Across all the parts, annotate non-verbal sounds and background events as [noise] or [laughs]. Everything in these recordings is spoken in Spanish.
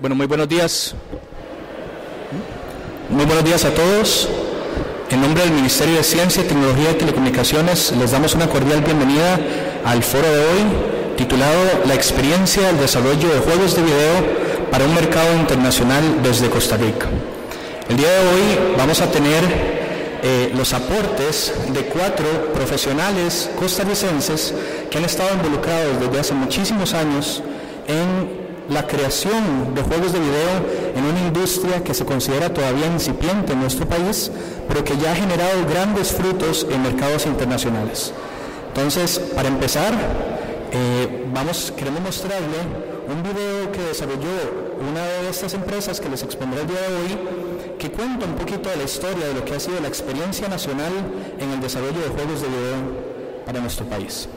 Bueno, muy buenos días. Muy buenos días a todos. En nombre del Ministerio de Ciencia, Tecnología y Telecomunicaciones, les damos una cordial bienvenida al foro de hoy titulado La experiencia del desarrollo de juegos de video para un mercado internacional desde Costa Rica. El día de hoy vamos a tener eh, los aportes de cuatro profesionales costarricenses que han estado involucrados desde hace muchísimos años en la creación de juegos de video en una industria que se considera todavía incipiente en nuestro país, pero que ya ha generado grandes frutos en mercados internacionales. Entonces, para empezar, eh, vamos, queremos mostrarle un video que desarrolló una de estas empresas que les expondré el día de hoy, que cuenta un poquito de la historia de lo que ha sido la experiencia nacional en el desarrollo de juegos de video para nuestro país.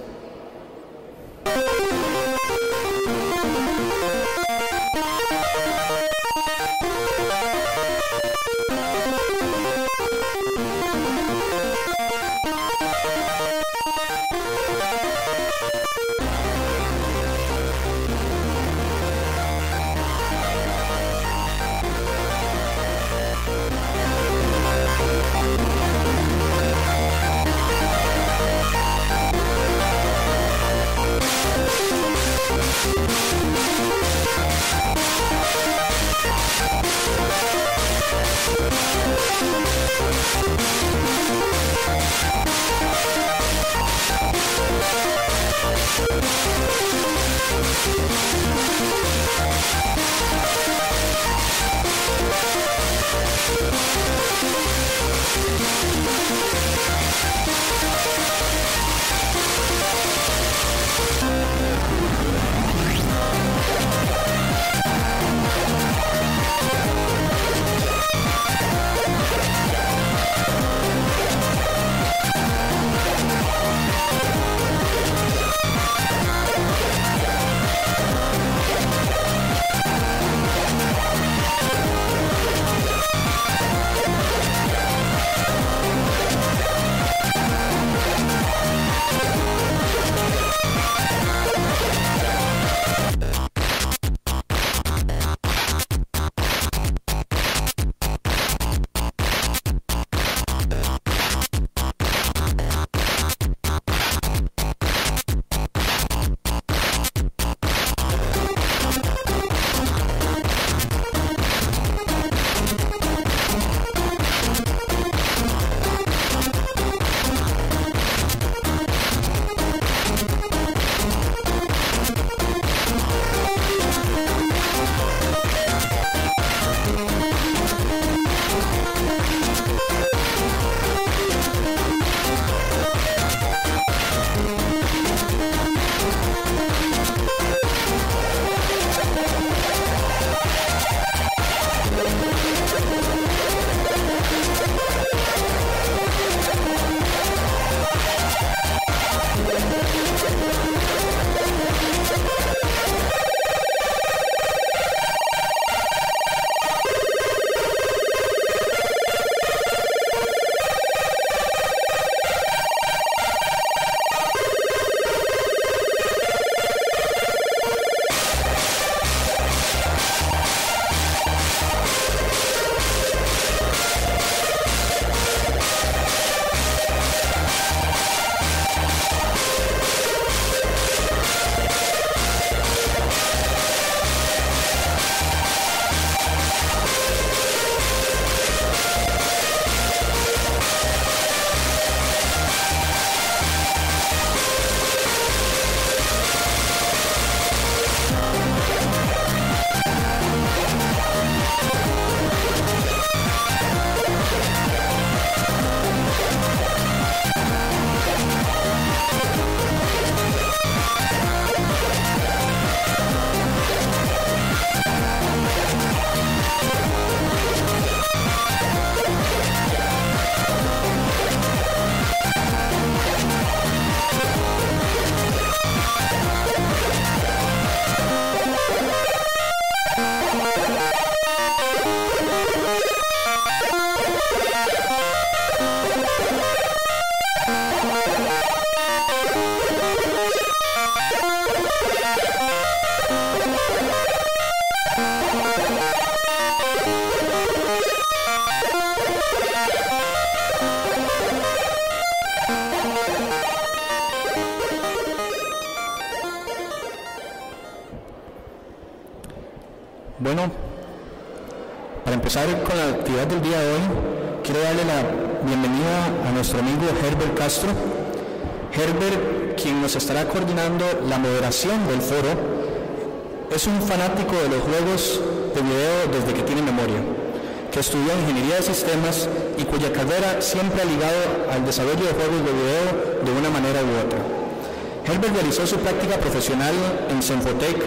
La moderación del foro, es un fanático de los juegos de video desde que tiene memoria, que estudió ingeniería de sistemas y cuya carrera siempre ha ligado al desarrollo de juegos de video de una manera u otra. Herbert realizó su práctica profesional en Senfotec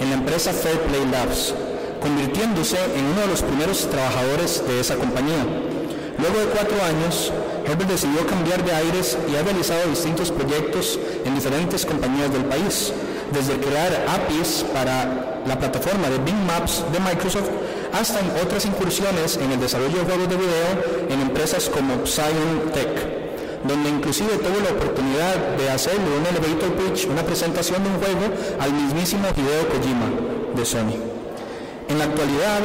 en la empresa Fairplay Labs, convirtiéndose en uno de los primeros trabajadores de esa compañía. Luego de cuatro años, Herbert decidió cambiar de aires y ha realizado distintos proyectos en diferentes compañías del país, desde crear APIs para la plataforma de Bing Maps de Microsoft hasta en otras incursiones en el desarrollo de juegos de video en empresas como Psion Tech, donde inclusive tuvo la oportunidad de hacerle un elevator pitch, una presentación de un juego al mismísimo Hideo Kojima de Sony. En la actualidad,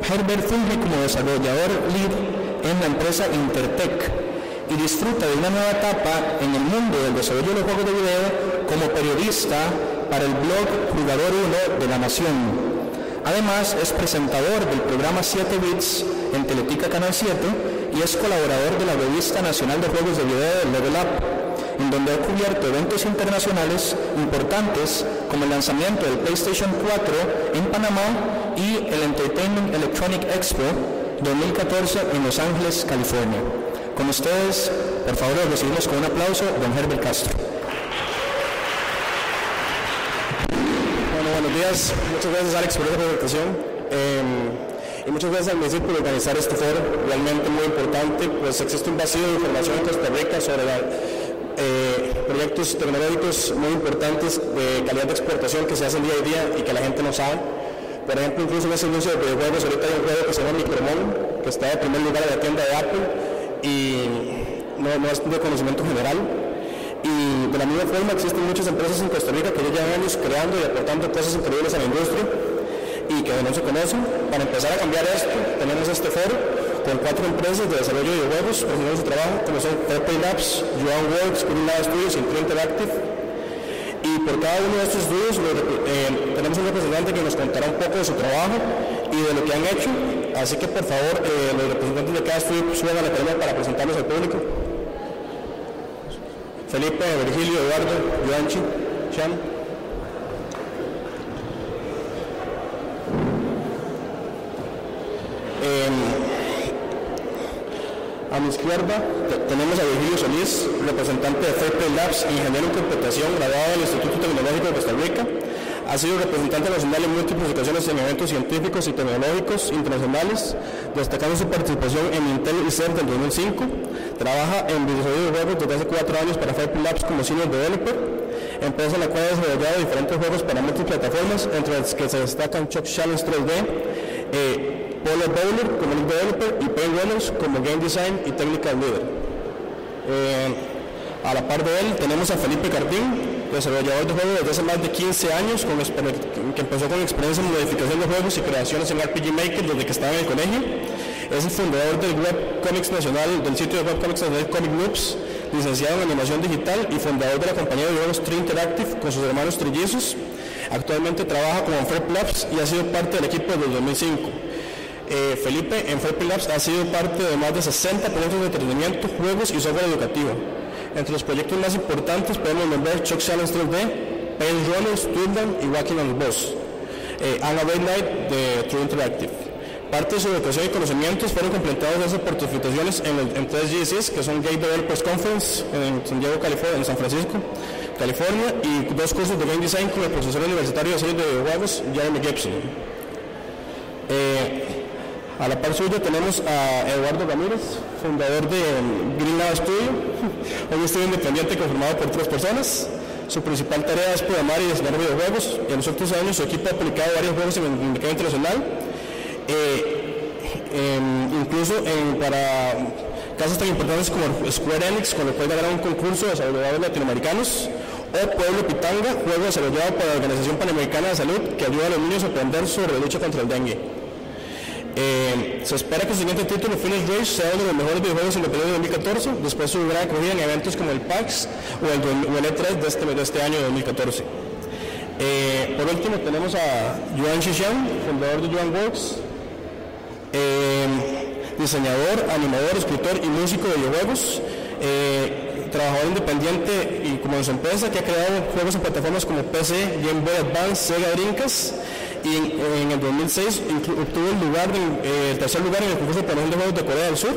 Herbert funge como desarrollador lead en la empresa Intertech y disfruta de una nueva etapa en el mundo del desarrollo de los juegos de video como periodista para el blog Jugador 1 de la Nación. Además, es presentador del programa 7 Bits en Teletica Canal 7 y es colaborador de la revista nacional de juegos de video Level Up, en donde ha cubierto eventos internacionales importantes como el lanzamiento del PlayStation 4 en Panamá y el Entertainment Electronic Expo 2014 en Los Ángeles, California. Con ustedes, por favor, recibimos con un aplauso don Herbert Castro. Bueno, buenos días. Muchas gracias Alex por esta presentación. Eh, y muchas gracias al MISIR por organizar este foro, realmente muy importante, pues existe un vacío de información en Costa Rica sobre la, eh, proyectos tecnológicos muy importantes de calidad de exportación que se hacen día a día y que la gente no sabe. Por ejemplo, incluso en ese anuncio de videojuegos, ahorita hay un juego que se llama Micromon, que está en primer lugar en la tienda de Apple y no, no es de conocimiento general. Y de la misma forma existen muchas empresas en Costa Rica que ya llevan años creando y aportando cosas increíbles a la industria y que no se conocen. Para empezar a cambiar esto, tenemos este foro con cuatro empresas de desarrollo de videojuegos presentando su trabajo, como son Fairplay Labs, Joan Works, Green Lab Studios y Interactive. Por cada uno de estos estudios eh, tenemos un representante que nos contará un poco de su trabajo y de lo que han hecho. Así que por favor, eh, los representantes de cada estudio suban a la tarima para presentarlos al público. Felipe, Virgilio, Eduardo, Joanchi, Chan. A mi izquierda tenemos a Virgilio Solís, representante de Fairplay Labs, ingeniero en computación, graduado del Instituto Tecnológico de Costa Rica. Ha sido representante nacional en múltiples ocasiones en eventos científicos y tecnológicos internacionales, destacando su participación en Intel ICER del 2005. Trabaja en desarrollo de juegos desde hace cuatro años para Fairplay Labs como senior developer, empresa en la cual ha desarrollado diferentes juegos para múltiples plataformas, entre las que se destacan Chuck Challenge 3D, eh, Polar Bowler como lead developer y Paint Runners como game design y technical leader. Eh, a la par de él tenemos a Felipe Cardín, desarrollador de juegos desde hace más de 15 años, que empezó con experiencia en modificación de juegos y creaciones en RPG Maker desde que estaba en el colegio. Es el fundador del Web Comics Nacional, del sitio de Web Comics Nacional Comic Noobs, licenciado en animación digital y fundador de la compañía de juegos Tree Interactive con sus hermanos trillizos. Actualmente trabaja como Fair Labs y ha sido parte del equipo desde 2005. Eh, Felipe en Fairplay Labs ha sido parte de más de 60 proyectos de entretenimiento, juegos y software educativo. Entre los proyectos más importantes podemos nombrar Chuck Challenge 3D, Paint Runners, Tooldown y Walking on the Boss. Eh, Anna Night de True Interactive. Parte de su educación y conocimientos fueron completados gracias por certificaciones en, en tres GCs, que son Game Developers Conference en San Diego, California, en San Francisco, California, y dos cursos de Game Design con el profesor universitario de diseño de videojuegos, Jeremy Gibson. A la par suya tenemos a Eduardo Ramírez, fundador de Green Lab Studio, [laughs] un estudio independiente conformado por tres personas. Su principal tarea es programar y diseñar videojuegos. En los últimos años su equipo ha aplicado varios juegos en el mercado internacional, eh, incluso en, para casos tan importantes como Square Enix, con lo cual ganaron un concurso de desarrolladores latinoamericanos, o Pueblo Pitanga, juego desarrollado por la Organización Panamericana de Salud que ayuda a los niños a aprender sobre la lucha contra el dengue. Eh, se espera que el siguiente título, Finish Race, sea uno de los mejores videojuegos independientes de 2014, después de su gran acogida en eventos como el PAX o el, o el E3 de este, de este año de 2014. Eh, por último tenemos a Yuan Shishan, fundador de Yuan Works, eh, diseñador, animador, escritor y músico de videojuegos, trabajador independiente y como en su empresa que ha creado juegos en plataformas como PC, Game Boy Advance, Sega Dreamcast y en, el 2006 obtuvo el, lugar el tercer lugar en el concurso de de juegos de Corea del Sur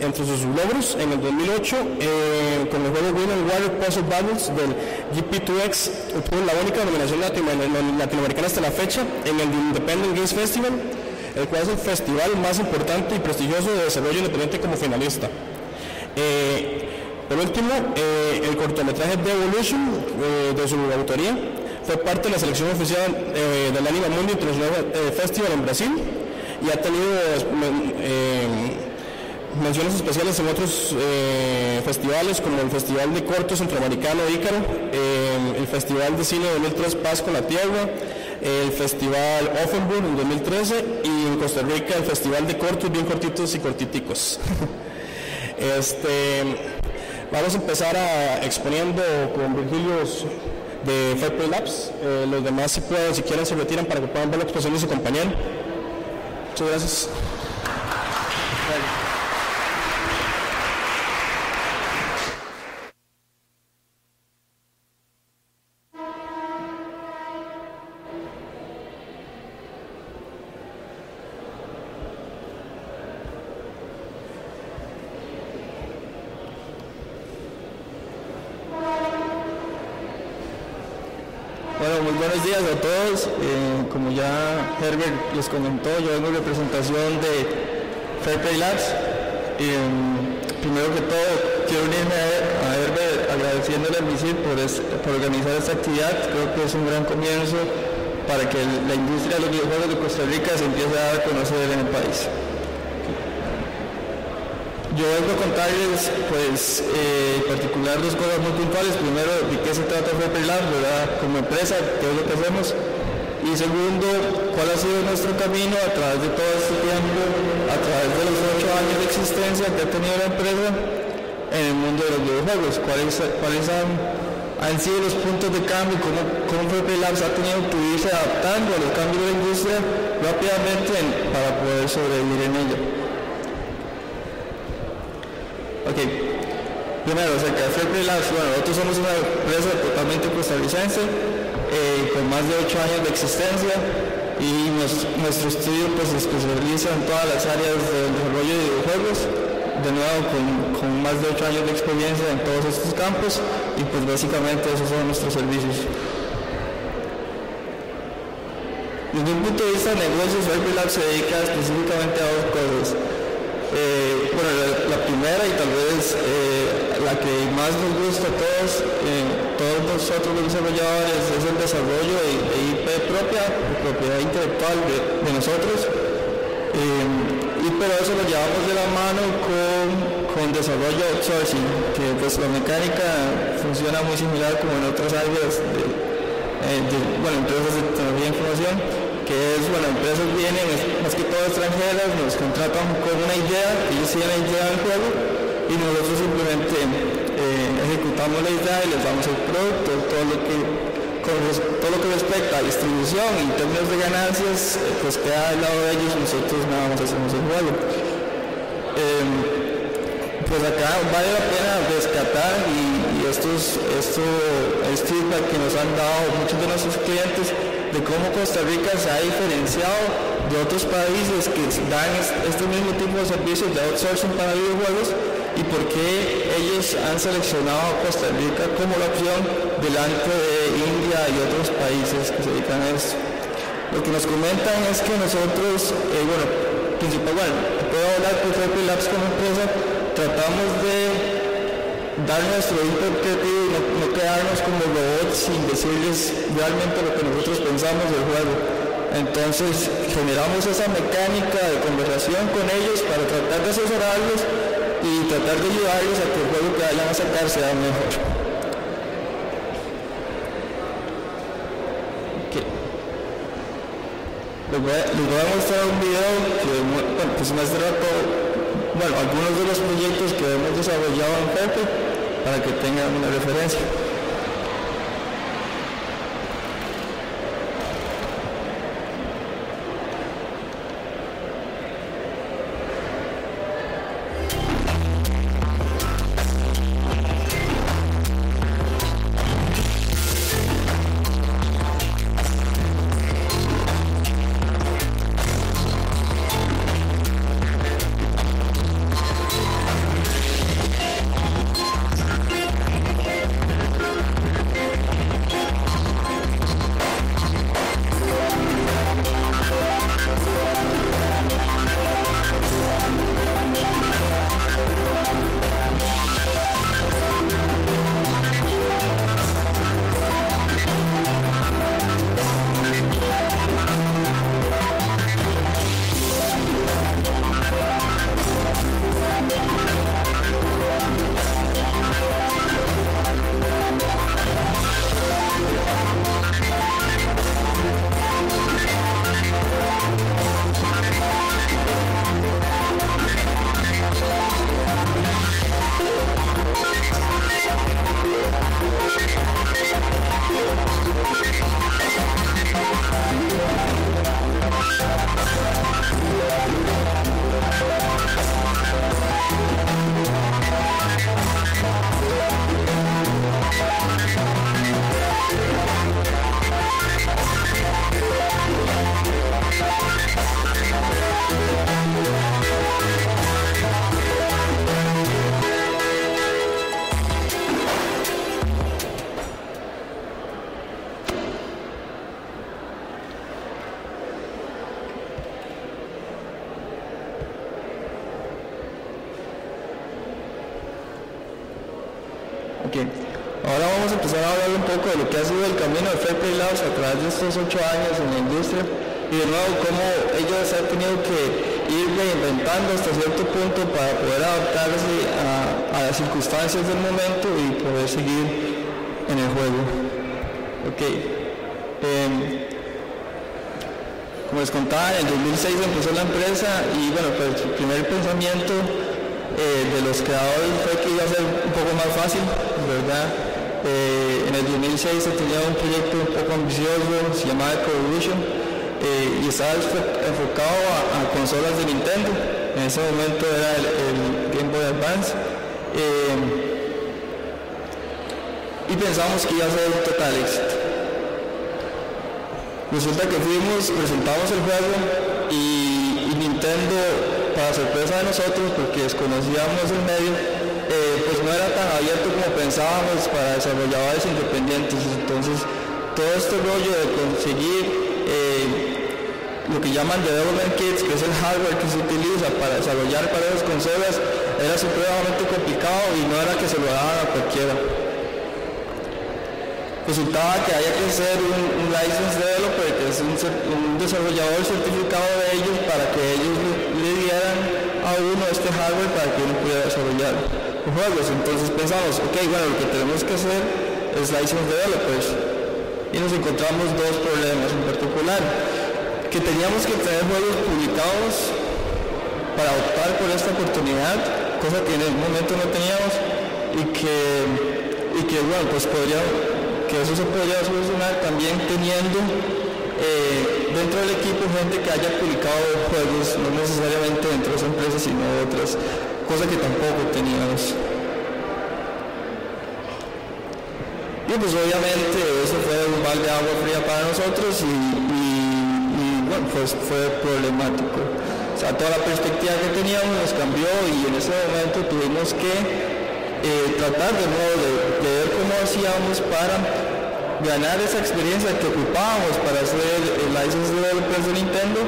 entre sus logros, en el 2008, eh, con el juego Win and Water Puzzle Battles del GP2X, obtuvo la única nominación latinoamericana hasta la fecha en el Independent Games Festival, el cual es el festival más importante y prestigioso de desarrollo independiente como finalista. Eh, por último, eh, el cortometraje The Evolution de su autoría fue parte de la selección oficial del Anima Mundi International Festival en Brasil y ha tenido menciones especiales en otros eh, festivales como el Festival de Corto Centroamericano Ícaro, eh, el Festival de Cine 2003 Paz con la Tierra, el Festival Offenburg en 2013 y en Costa Rica el Festival de Cortos bien cortitos y cortiticos. [laughs] este, vamos a empezar exponiendo con Virgilio de Fairplay Labs. Eh, los demás si pueden, si quieren se retiran para que puedan ver la exposición de su compañero. Muchas gracias. Buenos días a todos. Eh, como ya Herbert les comentó, yo vengo en representación de Fairplay Labs. Mm, primero que todo, quiero unirme a, Herbert agradeciéndole al MISIR por, organizar esta actividad. Creo que es un gran comienzo para que la industria de los videojuegos de Costa Rica se empiece a a conocer en el país. Yo vengo a contarles, pues, eh, en particular dos cosas muy puntuales. Primero, de qué se trata Lab, ¿verdad? Como empresa, qué es lo que hacemos. Y segundo, cuál ha sido nuestro camino a través de todo este tiempo, a través de los ocho años de existencia que ha tenido la empresa en el mundo de los videojuegos. ¿Cuáles, han, sido los puntos de cambio? ¿Cómo, cómo Labs ha tenido que irse adaptando a los cambios de la industria rápidamente para poder sobrevivir en ella? Ok, primero, acerca de Fairplay Labs, bueno, nosotros somos una empresa totalmente costarricense, eh, con más de 8 años de existencia y nuestro estudio pues, especializa en todas las áreas del desarrollo de videojuegos, de nuevo con, más de 8 años de experiencia en todos estos campos y pues básicamente esos son nuestros servicios. Desde un punto de vista de negocios, Labs se dedica específicamente a dos cosas eh, bueno, la, primera y tal vez eh, la que más nos gusta a todos, eh, todos nosotros los desarrolladores, es el desarrollo de, IP propia, propiedad intelectual de, nosotros. y pero eso lo llevamos de la mano con, con desarrollo outsourcing, que pues la mecánica funciona muy similar como en otras áreas de, de bueno, empresas de tecnología de información que es, bueno, empresas vienen más que todo extranjeras, nos contratan con una idea, ellos tienen la idea del juego y nosotros simplemente eh, ejecutamos la idea y les damos el producto, todo lo que todo lo que respecta a distribución y términos de ganancias, eh, pues queda al lado de ellos, nosotros nada más hacemos el juego. Em, pues acá vale la pena rescatar y, esto es, esto es feedback que nos han dado muchos de nuestros clientes de cómo Costa Rica se ha diferenciado de otros países que dan este mismo tipo de servicios de outsourcing para videojuegos y por qué ellos han seleccionado a Costa Rica como la opción delante de India y otros países que se dedican a esto. Lo que nos comentan es que nosotros, eh, bueno, principalmente, puedo hablar por Fairplay Labs como empresa, tratamos de dar nuestro input y no, quedarnos como robots sin decirles realmente lo que nosotros pensamos del juego. Entonces generamos esa mecánica de conversación con ellos para tratar de asesorarlos y tratar de ayudarlos a que el juego que vayan a sacar sea mejor. Les, voy a, mostrar un video que pues muestra bueno, algunos de los proyectos que hemos desarrollado en Pepe para que tengan una referencia. El Labs a través de estos ocho años en la industria y de nuevo cómo ellos han tenido que ir reinventando hasta cierto punto para poder adaptarse a, las circunstancias del momento y poder seguir en el juego. Ok. Em, como les contaba, en 2006 empezó la empresa y bueno, pues el primer pensamiento eh, de los creadores fue que iba a ser un poco más fácil, ¿verdad? Eh, en el 2006 se tenía un proyecto un poco ambicioso, se llamaba Evolution, eh, y estaba enfocado a, consolas de Nintendo. En ese momento era el, Game Boy Advance. Eh, y pensamos que iba a ser un total éxito. Resulta que fuimos, presentamos el juego y, Nintendo, para sorpresa de nosotros, porque desconocíamos el medio, no era tan abierto como pensábamos para desarrolladores independientes. Entonces, todo este rollo de conseguir eh, lo que llaman development kits, que es el hardware que se utiliza para desarrollar para esas consolas, era supremamente complicado y no era que se lo daban a cualquiera. Resultaba que había que ser un, license developer, que es un, un, desarrollador certificado de ellos para que ellos le dieran a uno este hardware para que uno pudiera desarrollar juegos. Entonces pensamos, ok, bueno, lo que tenemos que hacer es license developers. Y nos encontramos dos problemas en particular. Que teníamos que tener juegos publicados para optar por esta oportunidad, cosa que en el momento no teníamos, y que, y que bueno, pues podría, que eso se podría solucionar también teniendo eh, dentro del equipo gente que haya publicado juegos, no necesariamente dentro de esa empresa, sino otras cosa que tampoco teníamos. Y pues obviamente eso fue un balde de agua fría para nosotros y, bueno, pues fue problemático. O sea, toda la perspectiva que teníamos nos cambió y en ese momento tuvimos que eh, tratar de nuevo de, ver cómo hacíamos para ganar esa experiencia que ocupábamos para hacer el license developers de Nintendo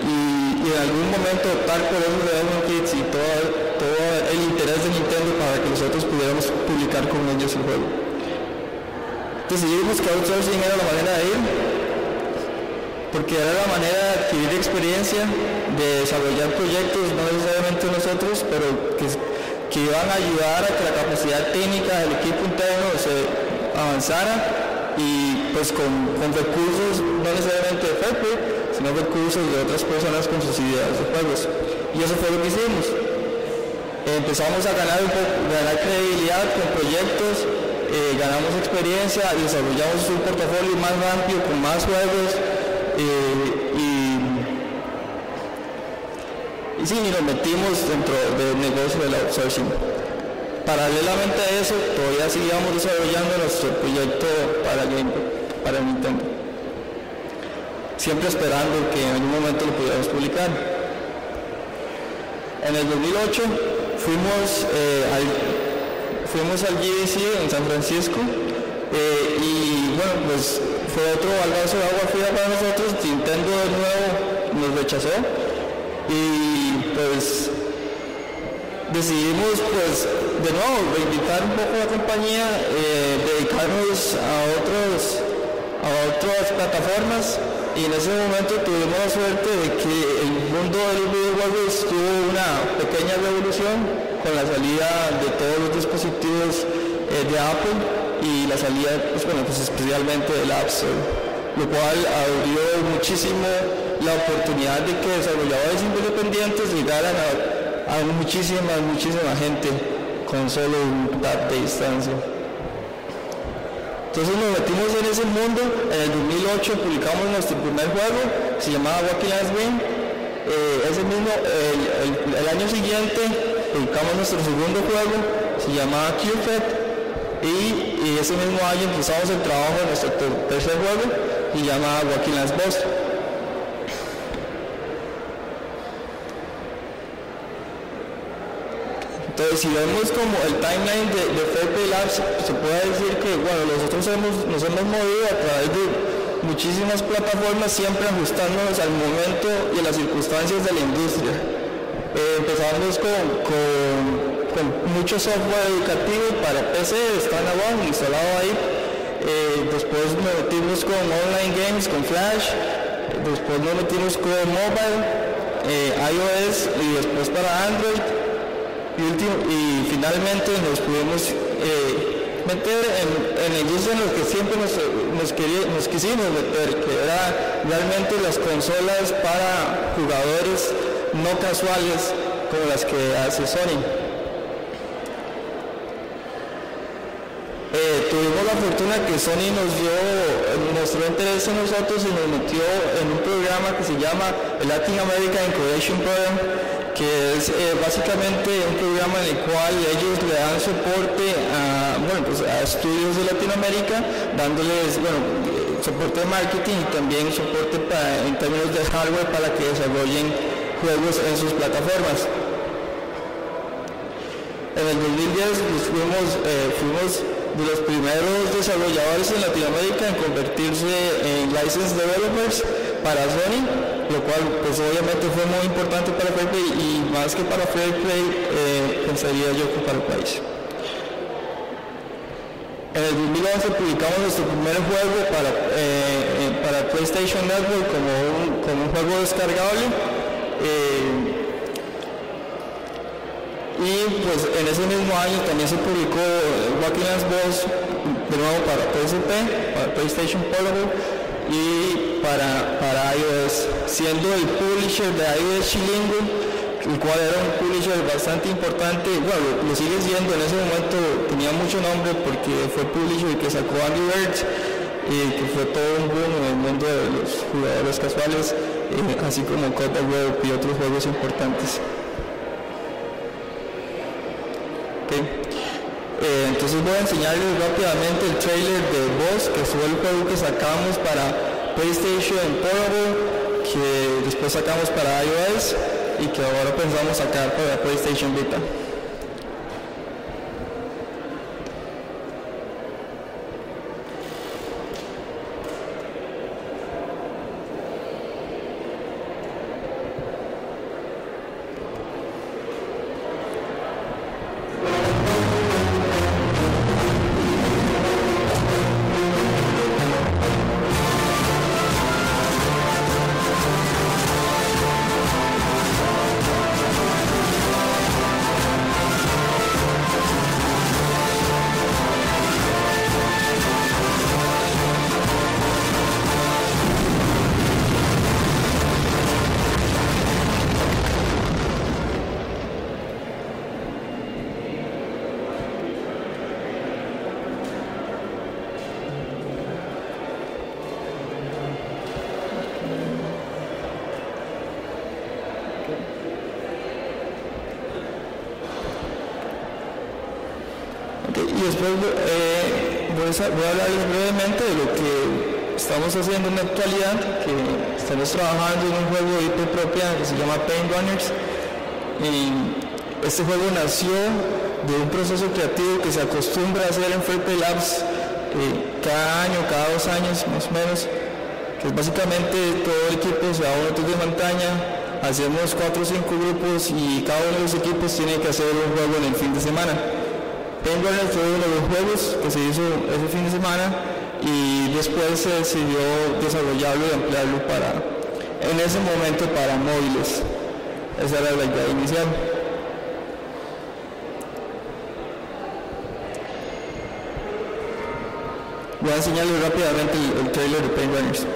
y, en algún momento optar por esos development kits y todo todo el interés de Nintendo para que nosotros pudiéramos publicar con ellos el juego. Decidimos que outsourcing era la manera de ir, porque era la manera de adquirir experiencia, de desarrollar proyectos, no necesariamente nosotros, pero que, que iban a ayudar a que la capacidad técnica del equipo interno se avanzara y pues con, recursos no necesariamente de FEPE, sino recursos de otras personas con sus ideas de juegos. Y eso fue lo que hicimos empezamos a ganar, ganar credibilidad con proyectos, eh, ganamos experiencia, desarrollamos un portafolio más amplio, con más juegos eh, y, y sí, nos metimos dentro del negocio del outsourcing. Paralelamente a eso, todavía seguíamos desarrollando nuestro proyecto para, para Nintendo. Siempre esperando que en algún momento lo pudiéramos publicar. En el 2008 fuimos, eh, al, fuimos al GDC en San Francisco eh, y bueno, pues fue otro baldazo de agua fría para nosotros, Nintendo de nuevo nos rechazó y pues decidimos pues de nuevo reivindicar un poco la compañía, eh, dedicarnos a otros a otras plataformas y en ese momento tuvimos la suerte de que el mundo del videojuegos tuvo una pequeña revolución con la salida de todos los dispositivos eh, de Apple y la salida, pues, bueno, pues especialmente del App Store, lo cual abrió muchísimo la oportunidad de que desarrolladores independientes llegaran a, muchísima, muchísima gente con solo un de distancia. Entonces nos metimos en ese mundo, en el 2008 publicamos nuestro primer juego, se llamaba Wacky Last. Eh, ese mismo, el, año siguiente publicamos nuestro segundo juego, se llamaba QFET, y, ese mismo año empezamos el trabajo de nuestro tercer juego, y llamaba Wacky Last Boss. Entonces, si vemos como el timeline de, de Labs, se puede decir que, bueno, nosotros hemos, nos hemos movido a través de muchísimas plataformas, siempre ajustándonos al momento y a las circunstancias de la industria. Eh, empezamos con, con mucho software educativo para PC, están abajo, instalado ahí. Eh, después nos metimos con online games, con Flash, después nos metimos con mobile, eh, iOS y después para Android. Y, y finalmente nos pudimos eh, meter en, en en lo que siempre nos, nos quisimos meter, que era realmente las consolas para jugadores no casuales como las que hace Sony. Eh, tuvimos la fortuna que Sony nos dio, mostró interés en nosotros y nos metió en un programa que se llama el Latin American Incubation Program, que es eh, básicamente un programa en el cual ellos le dan soporte a, bueno, pues a estudios de Latinoamérica, dándoles, bueno, soporte de marketing y también soporte en términos de hardware para que desarrollen juegos en sus plataformas. En el 2010 pues, fuimos, eh, fuimos de los primeros desarrolladores en Latinoamérica en convertirse en license developers para Sony, lo cual pues obviamente fue muy importante para Fairplay y más que para Fairplay eh, pensaría yo que para el país. En el 2011 publicamos nuestro primer juego para, eh, para PlayStation Network como un, como un juego descargable. Eh, y pues en ese mismo año también se publicó Wacklands Boss de nuevo para PSP, para PlayStation Portable y para, para iOS, siendo el publisher de iOS Chilingo, el cual era un publisher bastante importante, bueno, lo, sigue siendo, en ese momento tenía mucho nombre porque fue publisher que sacó Angry Birds y que fue todo un boom en el mundo de los jugadores casuales, eh, así como Code Web y otros juegos importantes. Eh, entonces voy a enseñarles rápidamente el trailer de Boss, que fue el juego que sacamos para PlayStation Portable, que después sacamos para iOS y que ahora pensamos sacar para PlayStation Vita. Voy, a, hablarles brevemente de lo que estamos haciendo en la actualidad, que estamos trabajando en un juego de IP propia que se llama Paint Runners. Y este juego nació de un proceso creativo que se acostumbra a hacer en Fairplay Labs eh, cada año, cada dos años más o menos, que es básicamente todo el equipo se va a un de montaña, hacemos cuatro o cinco grupos y cada uno de los equipos tiene que hacer un juego en el fin de semana. Penguin fue uno de los juegos que se hizo ese fin de semana y después se decidió desarrollarlo y ampliarlo para, en ese momento para móviles. Esa era la idea inicial. Voy a enseñarles rápidamente el, trailer de Penguins.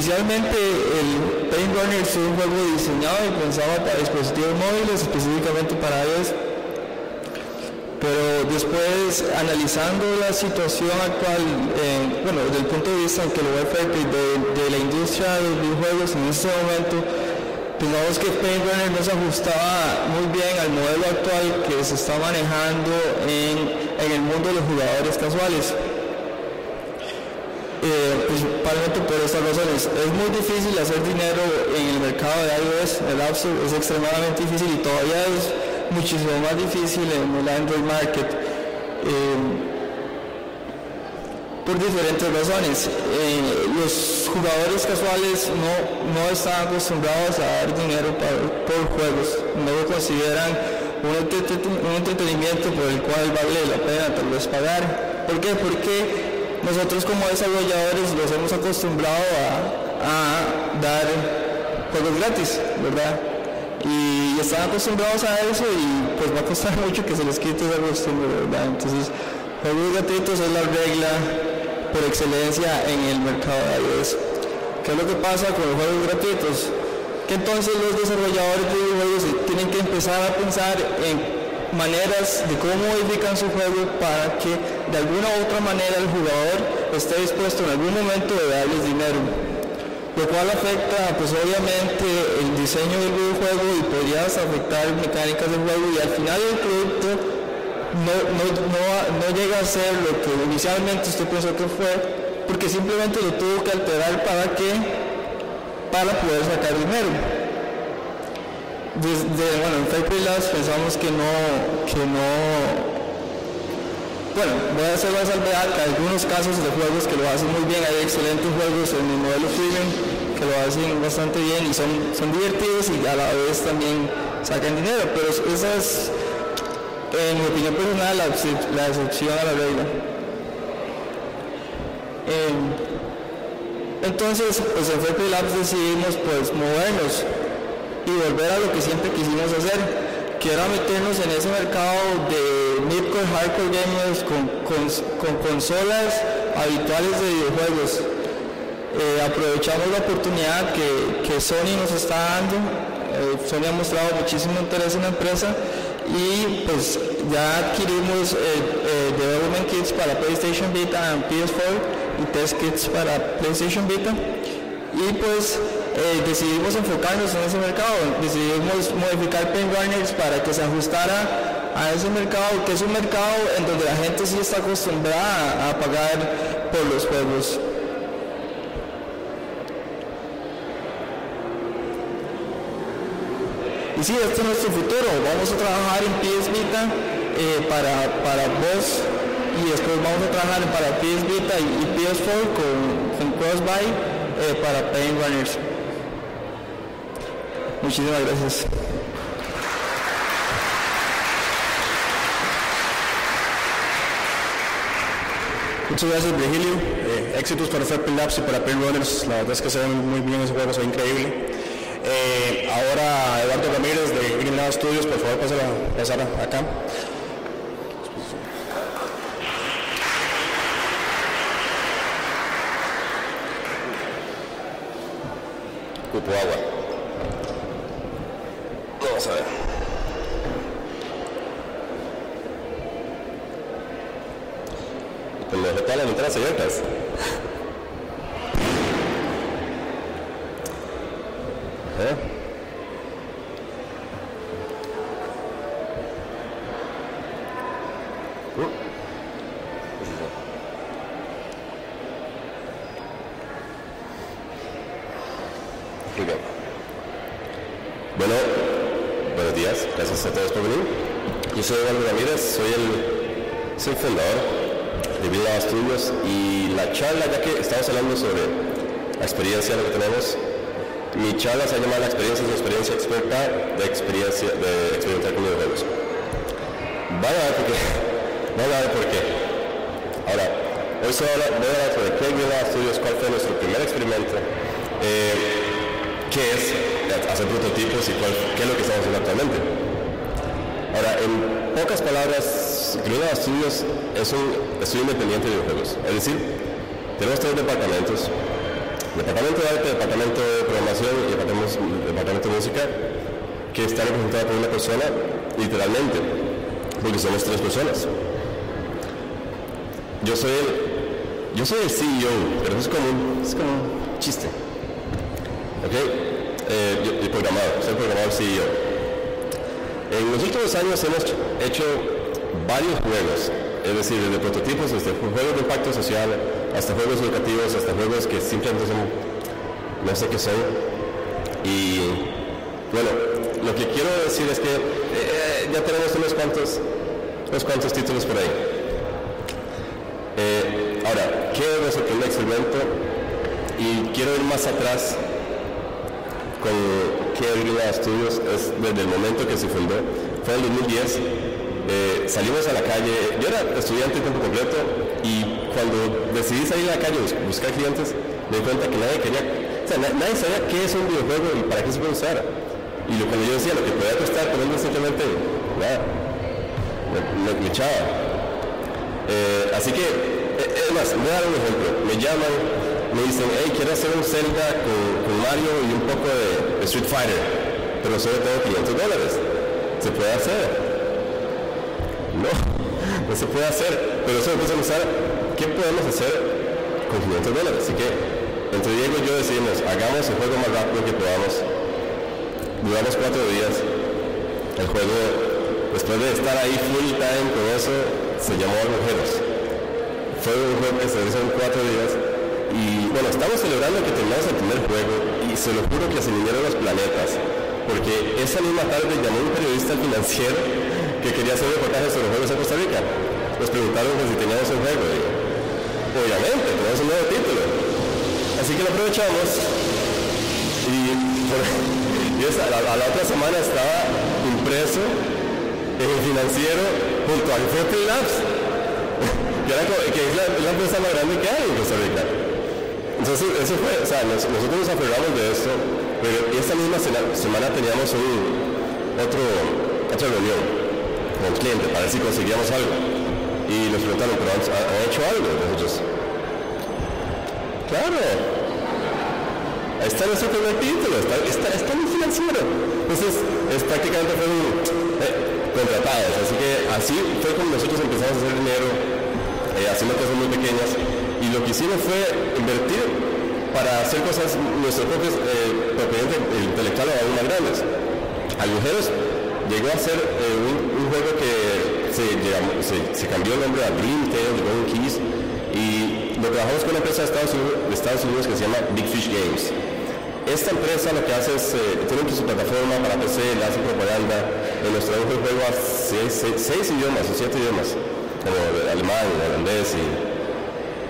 Inicialmente el Paint Runner fue un juego diseñado y pensado para dispositivos móviles, específicamente para iOS. Pero después, analizando la situación actual, eh, bueno, desde el punto de vista en que lo de, de la industria de los videojuegos en este momento, pensamos que Paint Runner no se ajustaba muy bien al modelo actual que se está manejando en, el mundo de los jugadores casuales. Principalmente por estas razones. Es muy difícil hacer dinero en el mercado de iOS, el App Store es extremadamente difícil y todavía es muchísimo más difícil en el Android Market. Eh, por diferentes razones. Eh, los jugadores casuales no, no están acostumbrados a dar dinero por juegos, no lo consideran un, entretenimiento por el cual vale la pena tal vez pagar. ¿Por qué? Porque nosotros como desarrolladores los hemos acostumbrado a, dar juegos gratis, ¿verdad? Y están acostumbrados a eso y pues va a costar [laughs] mucho que se les quite esa costumbre, ¿verdad? Entonces, juegos gratuitos es la regla por excelencia en el mercado de iOS. ¿Qué es lo que pasa con los juegos gratuitos? Que entonces los desarrolladores de videojuegos tienen que empezar a pensar en maneras de cómo modifican su juego para que de alguna u otra manera el jugador esté dispuesto en algún momento de darles dinero lo cual afecta pues obviamente el diseño del videojuego y podría afectar mecánicas del juego y al final el producto no, no, no, llega a ser lo que inicialmente usted pensó que fue, porque simplemente lo tuvo que alterar para que para poder sacar dinero. Desde, bueno, en Fake pensamos que no, que no, bueno, voy a hacer la salvedad que algunos casos de juegos que lo hacen muy bien, hay excelentes juegos en el modelo premium que lo hacen bastante bien y son, son divertidos y a la vez también sacan dinero, pero esas en mi opinión personal, la, la excepción a la regla. Em, entonces, pues en Fairplay Labs decidimos pues movernos y volver a lo que siempre quisimos hacer, que era meternos en ese mercado de midcore hardcore gamers con, con, consolas habituales de videojuegos. Eh, aprovechamos la oportunidad que, que, Sony nos está dando. Eh, Sony ha mostrado muchísimo interés en la empresa y pues ya adquirimos eh, eh, development kits para PlayStation Vita y PS4 y test kits para PlayStation Vita y pues eh, decidimos enfocarnos en ese mercado, decidimos modificar Pen para que se ajustara a ese mercado, que es un mercado en donde la gente sí está acostumbrada a pagar por los juegos. Y sí, este es nuestro futuro. Vamos a trabajar en PS Vita eh, para, para vos y después vamos a trabajar para PS Vita y, PS4 con, con Crossbuy eh, para Paint Runners. Muchísimas gracias. Muchas gracias Virgilio, eh, éxitos para Fairplay Labs y para Paint Runners, la verdad es que se ven muy bien ese juego, se ve increíble. Eh, ahora Eduardo Ramírez de Green Studios, por favor, pase a pasar acá. Cupo agua. Vamos a ver. Pues me dejé todas las ventanas abiertas. ¿Eh? Bueno, buenos días, gracias a todos por venir. Yo soy Eduardo Ramírez, soy el soy fundador de Villa Studios y la charla, ya que estamos hablando sobre la experiencia de lo que tenemos mi charla se llama La experiencia es experiencia experta de experiencia de experimentar con videojuegos. Van a ver por qué. [laughs] Van a ver por qué. Ahora, hoy se voy a hablar sobre Craig Villa Studios, cuál fue nuestro primer experimento, eh, qué es hacer prototipos y cuál, qué es lo que estamos haciendo actualmente. Ahora, en pocas palabras, Studios es un estudio independiente de videojuegos. Es decir, tenemos tres departamentos Departamento de arte, departamento de programación y departamento, departamento de música, que está representado por una persona, literalmente, porque somos tres personas. Yo soy el, yo soy el CEO, pero eso es como un, es como un chiste. ¿Ok? Eh, yo, el programador, soy el programador CEO. En los últimos años hemos hecho varios juegos, es decir, desde prototipos, desde juegos de impacto social, hasta juegos educativos, hasta juegos que simplemente son, no sé qué son. Y bueno, lo que quiero decir es que eh, ya tenemos unos cuantos, unos cuantos títulos por ahí. Eh, ahora, ¿qué es nuestro primer experimento? Y quiero ir más atrás con qué Studios es desde el momento que se fundó. Fue en el 2010. Eh, salimos a la calle, yo era estudiante de tiempo completo y cuando decidí salir a la calle a buscar clientes, me di cuenta que nadie quería, o sea, nadie sabía qué es un videojuego y para qué se puede usar. Y lo, cuando yo decía lo que podía costar, poniendo simplemente, nada, me, me, echaba. Eh, así que, eh, es más, voy a dar un ejemplo. Me llaman, me dicen, hey, quiero hacer un Zelda con, con Mario y un poco de, de Street Fighter, pero solo tengo 500 dólares. ¿Se puede hacer? No, no se puede hacer, pero eso me puse a pensar, ¿qué podemos hacer con 500 dólares? Así que entre Diego y yo decidimos, hagamos el juego más rápido que podamos. Duramos cuatro días. El juego, después de estar ahí full time con eso, se llamó Agujeros. Fue un juego que se hizo en cuatro días. Y bueno, estamos celebrando que terminamos el primer juego y se lo juro que se vinieron los planetas. Porque esa misma tarde llamó un periodista financiero que quería hacer reportajes sobre juegos en Costa Rica. Nos preguntaron si teníamos un juego. Y, obviamente, tenemos un nuevo título. Así que lo aprovechamos y, [laughs] a, la, otra semana estaba impreso en el financiero junto al Forte Labs, [laughs] que, era, que es la, la, empresa más grande que hay en Costa Rica. Entonces, eso fue, o sea, nos, nosotros nos aferramos de esto, pero esta misma semana teníamos un, otro, otra reunión con el cliente para ver si conseguíamos algo. Y nos preguntaron, ¿pero han, hecho algo? Nosotros, Claro. Ahí está nuestro primer título, está, está, está en financiero. Entonces, es prácticamente fue un, eh. Así que así fue como nosotros empezamos a hacer dinero, eh, haciendo cosas muy pequeñas. Y lo que hicimos fue invertir para hacer cosas, nuestros propios eh, propiedad intelectual aún más grandes. Agujeros llegó a ser eh, un, juego que se, se, se, cambió el nombre a Dream Tales, Golden Keys, y lo trabajamos con una empresa de Estados, Unidos, de Estados Unidos que se llama Big Fish Games. Esta empresa lo que hace es, eh, tiene su plataforma para PC, le hace propaganda, en nuestro el juego a seis, seis, seis, idiomas o siete idiomas, como alemán, holandés y...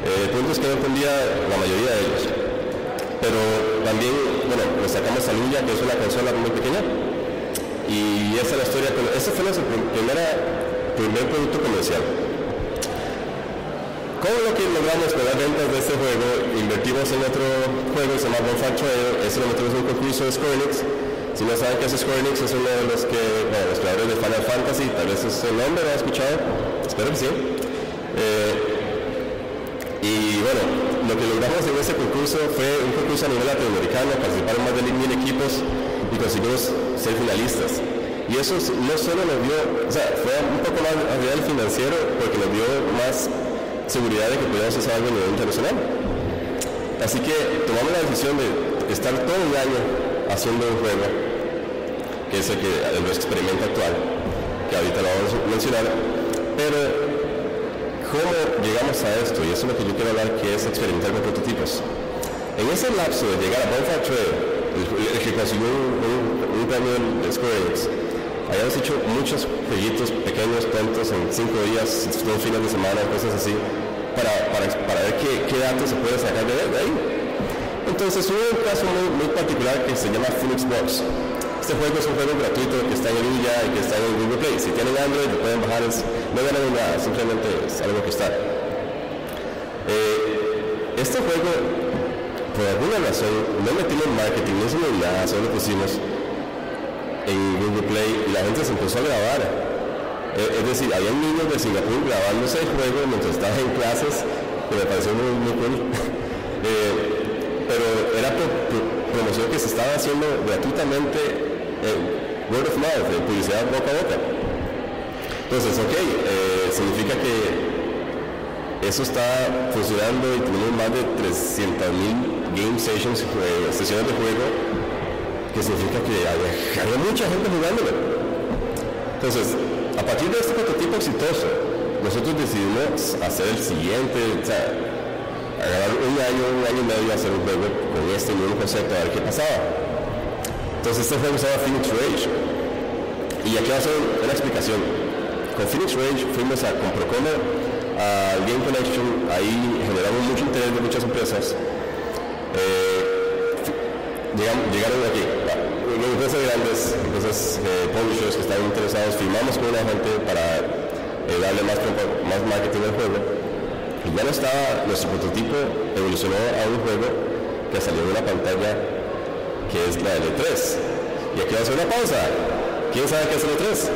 Eh, es que no entendía la mayoría de ellos. Pero también, bueno, le sacamos a Luya, que es una consola muy pequeña, y esa es la historia, ese fue nuestro primera, primer producto comercial. ¿Cómo lo que logramos con las ventas de este juego? Invertimos en otro juego que se llama Bonfire Trail, ese lo metimos en un concurso de Square Enix. Si no saben qué es Square Enix, es uno de los que, bueno, los creadores de Final Fantasy, tal vez es el nombre, ¿lo han escuchado? Espero que sí. Eh, y bueno, lo que logramos en ese concurso fue un concurso a nivel latinoamericano, participaron más de mil equipos y conseguimos ser finalistas. Y eso no solo nos dio, o sea, fue un poco más a nivel financiero porque nos dio más seguridad de que podíamos hacer algo a nivel internacional. Así que tomamos la decisión de estar todo el año haciendo un juego, que es el, que, el experimento actual, que ahorita lo vamos a mencionar, pero ¿cómo llegamos a esto? Y eso es lo que yo quiero hablar, que es experimentar con prototipos. En ese lapso de llegar a Bonfire Trail, que consiguió un, un, premio de Square Enix, habíamos hecho muchos jueguitos pequeños, tontos, en cinco días, dos fines de semana, cosas así, para, para, para ver qué, qué, datos se puede sacar de, de ahí. Entonces hubo un caso muy, muy, particular que se llama Phoenix Box. Este juego es un juego gratuito que está en Uya y que está en Google Play. Si tienen Android lo pueden bajar, es, no ganan nada, simplemente es algo que está. Eh, este juego, por alguna razón, no metimos marketing, no hicimos nada, solo pusimos en Google Play y la gente se empezó a grabar. Eh, es decir, había niños de Singapur grabándose el juego mientras estaban en clases, que me pareció muy, muy cool. [laughs] eh, pero era por, promoción que se estaba haciendo gratuitamente eh, word of mouth, de publicidad boca a boca. Entonces, ok, eh, significa que eso está funcionando y tenemos más de 300.000 game sessions, sesiones de juego, que significa que hay, mucha gente jugándolo. Entonces, a partir de este prototipo exitoso, nosotros decidimos hacer el siguiente, o sea, agarrar un año, un año y medio hacer un juego con este nuevo concepto, a ver qué pasaba. Entonces este juego se llama Phoenix Rage. Y aquí va a hacer una explicación. Con Phoenix Rage fuimos a Comprocomer, al Game Connection, ahí generamos mucho interés de muchas empresas. Llegaron aquí, empresas grandes, empresas eh, publishers que estaban interesados, firmamos con una gente para eh, darle más, más marketing al juego. Y ya no estaba, nuestro prototipo evolucionó a un juego que salió de una pantalla que es la L3. Y aquí vamos a hacer una pausa. ¿Quién sabe qué es L3?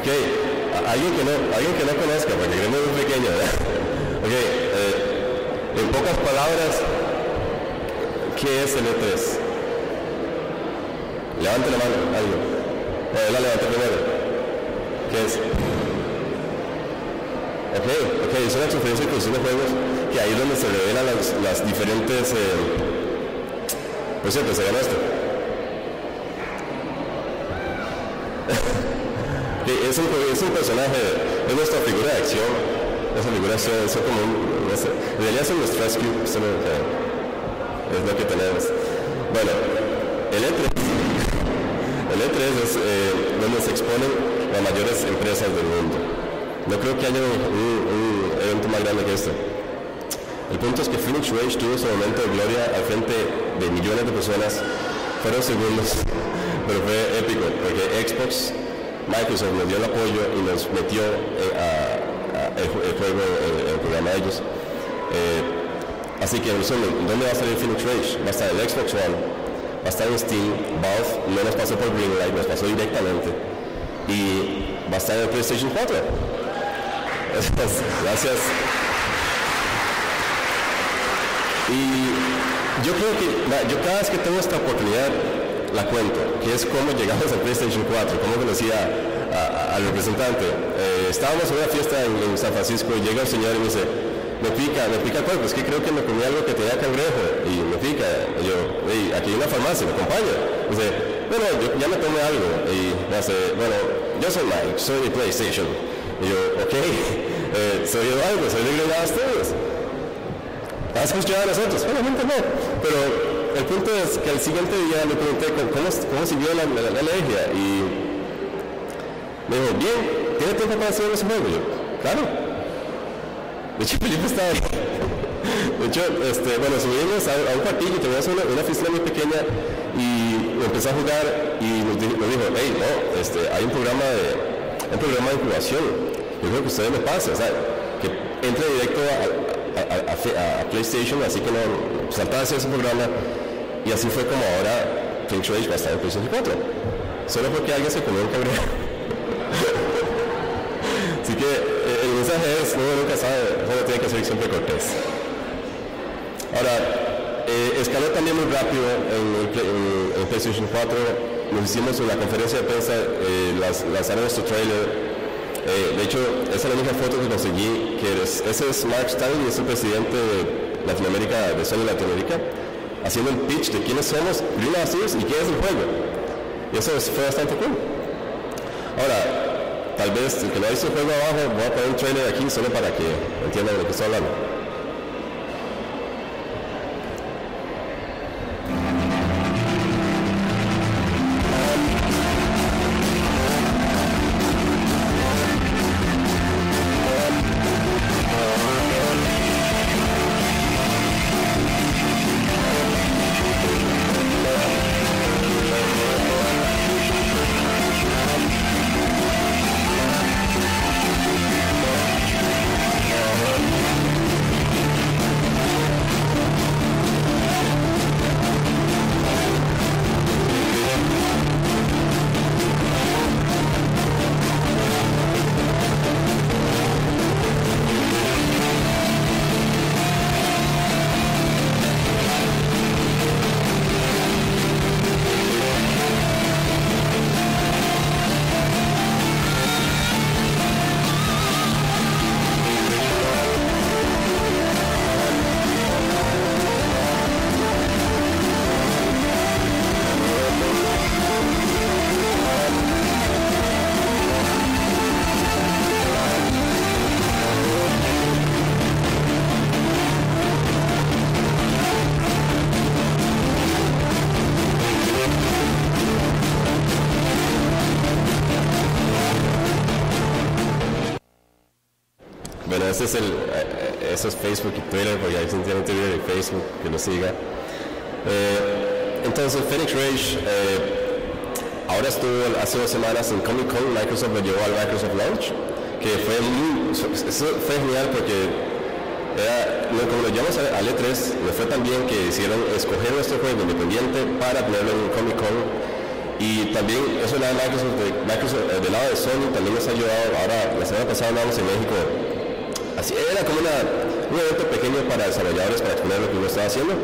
Ok, alguien que no, alguien que no conozca, porque es muy pequeño, ¿verdad? [laughs] Ok, eh, en pocas palabras, ¿qué es L3? Levante la mano, alguien. Eh, la levante primero. ¿Qué es? Ok, ok, es una experiencia de de juegos que ahí es donde se revelan las, las diferentes... Eh, por cierto, se llama esto. [laughs] es, un, es un personaje, es nuestra figura de acción. Esa figura de acción es como un... en realidad son los Rescue, es lo que tenemos. Bueno, el E3, el E3 es eh, donde se exponen las mayores empresas del mundo. No creo que haya un, evento más grande que esto. El punto es que Phoenix Rage tuvo su momento de gloria al frente de millones de personas. Fueron segundos, [laughs] pero fue épico, porque Xbox, Microsoft nos dio el apoyo y nos metió eh, el, juego, en el programa de ellos. Eh, así que, en resumen, ¿dónde va a salir Phoenix Rage? Va a estar en Xbox One, va a estar en Steam, Valve no nos pasó por Greenlight, nos pasó directamente. Y va a estar en PlayStation 4. Gracias. Y yo creo que yo cada vez que tengo esta oportunidad la cuento, que es cómo llegamos al PlayStation 4, cómo conocí al representante. Eh, estábamos en una fiesta en, San Francisco y llega un señor y me dice, me pica, me pica el cuerpo, es que creo que me comí algo que tenía cangrejo y me pica. Y yo, aquí hay una farmacia, me acompaña. dice, bueno, yo ya me tomé algo. Y me hace, bueno, yo soy Mike, soy de PlayStation. Y yo, ok, [laughs] eh, soy Eduardo, soy de Grenada ustedes. ¿Has escuchado a nosotros? Obviamente no. Pero el punto es que el siguiente día le pregunté cómo, cómo siguió la, la, alergia y me dijo, bien, ¿tiene tiempo para hacer ese juego? yo, claro. De hecho, Felipe estaba. De hecho, este, bueno, subimos a, a un partillo, teníamos una, una oficina muy pequeña y empezó a jugar y nos dijo, hey, no, este, hay un programa de un programa de incubación yo creo que ustedes me pasa, o sea, que entre directo a, PlayStation, así que no saltaba hacer ese programa, y así fue como ahora Pink Rage va a estar en PlayStation 4. Solo porque alguien se comió un cabrón. [laughs] así que eh, el mensaje es, uno nunca sabe, tiene que ser siempre cortés. Ahora, eh, escaló también muy rápido en, el PlayStation 4. Nos hicimos en la conferencia de prensa, eh, las, lanzaron nuestro trailer eh, de hecho, esa es la única foto que conseguí, que ese es Mark Stanley, es el presidente de Latinoamérica, de Sony Latinoamérica, haciendo el pitch de quiénes somos, Green Series y qué es el juego. Y eso fue bastante cool. Ahora, tal vez el que no visto el juego abajo, voy a poner un trailer aquí solo para que entiendan de lo que estoy hablando. Ese es el, eh, eso es Facebook y Twitter, porque hay gente en Twitter y Facebook que lo siga. Eh, entonces, Phoenix Rage ahora estuvo hace dos semanas en Comic Con, Microsoft lo llevó al Microsoft Launch, que fue muy, eso fue genial porque era, como lo llamamos al E3, me fue también que hicieron escoger nuestro juego independiente para tenerlo en Comic Con y también eso de Microsoft, de Microsoft eh, del lado de Sony también nos ha ayudado, ahora la semana pasada andamos en México, así era como un evento pequeño para desarrolladores para exponer lo que uno estaba haciendo.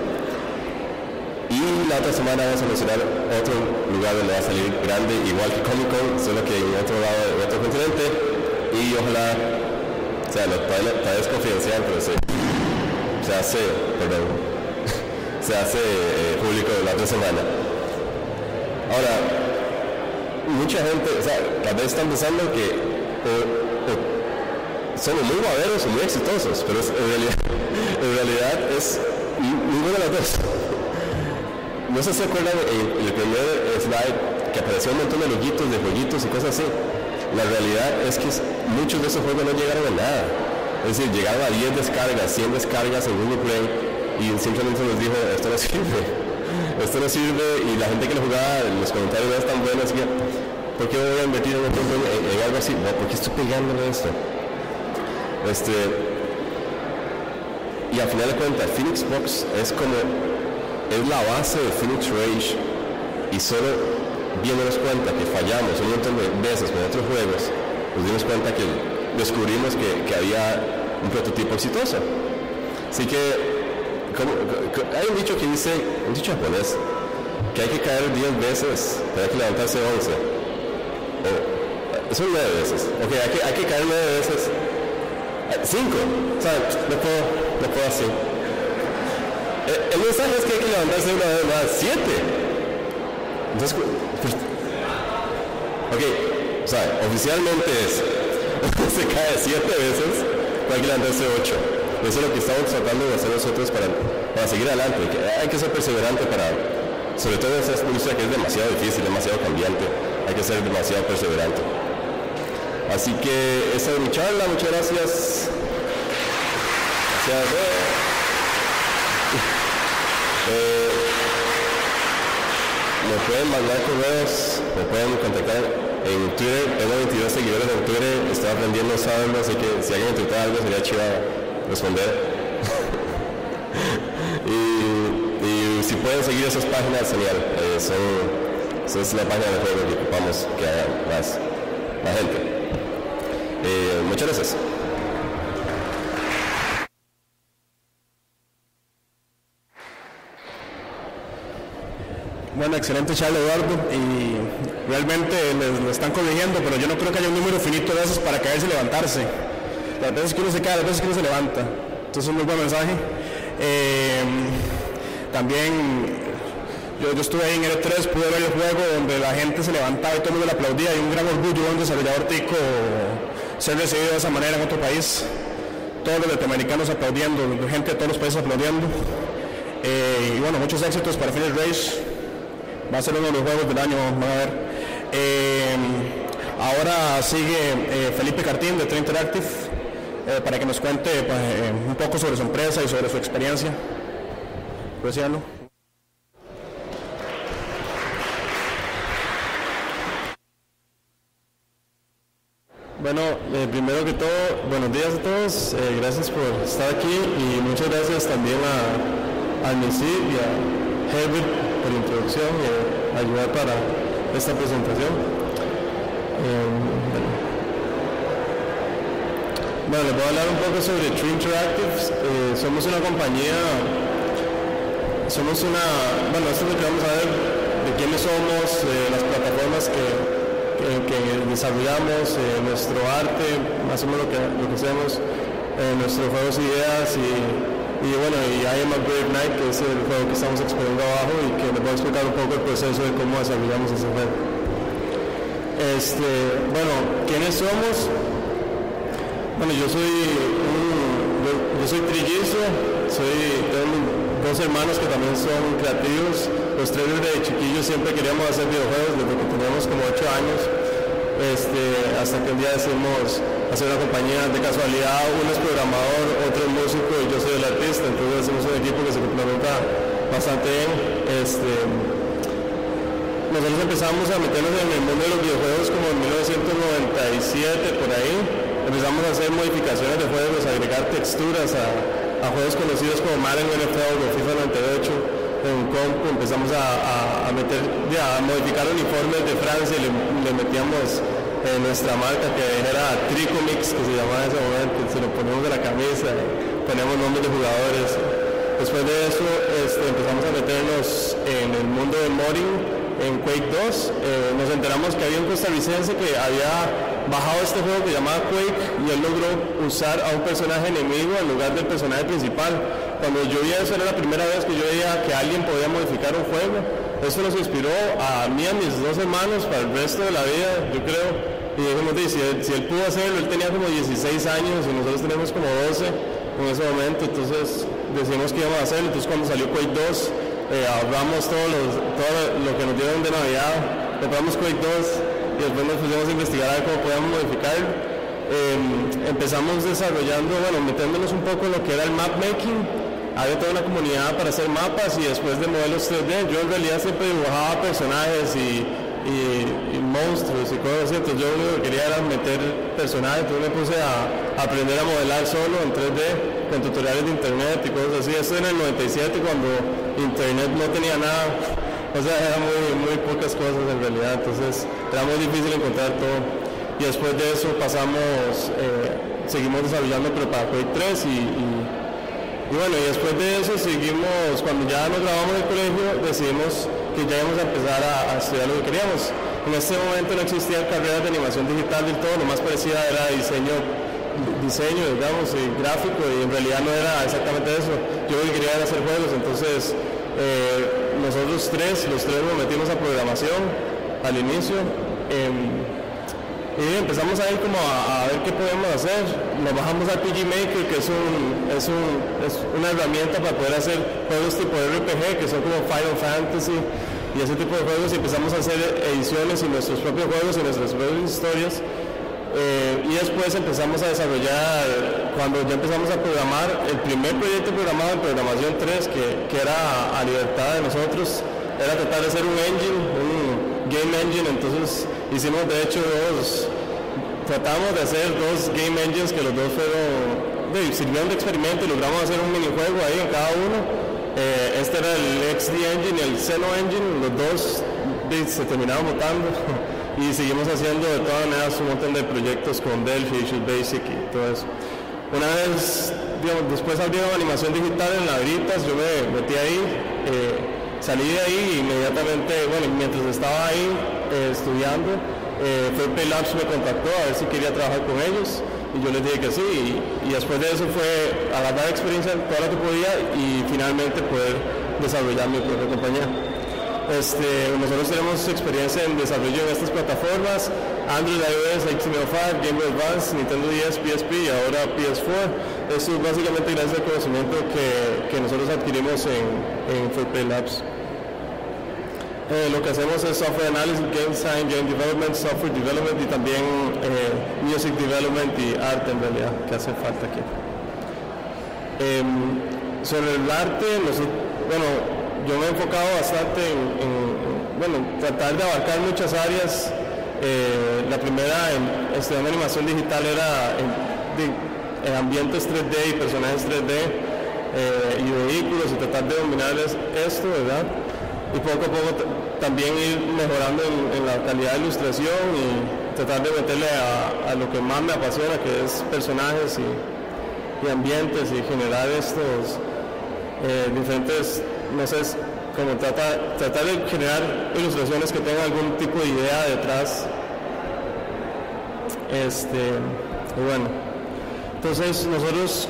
Y la otra semana vamos a mencionar otro lugar donde va a salir grande, igual que Comic Con, solo que en otro lado, en otro continente. Y ojalá o sea, lo, todavía, es confidencial, pero se, se hace, perdón, [laughs] se hace eh, público la otra semana. Ahora, mucha gente, o sea, tal vez están pensando que somos muy baberos o muy exitosos, pero en, realidad, [laughs] en realidad es ninguna de las dos. No sé si se acuerdan en el primer slide que apareció un montón de loguitos, de jueguitos y cosas así. La realidad es que muchos de esos juegos no llegaron a nada. Es decir, llegaron a 10 descargas, 100 descargas en Google Play y simplemente nos dijo, esto no [laughs] sirve, esto no sirve y la gente que lo jugaba, en los comentarios no están buenos, que, ¿por qué voy a invertir en, en, algo así? ¿Por qué estoy pegando en esto? Este, y al final de cuentas, Phoenix Box es como, es la base de Phoenix Rage y solo nos cuenta que fallamos un montón de veces con otros juegos, nos dimos cuenta que descubrimos que, que había un prototipo exitoso. Así que hay un dicho que dice, un dicho japonés, que hay que caer 10 veces, pero hay que levantarse 11. O, son 9 veces. Ok, hay que, hay que caer 9 veces. 5. O sea, no puedo, no puedo así. El, el mensaje es que hay que levantarse una vez más. 7. Entonces, pues, ok, o sea, oficialmente es, [laughs] se cae siete veces, hay que levantarse ocho. Eso es lo que estamos tratando de hacer nosotros para, para seguir adelante. Hay que ser perseverante para, sobre todo en esta industria que es demasiado difícil, demasiado cambiante, hay que ser demasiado perseverante. Así que esa es mi charla, muchas gracias. Gracias. Eh, me pueden mandar correos, me pueden contactar en Twitter, tengo 22 seguidores en Twitter, estoy aprendiendo a así que si alguien intenta algo sería chido responder. [laughs] y, si pueden seguir esas páginas, genial, eh, son, esa es la página de juego que ocupamos que haya más, más gente. Eh, muchas gracias. Bueno, excelente charla Eduardo y realmente le están corrigiendo, pero yo no creo que haya un número finito de esos para caerse y levantarse. Las veces que uno se cae, las veces que uno se levanta. Entonces es un muy buen mensaje. Eh, también yo, estuve ahí en el 3 e pude ver el juego donde la gente se levantaba y todo el mundo le aplaudía y un gran orgullo de un desarrollador tico ser recibido de esa manera en otro país. Todos los latinoamericanos aplaudiendo, gente de todos los países aplaudiendo. Eh, y bueno, muchos éxitos para Finish Race va a ser uno de los juegos del año, van a ver. Eh, ahora sigue eh, Felipe Cartín de True Interactive eh, para que nos cuente pues, un poco sobre su empresa y sobre su experiencia. Gracias. Bueno, primero que todo, buenos días a todos, gracias por estar aquí y muchas gracias también a, a y a Herbert por la introducción y ayudar para esta presentación. Eh, bueno. les voy a hablar un poco sobre True Interactive. Eh, somos una compañía, somos una, bueno, esto es lo que vamos a ver, de quiénes somos, las plataformas que, que, desarrollamos, nuestro arte, más o menos lo que, lo que hacemos, nuestros juegos e ideas y y bueno, y I Am a Great Night, que es el juego que estamos exponiendo abajo y que les voy a explicar un poco el proceso de cómo desarrollamos ese juego. Este, bueno, ¿quiénes somos? Bueno, yo soy yo, soy trillizo, soy, tengo dos hermanos que también son creativos. Los tres desde chiquillos siempre queríamos hacer videojuegos desde que teníamos como 8 años. este, hasta que un día decidimos hacer una compañía de casualidad, uno es programador, otro es músico y yo soy entonces hacemos un equipo que se complementa bastante bien. Este, nosotros empezamos a meternos en el mundo de los videojuegos como en 1997 por ahí, empezamos a hacer modificaciones de juegos, a agregar texturas a, juegos conocidos como Madden NFL o FIFA 98 en compu empezamos a, meter, ya, a modificar uniformes de Francia y le, metíamos en nuestra marca que era Tricomix, que se llamaba en ese momento, se lo ponemos de la camisa, poníamos nombres de jugadores. Después de eso este, empezamos a meternos en el mundo de modding en Quake 2. Eh, nos enteramos que había un costarricense que había bajado este juego que llamaba Quake y él logró usar a un personaje enemigo en lugar del personaje principal. Cuando yo vi eso era la primera vez que yo veía que alguien podía modificar un juego. Eso nos inspiró a mí y a mis dos hermanos para el resto de la vida, yo creo. Y dijimos, si él, si él pudo hacerlo, él tenía como 16 años y nosotros tenemos como 12 en ese momento, entonces decidimos que íbamos a hacerlo. Entonces cuando salió Quake 2, eh, ahorramos todo, todo lo que nos dieron de Navidad, compramos Quake 2 y después nos pusimos a investigar a ver cómo podíamos modificar. Em, empezamos desarrollando, bueno, metiéndonos un poco en lo que era el map making. Había toda una comunidad para hacer mapas y después de modelos 3D. Yo en realidad siempre dibujaba personajes y, monstruos y cosas así. Yo lo que quería era meter personajes. Entonces me puse a, aprender a modelar solo en 3D con tutoriales de internet y cosas así. Esto en el 97 cuando internet no tenía nada o sea, eran muy, muy pocas cosas en realidad, entonces era muy difícil encontrar todo. Y después de eso pasamos, eh, seguimos desarrollando pero para 3 y, y, bueno, y después de eso seguimos, cuando ya nos grabamos en el colegio, decidimos que ya íbamos a empezar a, estudiar lo que queríamos. En este momento no existía carreras de animación digital del todo, lo más parecida era diseño diseño, digamos, y gráfico, y en realidad no era exactamente eso. Yo lo que quería era hacer juegos, entonces eh, nosotros tres, los tres nos metimos a programación al inicio em, y empezamos a ir como a, ver qué podemos hacer. Nos bajamos a PG Maker, que es, un, es, un, es una herramienta para poder hacer juegos tipo RPG, que son como Final Fantasy y ese tipo de juegos, y empezamos a hacer ediciones y nuestros propios juegos y nuestras propias historias. Eh, y después empezamos a desarrollar, cuando ya empezamos a programar, el primer proyecto programado en programación 3, que, que era a libertad de nosotros, era tratar de hacer un engine, game engine, entonces hicimos de hecho dos, tratamos de hacer dos game engines que los dos fueron, de, sirvieron de experimento y logramos hacer un minijuego ahí en cada uno. Eh, este era el XD Engine y el Xeno Engine, los dos se terminaron votando. [laughs] y seguimos haciendo de todas maneras un montón de proyectos con Delphi, Visual Basic y todo eso. Una vez, digamos, después abrieron animación digital en Ladritas, yo me metí ahí, eh, salí de ahí inmediatamente, bueno, mientras estaba ahí eh, estudiando, eh, Labs me contactó a ver si quería trabajar con ellos y yo les dije que sí y, después de eso fue agarrar experiencia en todo lo que podía y finalmente poder desarrollar mi propia compañía. Este, nosotros tenemos experiencia en desarrollo en estas plataformas, Android, iOS, HTML5, Game Boy Advance, Nintendo DS, PSP y ahora PS4. Eso es básicamente gracias al conocimiento que, que nosotros adquirimos en, en Labs. Eh, lo que hacemos es software analysis, game design, game development, software development y también eh, music development y arte en realidad, que hace falta aquí. Em, sobre el arte, bueno, yo me he enfocado bastante en, bueno, tratar de abarcar muchas áreas. Eh, la primera en estudiando animación digital era ambientes 3D y personajes 3D eh, y vehículos y tratar de dominar esto, ¿verdad? Y poco a poco también ir mejorando en, la calidad de ilustración y tratar de meterle a, lo que más me apasiona, que es personajes y, ambientes y generar estos eh, diferentes no sé, como trata, tratar de generar ilustraciones que tengan algún tipo de idea detrás. Este, bueno, entonces nosotros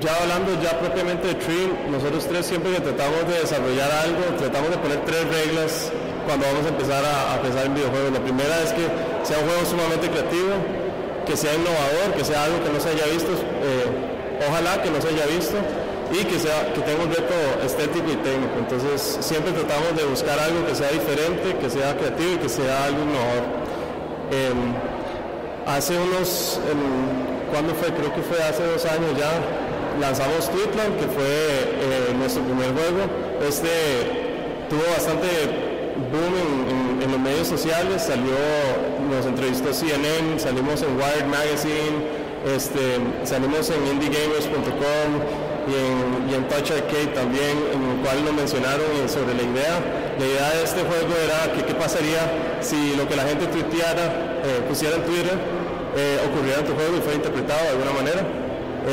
ya hablando ya propiamente de Tree, nosotros tres siempre que tratamos de desarrollar algo, tratamos de poner tres reglas cuando vamos a empezar a, pensar en videojuegos. La primera es que sea un juego sumamente creativo, que sea innovador, que sea algo que no se haya visto, eh, ojalá que no se haya visto y que, sea, que tenga un reto estético y técnico. Entonces siempre tratamos de buscar algo que sea diferente, que sea creativo y que sea algo innovador. Em, hace unos, ¿cuándo fue? Creo que fue hace dos años ya, lanzamos Tweetland, que fue eh, nuestro primer juego. Este tuvo bastante boom en, los medios sociales, salió, nos entrevistó CNN, salimos en Wired Magazine, este, salimos en indiegamers.com y en, Touch Arcade también, en el cual nos mencionaron sobre la idea. La idea de este juego era que qué pasaría si lo que la gente tuiteara, eh, pusiera en Twitter, eh, ocurriera en tu juego y fue interpretado de alguna manera.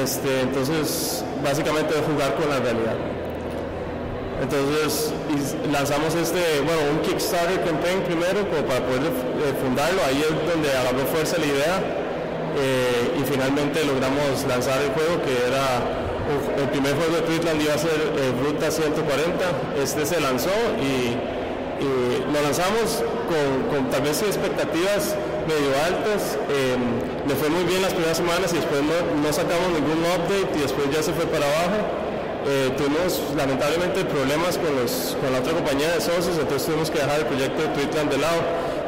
Este, entonces, básicamente es jugar con la realidad. Entonces lanzamos este, bueno, un Kickstarter campaign primero como para poder eh, fundarlo, ahí es donde agarró fuerza la idea y finalmente logramos lanzar el juego que era el primer juego de Twitland iba a ser Ruta 140, este se lanzó y lo lanzamos con, tal vez expectativas medio altas. Em, le fue muy bien las primeras semanas y después no, sacamos ningún update y después ya se fue para abajo. Eh, tuvimos lamentablemente problemas con, los, con la otra compañía de socios, entonces tuvimos que dejar el proyecto de Twitland de lado.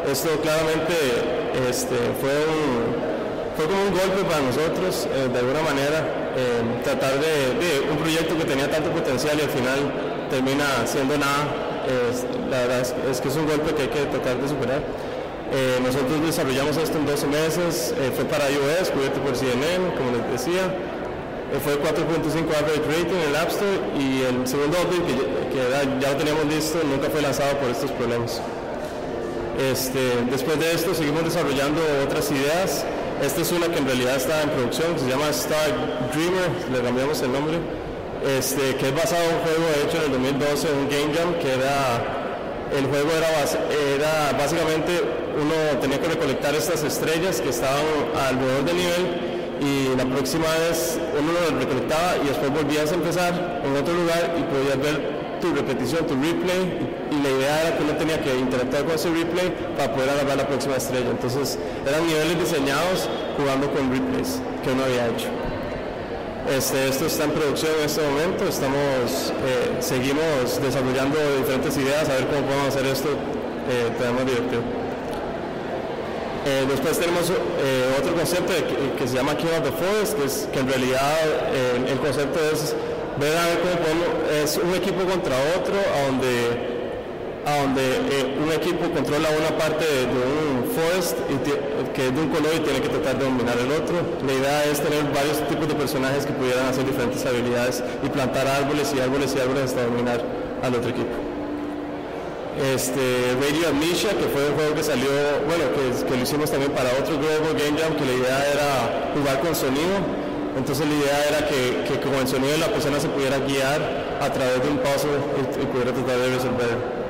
Esto claramente este, fue, fue como un golpe para nosotros, eh, de alguna manera, em, tratar de un proyecto que tenía tanto potencial y al final termina siendo nada la verdad es, que es un golpe que hay que tratar de superar. Eh, nosotros desarrollamos esto en 12 meses, eh, fue para iOS, cubierto por CNN, como les decía. Eh, fue 4.5 average rating en el App Store y el segundo update que, ya lo teníamos listo nunca fue lanzado por estos problemas. Este, después de esto seguimos desarrollando otras ideas. Esta es una que en realidad está en producción, se llama Star Dreamer, le cambiamos el nombre este, que es basado en un juego hecho en el 2012, un Game Jam, que era, el juego era, era básicamente uno tenía que recolectar estas estrellas que estaban alrededor del nivel y la próxima vez uno lo recolectaba y después volvías a empezar en otro lugar y podías ver tu repetición, tu replay y la idea era que uno tenía que interactuar con ese replay para poder agarrar la próxima estrella. Entonces eran niveles diseñados jugando con replays que uno había hecho. Este, esto está en producción en este momento, estamos, eh, seguimos desarrollando diferentes ideas a ver cómo podemos hacer esto eh, más divertido. Eh, después tenemos eh, otro concepto que, se llama King of the Forest, que, es, que en realidad el concepto es ver a ver cómo podemos, es un equipo contra otro, a donde donde eh, un equipo controla una parte de, un forest que es de un color y tiene que tratar de dominar el otro. La idea es tener varios tipos de personajes que pudieran hacer diferentes habilidades y plantar árboles y árboles y árboles hasta dominar al otro equipo. Este, Radio Amnesia, que fue un juego que salió, bueno, que, lo hicimos también para otro Global Game Jam, que la idea era jugar con sonido. Entonces la idea era que, que con el sonido la persona se pudiera guiar a través de un paso y, y pudiera tratar de resolver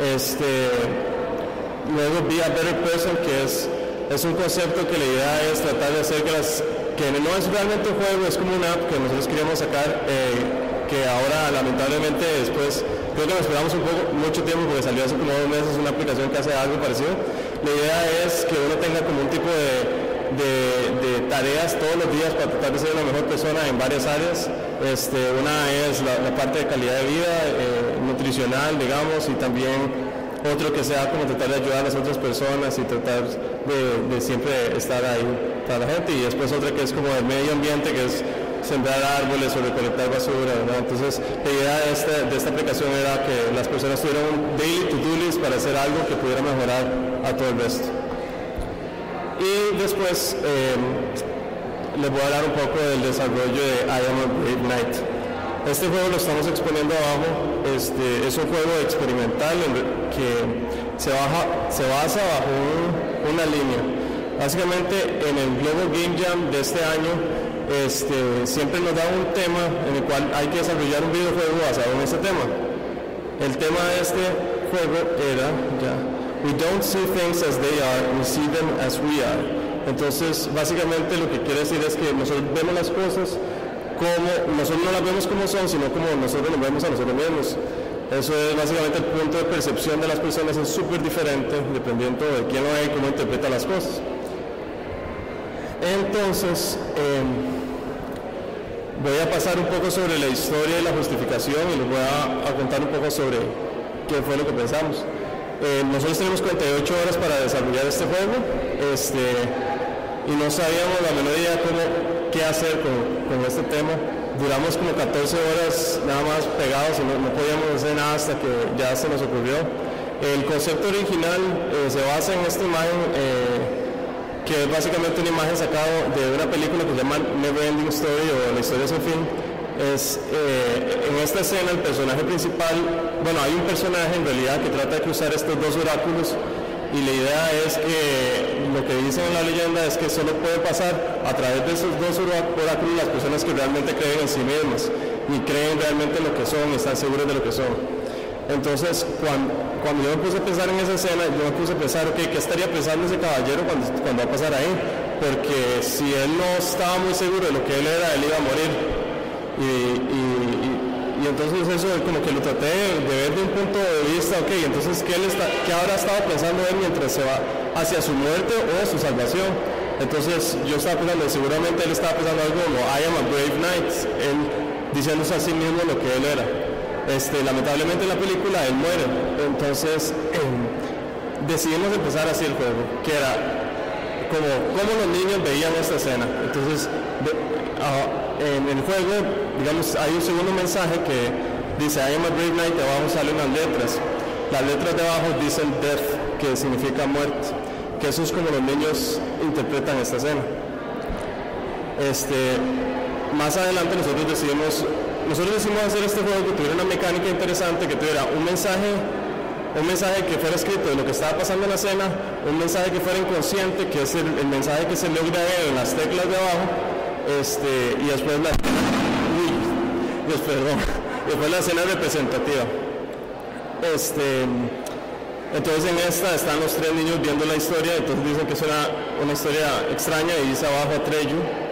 este, luego Be a Better Person, que es, es un concepto que la idea es tratar de hacer que las, que no es realmente un juego, es como una app que nosotros queríamos sacar, eh, que ahora lamentablemente después, creo que nos esperamos un poco, mucho tiempo porque salió hace como dos meses una aplicación que hace algo parecido. La idea es que uno tenga como un tipo de, tareas todos los días para tratar de ser una mejor persona en varias áreas. Este, una es la, parte de calidad de vida, eh, nutricional, digamos, y también otro que sea como tratar de ayudar a las otras personas y tratar de, siempre estar ahí para la gente. Y después otra que es como el medio ambiente, que es sembrar árboles o recolectar basura. Entonces, la idea de esta, de esta aplicación era que las personas tuvieran un daily to-do list para hacer algo que pudiera mejorar a todo el resto. Y después eh, les voy a hablar un poco del desarrollo de I Am a Brave Knight. Este juego lo estamos exponiendo abajo, este, es un juego experimental que se, se basa bajo una línea. Básicamente en el Global Game Jam de este año este, siempre nos da un tema en el cual hay que desarrollar un videojuego basado en ese tema. El tema de este juego era, ya, We don't see things as they are, we see them as we are. Entonces, básicamente lo que quiere decir es que nosotros vemos las cosas como, nosotros no las vemos como son, sino como nosotros nos vemos a nosotros mismos. Eso es básicamente el punto de percepción de las personas, es súper diferente dependiendo de quién lo ve y cómo interpreta las cosas. Entonces, em, voy a pasar un poco sobre la historia y la justificación y les voy a contar un poco sobre qué fue lo que pensamos. Eh, nosotros tenemos 48 horas para desarrollar este juego este, y no sabíamos la menor idea cómo, qué hacer con, con este tema. Duramos como 14 horas nada más pegados y no, no podíamos hacer nada hasta que ya se nos ocurrió. El concepto original eh, se basa en esta imagen, eh, que es básicamente una imagen sacada de una película que se llama Never Ending Story o La historia sin fin. Es, eh, en esta escena el personaje principal, bueno, hay un personaje en realidad que trata de cruzar estos dos oráculos y la idea es que lo que dicen en la leyenda es que solo puede pasar a través de esos dos oráculos las personas que realmente creen en sí mismas y creen realmente en lo que son, están seguros de lo que son. Entonces, cuando, cuando yo me puse a pensar en esa escena, yo me puse a pensar, ok, ¿qué estaría pensando ese caballero cuando, cuando va a pasar ahí? Porque si él no estaba muy seguro de lo que él era, él iba a morir. Y, y, y, entonces eso como que lo traté de ver de un punto de vista, ok, entonces ¿qué, él está, qué habrá estado pensando él mientras se va hacia su muerte o su salvación? Entonces yo estaba pensando, seguramente él estaba pensando algo como I am a brave knight, él diciéndose a sí mismo lo que él era. Este, lamentablemente en la película él muere, entonces eh, decidimos empezar así el juego, que era como, como los niños veían esta escena. Entonces, uh, en el juego, digamos, hay un segundo mensaje que dice I am a brave knight, abajo salen unas letras. Las letras de abajo dicen death, que significa muerte, que eso es como los niños interpretan esta escena. Este, más adelante nosotros decidimos, nosotros decidimos hacer este juego que tuviera una mecánica interesante, que tuviera un mensaje un mensaje que fuera escrito de lo que estaba pasando en la escena, un mensaje que fuera inconsciente, que es el, mensaje que se logra ver en las teclas de abajo, este, y después la, uy, [laughs] después, la escena representativa. Este, entonces en esta están los tres niños viendo la historia, entonces dicen que es una, historia extraña y dice abajo Atreyu.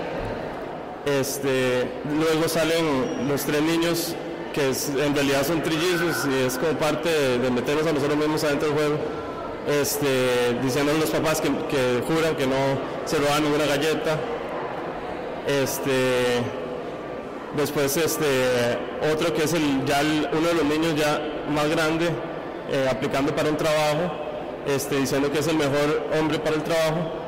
Este, luego salen los tres niños que en realidad son trillizos y es como parte de, meternos a nosotros mismos adentro del juego, este, diciendo a los papás que, juran que no se roban ninguna galleta. Este, después este, otro que es el, ya uno de los niños ya más grande, eh, aplicando para un trabajo, diciendo que es el mejor hombre para el trabajo.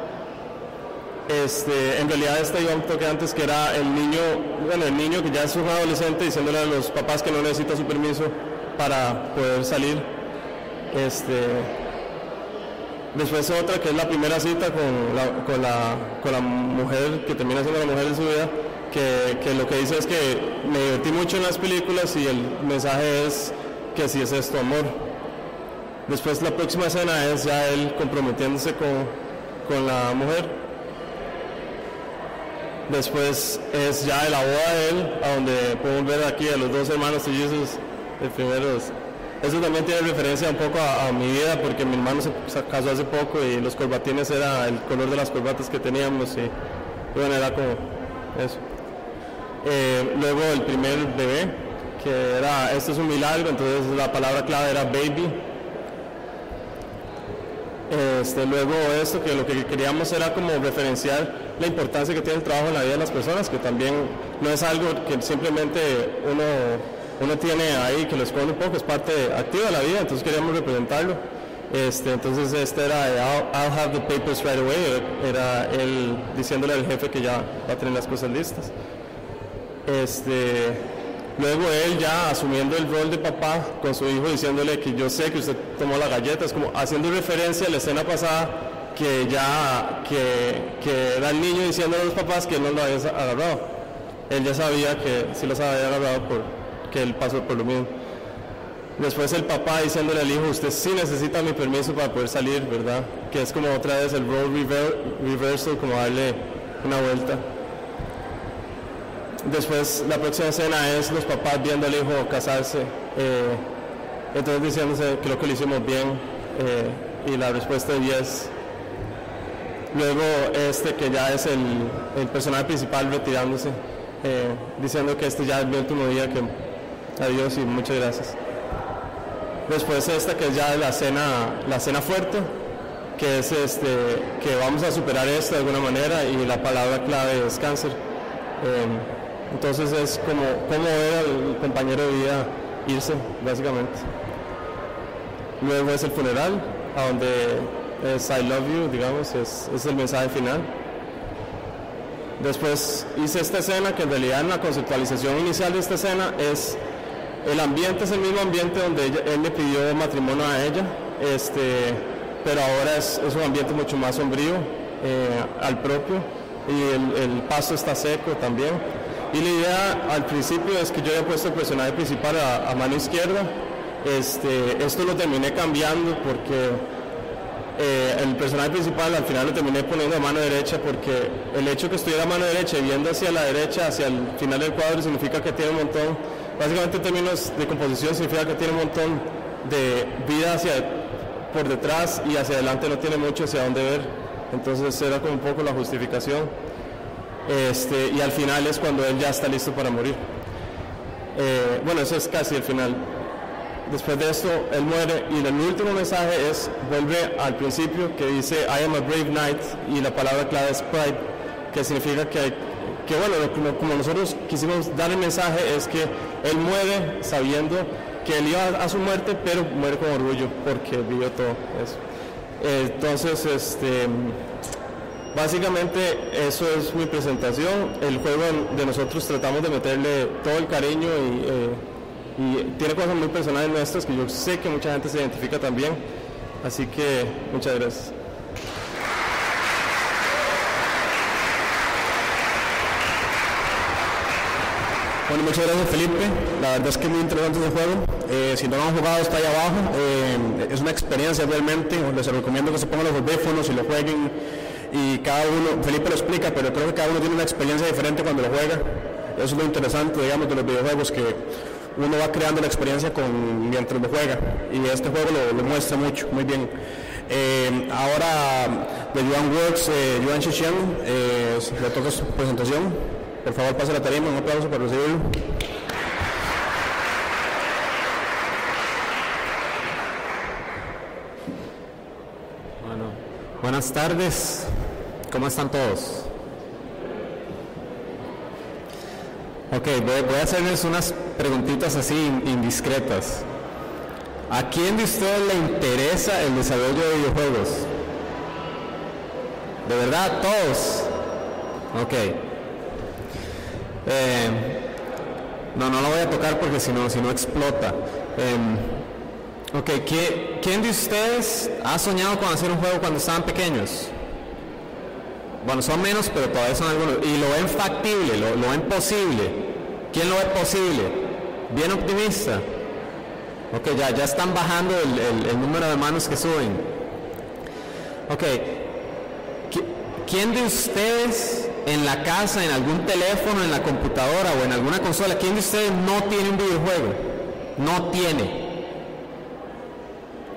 Este, en realidad este iba un toque antes que era el niño, bueno, el niño que ya es un adolescente diciéndole a los papás que no necesita su permiso para poder salir. Este, después otra que es la primera cita con la, con la, con la mujer que termina siendo la mujer de su vida, que, lo que dice es que me divertí mucho en las películas y el mensaje es que si es esto amor. Después la próxima escena es ya él comprometiéndose con, con la mujer Después es ya la boda de él, a donde podemos ver aquí a los dos hermanos de primeros. Eso también tiene referencia un poco a, a, mi vida, porque mi hermano se casó hace poco y los corbatines era el color de las corbatas que teníamos y bueno, era como eso. Eh, luego el primer bebé, que era, esto es un milagro, entonces la palabra clave era baby. Este, luego esto, que lo que queríamos era como referenciar la importancia que tiene el trabajo en la vida de las personas, que también no es algo que simplemente uno, uno tiene ahí que lo esconde un poco, es parte activa de la vida, entonces queríamos representarlo. Este, entonces este era I'll, I'll, have the papers right away, era él diciéndole al jefe que ya va a tener las cosas listas. Este, luego él ya asumiendo el rol de papá con su hijo diciéndole que yo sé que usted tomó la galleta, es como haciendo referencia a la escena pasada que ya, que, que era el niño diciendo a los papás que él no lo había agarrado. Él ya sabía que sí los había agarrado por que él pasó por lo mismo. Después el papá diciéndole al hijo, usted sí necesita mi permiso para poder salir, ¿verdad? Que es como otra vez el role rever reversal, como darle una vuelta. Después la próxima escena es los papás viendo al hijo casarse, eh, entonces diciéndose, creo que lo hicimos bien, eh, y la respuesta es yes. Luego este que ya es el, el personaje principal retirándose, eh, diciendo que este ya es mi último día, que adiós y muchas gracias. Después esta que es ya la cena, la cena fuerte, que es este, que vamos a superar esto de alguna manera y la palabra clave es cáncer. Eh, entonces es como, como ver al compañero de vida irse, básicamente. luego es el funeral, a donde es I love you, digamos, es, es el mensaje final. Después hice esta escena que en realidad en la conceptualización inicial de esta escena es el ambiente es el mismo ambiente donde él le pidió matrimonio a ella, este, pero ahora es, es un ambiente mucho más sombrío eh, al propio y el, paso está seco también. Y la idea al principio es que yo había puesto el personaje principal a, mano izquierda. Este, esto lo terminé cambiando porque eh, el personaje principal al final lo terminé poniendo a mano derecha porque el hecho que estuviera a mano derecha y viendo hacia la derecha, hacia el final del cuadro, significa que tiene un montón, básicamente en términos de composición significa que tiene un montón de vida hacia por detrás y hacia adelante no tiene mucho hacia dónde ver. Entonces era como un poco la justificación. Este, y al final es cuando él ya está listo para morir. Eh, bueno, eso es casi el final. Después de esto, él muere y el último mensaje es, vuelve al principio que dice, I am a brave knight y la palabra clave es pride, que significa que, que bueno, como, como nosotros quisimos dar el mensaje es que él muere sabiendo que él iba a su muerte, pero muere con orgullo porque vivió todo eso. Entonces, este, básicamente eso es mi presentación. El juego de nosotros tratamos de meterle todo el cariño y, eh, tiene cosas muy personales nuestras que yo sé que mucha gente se identifica también. Así que muchas gracias. Bueno, muchas gracias Felipe. La verdad es que es muy interesante el juego. Eh, si no lo han jugado está ahí abajo. Eh, es una experiencia realmente. Les recomiendo que se pongan los audífonos y lo jueguen. Y cada uno, Felipe lo explica, pero creo que cada uno tiene una experiencia diferente cuando lo juega. Eso es lo interesante, digamos, de los videojuegos, que uno va creando la experiencia con, mientras lo juega. Y este juego lo, muestra mucho, muy bien. Eh, ahora de Joan Works, eh, Joan Chichian, le toca su presentación. Por favor, pase la tarima, un aplauso para recibirlo. Buenas tardes. ¿Cómo están todos? Ok, voy, a hacerles unas preguntitas así indiscretas. ¿A quién de ustedes le interesa el desarrollo de videojuegos? ¿De verdad? ¿Todos? Ok. Eh, no, no lo voy a tocar porque si no, si no explota. Eh, ok, ¿quién de ustedes ha soñado con hacer un juego cuando estaban pequeños? Bueno, son menos, pero todavía son algunos. Y lo ven factible, lo, ven posible. ¿Quién lo ve posible? Bien optimista. Ok, ya, ya están bajando el, el número de manos que suben. Ok, ¿quién de ustedes en la casa, en algún teléfono, en la computadora o en alguna consola, ¿quién de ustedes no tiene un videojuego? No tiene.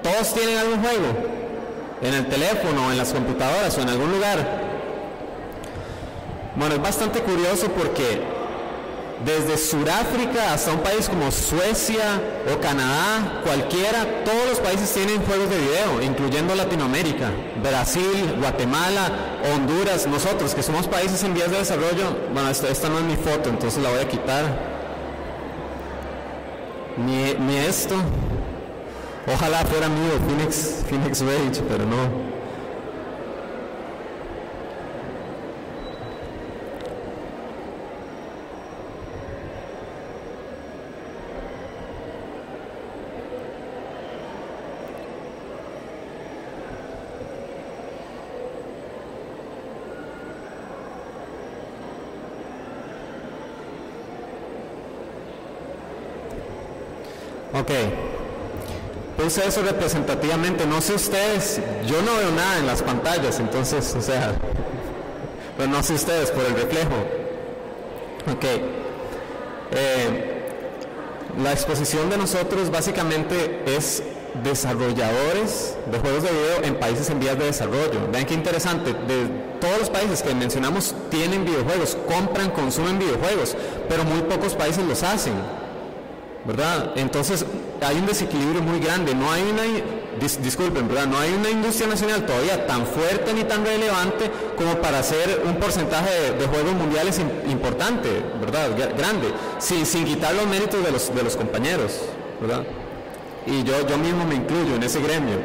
¿Todos tienen algún juego? En el teléfono, en las computadoras o en algún lugar. Bueno, es bastante curioso porque desde Sudáfrica hasta un país como Suecia o Canadá, cualquiera, todos los países tienen juegos de video, incluyendo Latinoamérica, Brasil, Guatemala, Honduras, nosotros que somos países en vías de desarrollo, bueno, esta, no es mi foto, entonces la voy a quitar. Ni, ni esto. Ojalá fuera mío Phoenix, Phoenix Rage, pero no. Ok. Puse eso representativamente. No sé ustedes, yo no veo nada en las pantallas, entonces, o sea, pero no sé ustedes por el reflejo. Ok. Eh, la exposición de nosotros básicamente es desarrolladores de juegos de video en países en vías de desarrollo. Vean qué interesante, de todos los países que mencionamos tienen videojuegos, compran, consumen videojuegos, pero muy pocos países los hacen. ¿Verdad? Entonces hay un desequilibrio muy grande, no hay una, disculpen, ¿verdad? No hay una industria nacional todavía tan fuerte ni tan relevante como para hacer un porcentaje de, juegos mundiales importante, ¿verdad? Grande, sin, sin quitar los méritos de los, de los compañeros, ¿verdad? y yo, yo mismo me incluyo en ese gremio.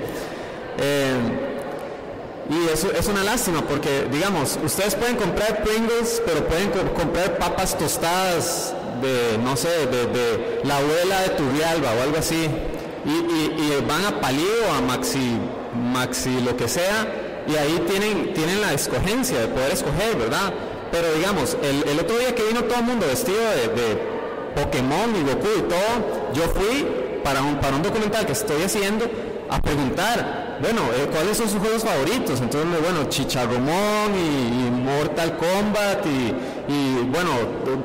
Eh, y eso es una lástima porque, digamos, ustedes pueden comprar Pringles, pero pueden comprar papas tostadas de, no sé, de, la abuela de Turrialba o algo así. Y, van a Palío, a Maxi, Maxi, lo que sea, y ahí tienen, tienen la escogencia de poder escoger, ¿verdad? Pero digamos, el, otro día que vino todo el mundo vestido de, Pokémon y Goku y todo, yo fui para un, para un documental que estoy haciendo a preguntar, bueno, eh, ¿cuáles son sus juegos favoritos? Entonces, bueno, Chicharromón y, Mortal Kombat y, bueno,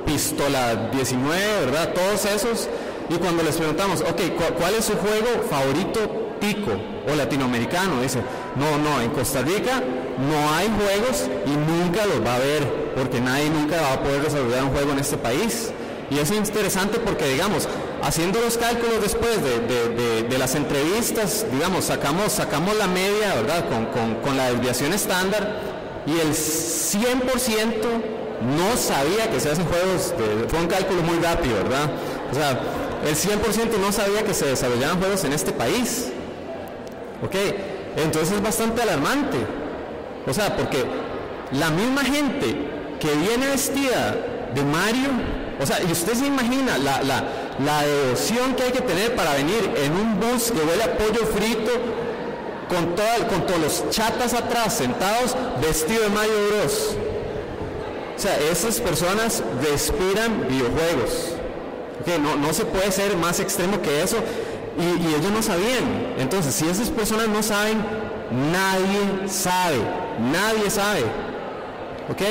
Pistola 19, ¿verdad? Todos esos. Y cuando les preguntamos, ok, ¿cuál es su juego favorito tico o latinoamericano? Dice, no, no, en Costa Rica no hay juegos y nunca los va a haber, porque nadie nunca va a poder desarrollar un juego en este país. Y es interesante porque, digamos, haciendo los cálculos después de, las entrevistas, digamos, sacamos, sacamos la media, ¿verdad? Con, la desviación estándar y el 100% no sabía que se hacen juegos, fue un cálculo muy rápido, ¿verdad? O sea, el 100% no sabía que se desarrollaban juegos en este país. ¿Ok? Entonces es bastante alarmante. O sea, porque la misma gente que viene vestida de Mario, o sea, y usted se imagina la, la, devoción que hay que tener para venir en un bus que huele a pollo frito con, todos los chatas atrás sentados vestido de Mario Bros. O sea, esas personas respiran videojuegos. no, no se puede ser más extremo que eso. Y, y, ellos no sabían. Entonces, si esas personas no saben, nadie sabe. Nadie sabe. ¿Ok?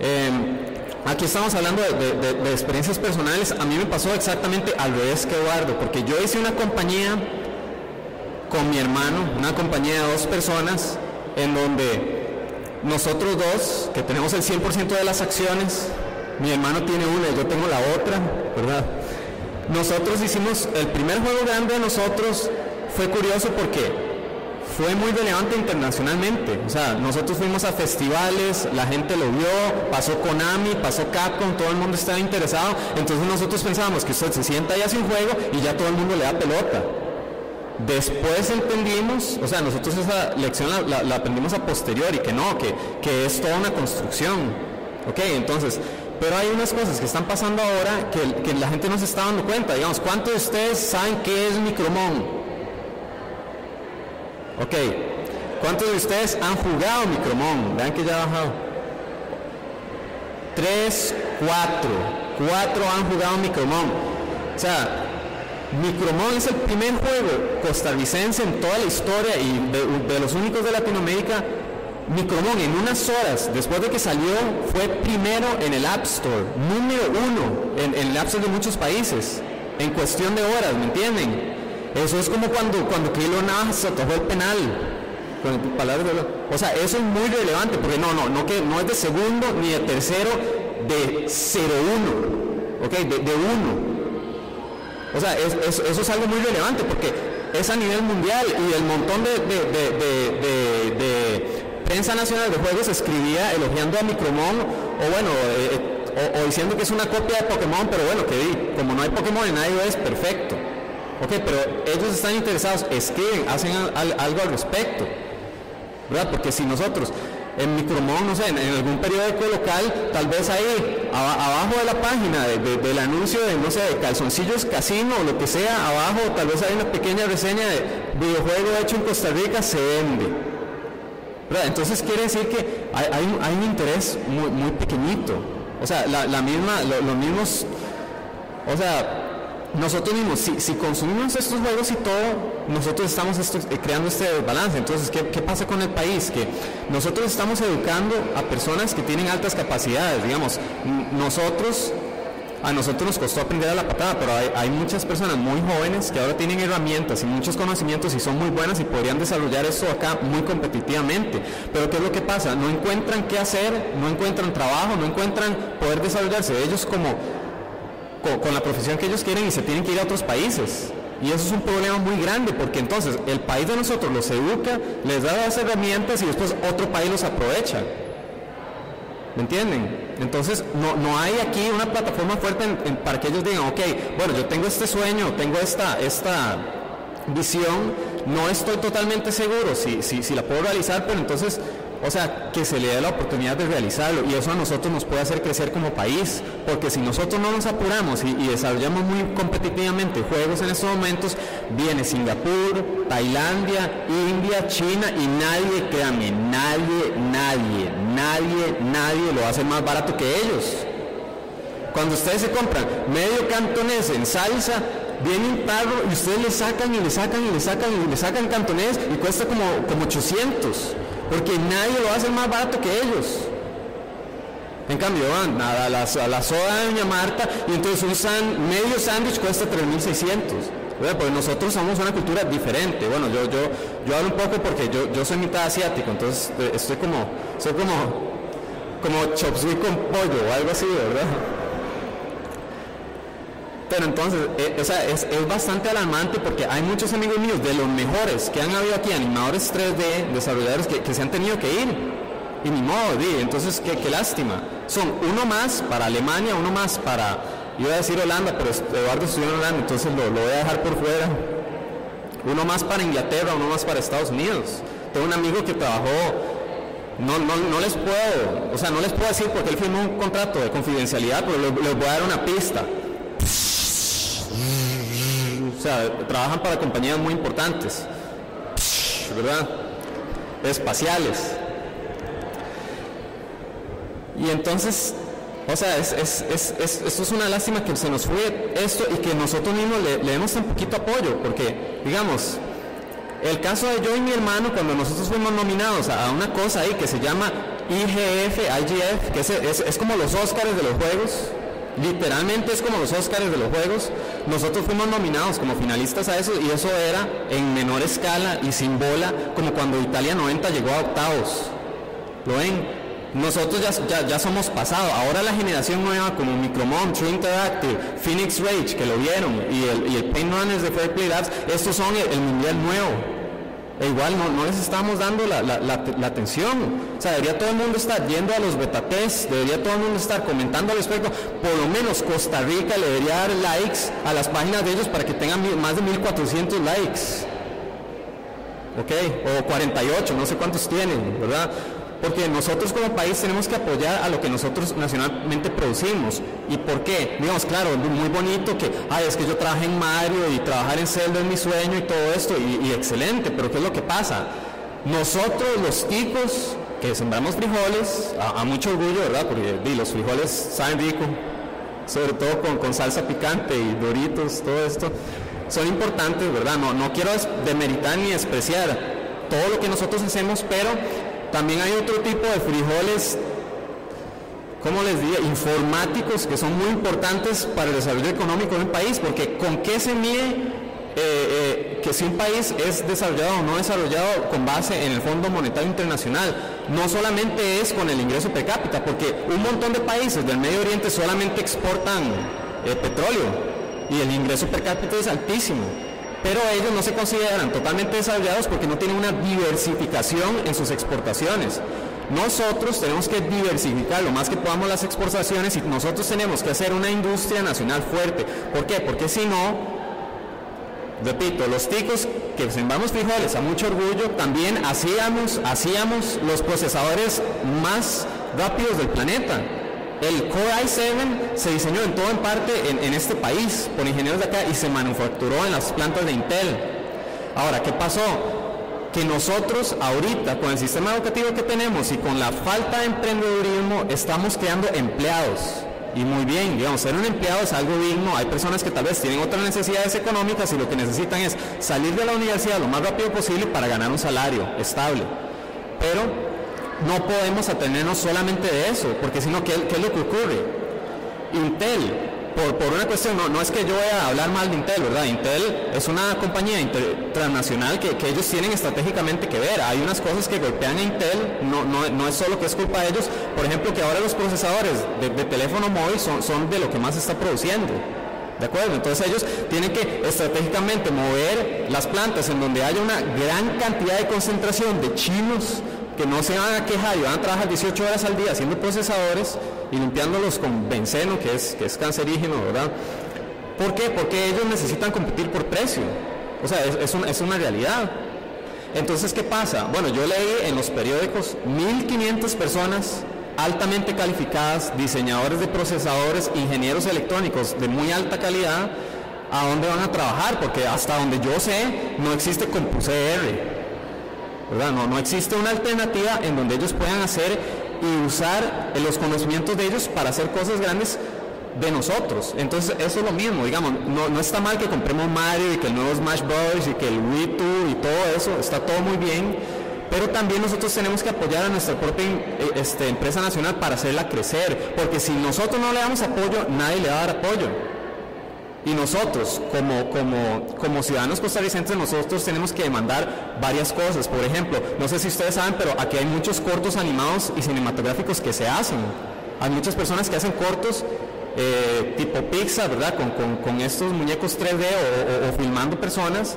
Em, aquí estamos hablando de, experiencias personales. A mí me pasó exactamente al revés que Eduardo, porque yo hice una compañía con mi hermano, una compañía de dos personas, en donde nosotros dos, que tenemos el 100% de las acciones, mi hermano tiene una y yo tengo la otra, ¿verdad? Nosotros hicimos, el primer juego grande de nosotros fue curioso porque fue muy relevante internacionalmente. O sea, nosotros fuimos a festivales, la gente lo vio, pasó Konami, pasó Capcom, todo el mundo estaba interesado. Entonces nosotros pensábamos que usted se sienta y hace un juego y ya todo el mundo le da pelota. Después entendimos, o sea, nosotros esa lección la, aprendimos a posteriori, que no, que, que es toda una construcción. Ok, entonces, pero hay unas cosas que están pasando ahora que, que la gente no se está dando cuenta. Digamos, ¿cuántos de ustedes saben qué es Micromon? Ok, ¿cuántos de ustedes han jugado Micromon? Vean que ya ha bajado. Tres, cuatro. Cuatro han jugado Micromon. O sea, Micromon es el primer juego costarricense en toda la historia y de, los únicos de Latinoamérica. Micromon en unas horas, después de que salió, fue primero en el App Store, número uno en, el App Store de muchos países, en cuestión de horas, ¿me entienden? Eso es como cuando, cuando Keylor Navas atajó el penal. Palabras de, o sea, eso es muy relevante, porque no, no, no, que, no es de segundo ni de tercero, de 0-1, ¿ok? De, de 1. O sea, eso es algo muy relevante porque es a nivel mundial y el montón de, de prensa nacional de juegos escribía elogiando a Micromon o bueno, eh, o, diciendo que es una copia de Pokémon, pero bueno, que como no hay Pokémon en es perfecto. Ok, pero ellos están interesados, escriben, hacen algo al respecto. ¿Verdad? Porque si nosotros en Micromón, no sé, en, algún periódico local, tal vez ahí, abajo de la página del anuncio de, no sé, de calzoncillos casino o lo que sea, abajo tal vez hay una pequeña reseña de videojuego hecho en Costa Rica, se vende. Entonces quiere decir que hay, un interés muy, pequeñito. O sea, la, misma, los mismos, o sea, nosotros mismos, si, consumimos estos juegos y todo, nosotros estamos eh, creando este balance. Entonces, ¿qué, pasa con el país? Que nosotros estamos educando a personas que tienen altas capacidades. Digamos, nosotros, a nosotros nos costó aprender a la patada, pero hay, muchas personas muy jóvenes que ahora tienen herramientas y muchos conocimientos y son muy buenas y podrían desarrollar esto acá muy competitivamente. Pero ¿qué es lo que pasa? No encuentran qué hacer, no encuentran trabajo, no encuentran poder desarrollarse. Ellos como con, la profesión que ellos quieren y se tienen que ir a otros países. Y eso es un problema muy grande porque entonces el país de nosotros los educa, les da las herramientas y después otro país los aprovecha. ¿Me entienden? Entonces, no, no hay aquí una plataforma fuerte para que ellos digan, ok, bueno, yo tengo este sueño, tengo esta, esta visión, no estoy totalmente seguro si, si, si la puedo realizar, pero entonces o sea, que se le dé la oportunidad de realizarlo. Y eso a nosotros nos puede hacer crecer como país, porque si nosotros no nos apuramos y, desarrollamos muy competitivamente juegos en estos momentos, viene Singapur, Tailandia, India, China y nadie, créanme, nadie, nadie, nadie, nadie lo hace más barato que ellos. Cuando ustedes se compran medio cantonés en salsa, viene un tarro y ustedes le sacan y le sacan y le sacan y le sacan cantonés y cuesta como, como 800 porque nadie lo hace más barato que ellos. En cambio, van a la, soda de Doña Marta y entonces un medio sándwich cuesta 3.600. Porque nosotros somos una cultura diferente. Bueno, yo, yo, yo hablo un poco porque yo, yo soy mitad asiático, entonces eh, estoy como, soy como, como chop con pollo o algo así, ¿verdad? Pero entonces, eh, o sea, es, bastante alarmante porque hay muchos amigos míos de los mejores que han habido aquí, animadores 3D, desarrolladores que, se han tenido que ir. Y ni modo, entonces qué, lástima. Son uno más para Alemania, uno más para, iba a decir Holanda, pero Eduardo estudió en Holanda, entonces lo, lo voy a dejar por fuera. Uno más para Inglaterra, uno más para Estados Unidos. Tengo un amigo que trabajó no, no, no, les puedo, o sea, no les puedo decir porque él firmó un contrato de confidencialidad, pero les voy a dar una pista. O sea, trabajan para compañías muy importantes, ¿verdad? Espaciales. Y entonces, o sea, es, esto es una lástima que se nos fue esto y que nosotros mismos le, demos un poquito apoyo, porque, digamos, el caso de yo y mi hermano, cuando nosotros fuimos nominados a, una cosa ahí que se llama IGF, IGF, que es, es como los Óscares de los juegos, literalmente es como los Óscares de los juegos. Nosotros fuimos nominados como finalistas a eso y eso era en menor escala y sin bola, como cuando Italia 90 llegó a octavos. ¿Lo ven? Nosotros ya, ya, somos pasado. Ahora la generación nueva como Micromon, True Interactive, Phoenix Rage, que lo vieron, y el, y el Paint Runners de Fair Play Labs, estos son el mundial nuevo. E igual no, les estamos dando la, atención. O sea, debería todo el mundo estar yendo a los betatés, debería todo el mundo estar comentando al respecto. Por lo menos Costa Rica le debería dar likes a las páginas de ellos para que tengan más de 1400 likes. ¿Ok? O 48, no sé cuántos tienen, ¿verdad? Porque nosotros como país tenemos que apoyar a lo que nosotros nacionalmente producimos. ¿Y por qué? Digamos, claro, muy bonito que, ay, es que yo trabajé en Mario y trabajar en Zelda es mi sueño y todo esto, y, excelente, pero ¿qué es lo que pasa? Nosotros los ticos que sembramos frijoles, a, mucho orgullo, ¿verdad? Porque los frijoles saben rico, sobre todo con, con, salsa picante y doritos, todo esto, son importantes, ¿verdad? No, no quiero demeritar ni despreciar todo lo que nosotros hacemos, pero también hay otro tipo de frijoles, ¿cómo les digo? Informáticos que son muy importantes para el desarrollo económico de un país, porque ¿con qué se mide eh, eh, que si un país es desarrollado o no desarrollado con base en el Fondo Monetario Internacional? No solamente es con el ingreso per cápita, porque un montón de países del Medio Oriente solamente exportan eh, petróleo y el ingreso per cápita es altísimo pero ellos no se consideran totalmente desarrollados porque no tienen una diversificación en sus exportaciones. Nosotros tenemos que diversificar lo más que podamos las exportaciones y nosotros tenemos que hacer una industria nacional fuerte. ¿Por qué? Porque si no, repito, los ticos que sembramos frijoles a mucho orgullo, también hacíamos, hacíamos los procesadores más rápidos del planeta. El Core i7 se diseñó en todo en parte en, este país por ingenieros de acá y se manufacturó en las plantas de Intel. Ahora, ¿qué pasó? Que nosotros ahorita con el sistema educativo que tenemos y con la falta de emprendedurismo estamos creando empleados. Y muy bien, digamos, ser un empleado es algo digno. Hay personas que tal vez tienen otras necesidades económicas y lo que necesitan es salir de la universidad lo más rápido posible para ganar un salario estable. Pero no podemos atenernos solamente de eso, porque si no, ¿qué, es lo que ocurre? Intel, por, una cuestión, no, es que yo vaya a hablar mal de Intel, ¿verdad? Intel es una compañía transnacional que, ellos tienen estratégicamente que ver. Hay unas cosas que golpean a Intel, no, no, es solo que es culpa de ellos. Por ejemplo, que ahora los procesadores de, teléfono móvil son, son de lo que más se está produciendo. ¿De acuerdo? Entonces ellos tienen que estratégicamente mover las plantas en donde haya una gran cantidad de concentración de chinos que no se van a quejar y van a trabajar 18 horas al día haciendo procesadores y limpiándolos con benceno, que es, que es cancerígeno, ¿verdad? ¿Por qué? Porque ellos necesitan competir por precio. O sea, es, es una realidad. Entonces, ¿qué pasa? Bueno, yo leí en los periódicos 1.500 personas altamente calificadas, diseñadores de procesadores, ingenieros electrónicos de muy alta calidad, a dónde van a trabajar, porque hasta donde yo sé no existe CompuCR. No, no existe una alternativa en donde ellos puedan hacer y usar los conocimientos de ellos para hacer cosas grandes de nosotros. Entonces, eso es lo mismo, digamos, no, no, está mal que compremos Mario y que el nuevo Smash Bros. y que el Wii 2 y todo eso, está todo muy bien, pero también nosotros tenemos que apoyar a nuestra propia eh, este, empresa nacional para hacerla crecer, porque si nosotros no le damos apoyo, nadie le va a dar apoyo. Y nosotros, como, como, como ciudadanos costarricenses, nosotros tenemos que demandar varias cosas. Por ejemplo, no sé si ustedes saben, pero aquí hay muchos cortos animados y cinematográficos que se hacen. Hay muchas personas que hacen cortos eh, tipo Pixar, ¿verdad? Con, estos muñecos 3D o, filmando personas.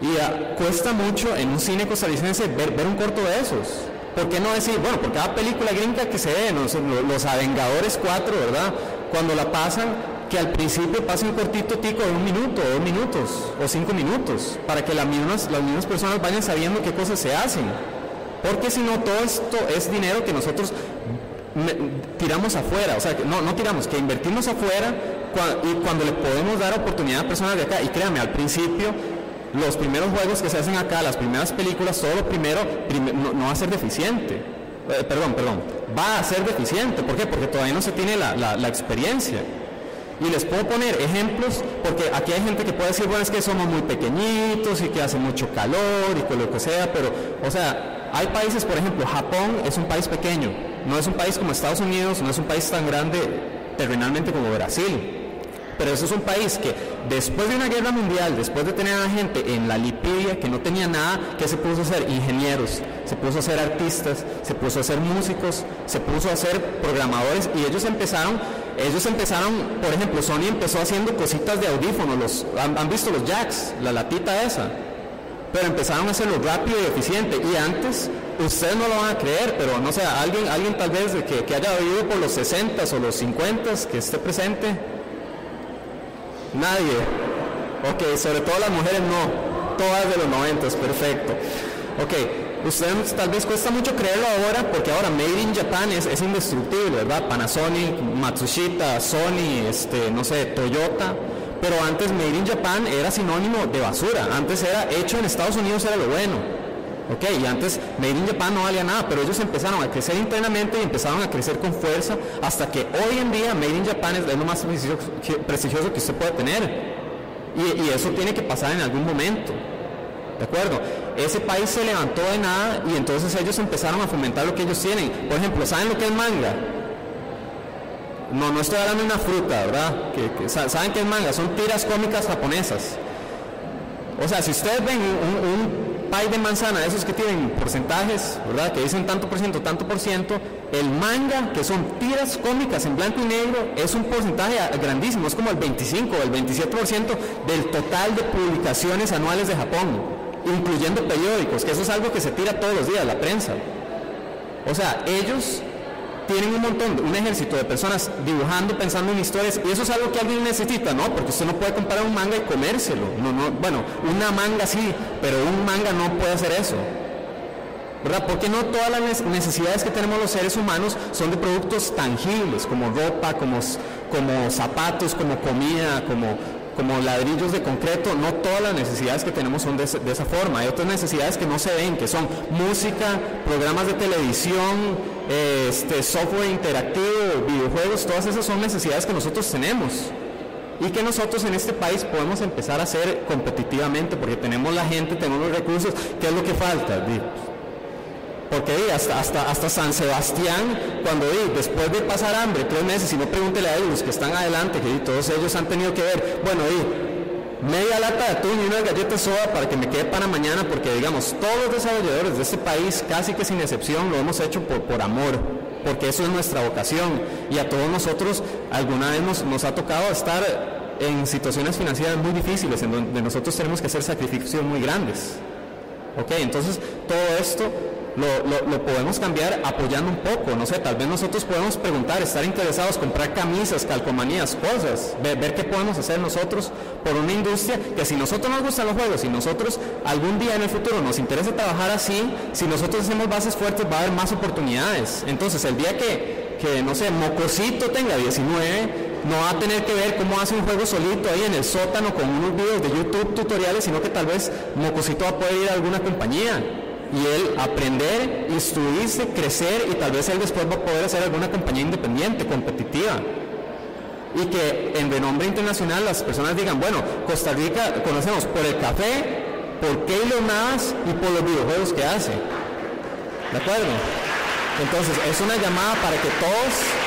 Y ah, cuesta mucho en un cine costarricense ver, ver, un corto de esos. ¿Por qué no decir, bueno, por cada película gringa que se ve, los, los Avengadores 4, ¿verdad? Cuando la pasan, que al principio pase un cortito tico de un minuto, dos minutos o cinco minutos, para que las mismas, las mismas personas vayan sabiendo qué cosas se hacen. Porque si no, todo esto es dinero que nosotros tiramos afuera, o sea, no, no tiramos, que invertimos afuera y cuando le podemos dar oportunidad a personas de acá, y créanme, al principio, los primeros juegos que se hacen acá, las primeras películas, todo lo primero no, va a ser deficiente. Eh, perdón, perdón, va a ser deficiente. ¿Por qué? Porque todavía no se tiene la, la experiencia. Y les puedo poner ejemplos, porque aquí hay gente que puede decir, bueno, es que somos muy pequeñitos y que hace mucho calor y con lo que sea, pero, o sea, hay países, por ejemplo, Japón es un país pequeño, no es un país como Estados Unidos, no es un país tan grande terrenalmente como Brasil. Pero eso es un país que después de una guerra mundial, después de tener a gente en la lipidia que no tenía nada, que se puso a ser ingenieros, se puso a ser artistas, se puso a ser músicos, se puso a ser programadores y ellos empezaron, ellos empezaron, por ejemplo, Sony empezó haciendo cositas de audífonos, los, han visto los jacks, la latita esa, pero empezaron a hacerlo rápido y eficiente. Y antes, ustedes no lo van a creer, pero no sé, alguien, alguien tal vez que, que haya vivido por los 60 o los 50 que esté presente. Nadie. Ok, sobre todo las mujeres no. Todas de los 90, perfecto. Ok, ustedes tal vez cuesta mucho creerlo ahora porque ahora Made in Japan es, es indestructible, ¿verdad? Panasonic, Matsushita, Sony, este, no sé, Toyota pero antes Made in Japan era sinónimo de basura, antes era hecho en Estados Unidos era lo bueno. Ok, y antes Made in Japan no valía nada, pero ellos empezaron a crecer internamente y empezaron a crecer con fuerza hasta que hoy en día Made in Japan es lo más prestigioso que usted puede tener. Y, y eso tiene que pasar en algún momento. ¿De acuerdo? Ese país se levantó de nada y entonces ellos empezaron a fomentar lo que ellos tienen. Por ejemplo, ¿saben lo que es manga? No, no estoy hablando de una fruta, ¿verdad? ¿Saben qué es manga? Son tiras cómicas japonesas. O sea, si ustedes ven un, un pie de manzana, esos que tienen porcentajes, ¿verdad? Que dicen tanto por ciento, tanto por ciento, el manga, que son tiras cómicas en blanco y negro, es un porcentaje grandísimo, es como el 25 o el 27% del total de publicaciones anuales de Japón, incluyendo periódicos, que eso es algo que se tira todos los días, la prensa. O sea, ellos tienen un montón, un ejército de personas dibujando, pensando en historias, y eso es algo que alguien necesita, ¿no? Porque usted no puede comprar un manga y comérselo. No, no, bueno, una manga sí, pero un manga no puede hacer eso. ¿Verdad? Porque no todas las necesidades que tenemos los seres humanos son de productos tangibles, como ropa, como, como zapatos, como comida, como, como ladrillos de concreto, no todas las necesidades que tenemos son de, esa forma. Hay otras necesidades que no se ven, que son música, programas de televisión, este, software interactivo, videojuegos, todas esas son necesidades que nosotros tenemos y que nosotros en este país podemos empezar a hacer competitivamente porque tenemos la gente, tenemos los recursos, ¿qué es lo que falta? Porque hasta, hasta, hasta San Sebastián, cuando después de pasar hambre tres meses, y no pregúntele a ellos que están adelante, que todos ellos han tenido que ver, bueno, media lata de atún y una galleta soda para que me quede para mañana, porque digamos, todos los desarrolladores de este país, casi que sin excepción, lo hemos hecho por, por amor, porque eso es nuestra vocación. Y a todos nosotros alguna vez nos, nos ha tocado estar en situaciones financieras muy difíciles, en donde nosotros tenemos que hacer sacrificios muy grandes. Ok, entonces todo esto lo, podemos cambiar apoyando un poco, no sé, tal vez nosotros podemos preguntar, estar interesados, comprar camisas, calcomanías, cosas, ver, qué podemos hacer nosotros por una industria que si nosotros nos gustan los juegos, si nosotros algún día en el futuro nos interesa trabajar así, si nosotros hacemos bases fuertes va a haber más oportunidades. Entonces el día que, que no sé, Mocosito tenga 19, no va a tener que ver cómo hace un juego solito ahí en el sótano con unos videos de YouTube tutoriales, sino que tal vez Mocosito va a poder ir a alguna compañía y él aprender, instruirse, crecer y tal vez él después va a poder hacer alguna compañía independiente, competitiva. Y que en renombre internacional las personas digan, bueno, Costa Rica conocemos por el café, por Keylor más y por los videojuegos que hace. ¿De acuerdo? Entonces es una llamada para que todos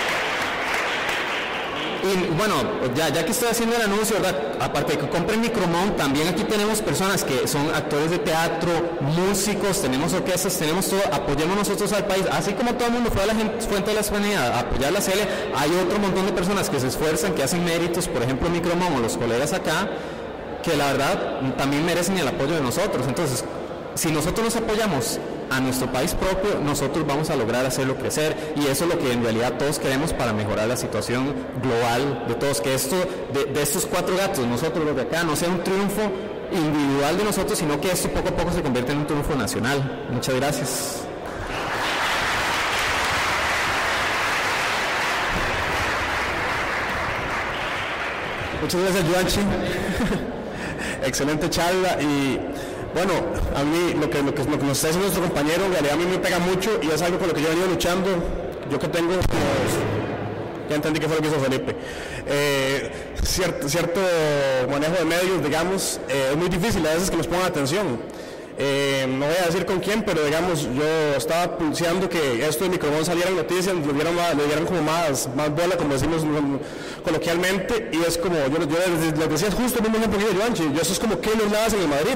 y bueno, ya, ya que estoy haciendo el anuncio, ¿verdad? aparte que compren Micromón, también aquí tenemos personas que son actores de teatro, músicos, tenemos orquestas, tenemos todo, apoyemos nosotros al país, así como todo el mundo fue a la gente, fuente de la Hispanidad apoyar la CL, hay otro montón de personas que se esfuerzan, que hacen méritos, por ejemplo Micromón o los colegas acá, que la verdad también merecen el apoyo de nosotros. Entonces, si nosotros nos apoyamos a nuestro país propio, nosotros vamos a lograr hacerlo crecer y eso es lo que en realidad todos queremos para mejorar la situación global de todos, que esto, de, estos cuatro gatos, nosotros los de acá, no sea un triunfo individual de nosotros, sino que esto poco a poco se convierta en un triunfo nacional. Muchas gracias. Muchas gracias, Joanchi. [laughs] Excelente charla y bueno, a mí lo que, lo que, nos está haciendo nuestro compañero en realidad a mí me pega mucho y es algo con lo que yo he venido luchando. Yo que tengo, ya entendí que fue lo que hizo Felipe. Eh, cierto, cierto manejo de medios, digamos, eh, es muy difícil a veces que nos pongan atención. Eh, no voy a decir con quién, pero digamos, yo estaba pulseando que esto de Micromón saliera en noticias, le dieran, le dieran como más, más bola, como decimos coloquialmente, y es como, yo, yo les, decía justo el mismo ejemplo que yo, yo eso es como que los lados en el Madrid,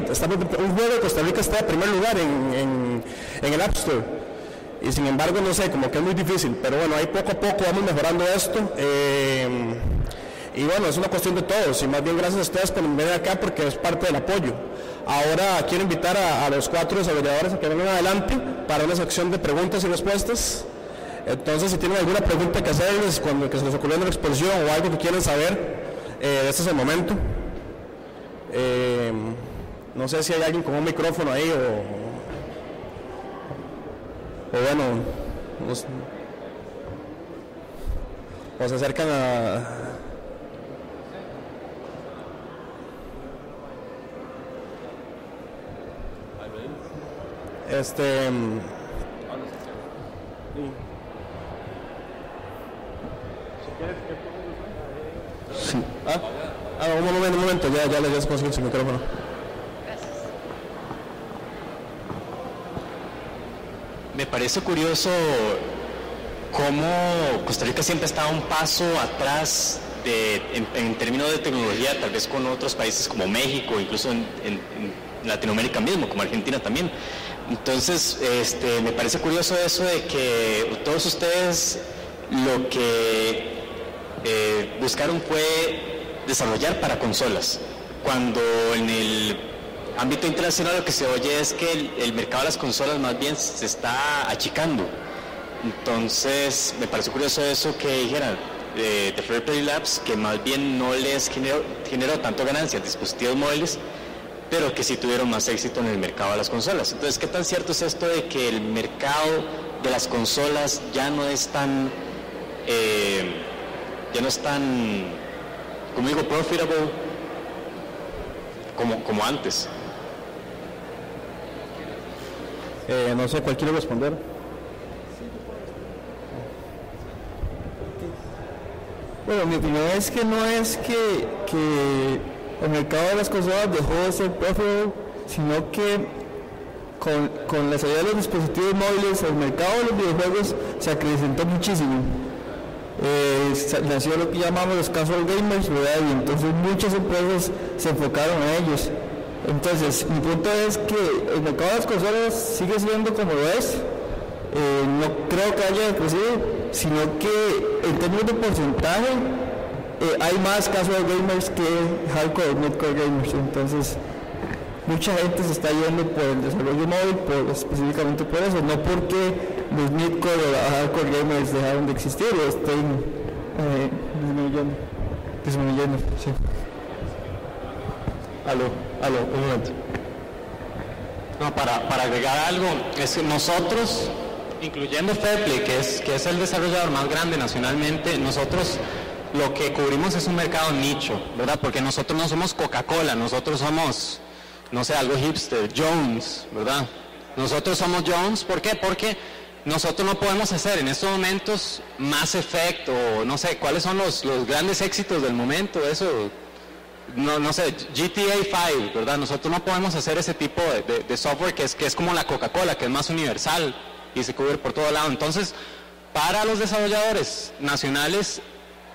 un juego de Costa Rica está en primer lugar en, en, el App Store, y sin embargo, no sé, como que es muy difícil, pero bueno, ahí poco a poco vamos mejorando esto. Eh, y bueno, es una cuestión de todos, y más bien gracias a ustedes por venir acá porque es parte del apoyo. Ahora quiero invitar a, los cuatro desarrolladores a que vengan adelante para una sección de preguntas y respuestas. Entonces, si tienen alguna pregunta que hacerles cuando que se les ocurrió en la exposición o algo que quieren saber, eh, este es el momento. Eh, no sé si hay alguien con un micrófono ahí o, o bueno, o se acercan a, Este. Sí. Ah, ah, un momento, un momento, ya, ya les consigo su micrófono. Me parece curioso cómo Costa Rica siempre está un paso atrás de, en, términos de tecnología, tal vez con otros países como México, incluso en Latinoamérica mismo, como Argentina también. Entonces, este, me parece curioso eso de que todos ustedes lo que eh, buscaron fue desarrollar para consolas, cuando en el ámbito internacional lo que se oye es que el, mercado de las consolas más bien se está achicando. Entonces, me parece curioso eso que dijeran eh, de Fair Play Labs, que más bien no les generó, generó tanto ganancia dispositivos móviles, pero que sí tuvieron más éxito en el mercado de las consolas. Entonces, ¿qué tan cierto es esto de que el mercado de las consolas ya no es tan, eh, ya no es tan, como digo, profitable como, como antes? Eh, no sé, ¿cuál quiere responder? Bueno, mi opinión es que no es que, que el mercado de las consolas dejó de ser profitable, sino que con, la salida de los dispositivos móviles, el mercado de los videojuegos se acrecentó muchísimo. Eh, nació lo que llamamos los casual gamers, y entonces muchas empresas se enfocaron en ellos. Entonces, mi punto es que el mercado de las consolas sigue siendo como lo es, eh, no creo que haya crecido, sino que en términos de porcentaje, eh, hay más casual gamers que hardcore, midcore gamers, entonces mucha gente se está yendo por el desarrollo móvil, por, específicamente por eso, no porque los midcore o hardcore gamers dejaron de existir o estén eh, disminuyendo. Disminuyendo, sí. Aló, aló, un momento. No, para, para agregar algo, es que nosotros, incluyendo Fairplay, que es, que es el desarrollador más grande nacionalmente, nosotros lo que cubrimos es un mercado nicho, ¿verdad? Porque nosotros no somos Coca-Cola, nosotros somos, no sé, algo hipster, Jones, ¿verdad? Nosotros somos Jones, ¿por qué? Porque nosotros no podemos hacer en estos momentos más efecto, no sé, cuáles son los, los grandes éxitos del momento, eso, no, no sé, GTA 5, ¿verdad? Nosotros no podemos hacer ese tipo de, de software que es, que es como la Coca-Cola, que es más universal y se cubre por todo lado. Entonces, para los desarrolladores nacionales